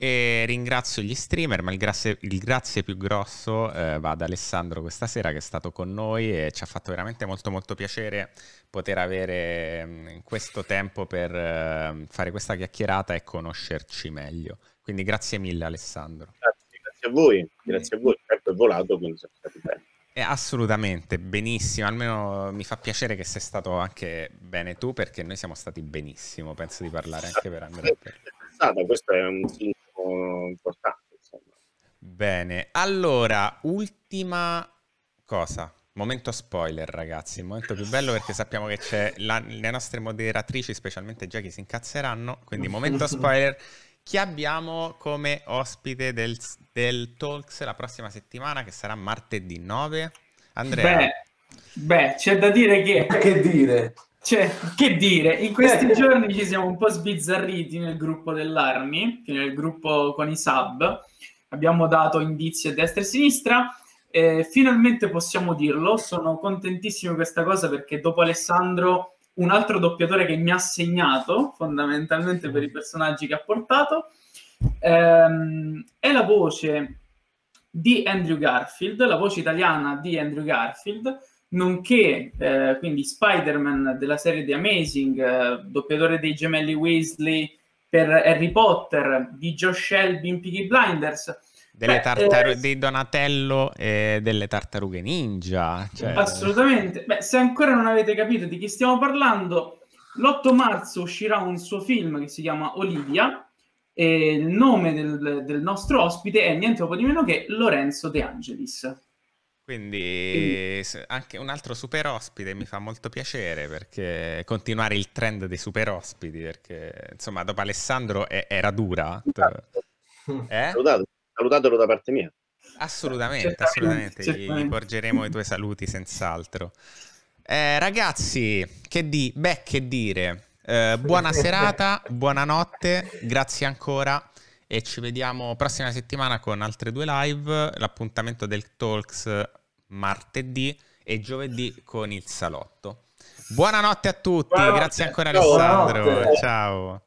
E ringrazio gli streamer, ma il grazie, il grazie più grosso eh, va ad Alessandro questa sera che è stato con noi e ci ha fatto veramente molto molto piacere poter avere mh, mm, questo tempo per uh, fare questa chiacchierata e conoscerci meglio. Quindi grazie mille Alessandro. Grazie, grazie a voi, grazie a voi, certo è volato, quindi siamo stati bene. Eh, assolutamente, benissimo, almeno mi fa piacere che sei stato anche bene tu perché noi siamo stati benissimo, penso di parlare anche per Andrea. Questo è un importante. Insomma. Bene, allora, ultima cosa. Momento spoiler, ragazzi. Il momento più bello perché sappiamo che c'è la, le nostre moderatrici, specialmente già che si incazzeranno. Quindi, momento spoiler. Chi abbiamo come ospite del, del Talks la prossima settimana, che sarà martedì 9? Andrea. Beh, beh c'è da dire che. Che dire? Cioè, che dire, in questi giorni ci siamo un po' sbizzarriti nel gruppo dell'Army, nel gruppo con i sub, abbiamo dato indizi a destra e a sinistra, e finalmente possiamo dirlo, sono contentissimo di questa cosa perché dopo Alessandro un altro doppiatore che mi ha segnato fondamentalmente per i personaggi che ha portato ehm, è la voce di Andrew Garfield, la voce italiana di Andrew Garfield, nonché eh, quindi Spider-Man della serie The Amazing, eh, doppiatore dei gemelli Weasley per Harry Potter, di Josh Shelby in Piggy Blinders. Delle tartaru- eh, dei Donatello e delle tartarughe ninja. Cioè... Assolutamente. Beh, se ancora non avete capito di chi stiamo parlando, l'8 marzo uscirà un suo film che si chiama Olivia e il nome del, del nostro ospite è niente po' di meno che Lorenzo De Angelis. Quindi anche un altro super ospite mi fa molto piacere perché continuare il trend dei super ospiti perché insomma dopo Alessandro è, era dura. Eh? Salutate, salutatelo da parte mia. Assolutamente, assolutamente, gli, gli, porgeremo i tuoi saluti senz'altro. Eh, ragazzi, che, di- beh, che dire, eh, buona serata, buonanotte, grazie ancora e ci vediamo prossima settimana con altre due live, l'appuntamento del Talks martedì e giovedì con il salotto. Buonanotte a tutti, Buonanotte. grazie ancora. Alessandro. Buonanotte. Ciao.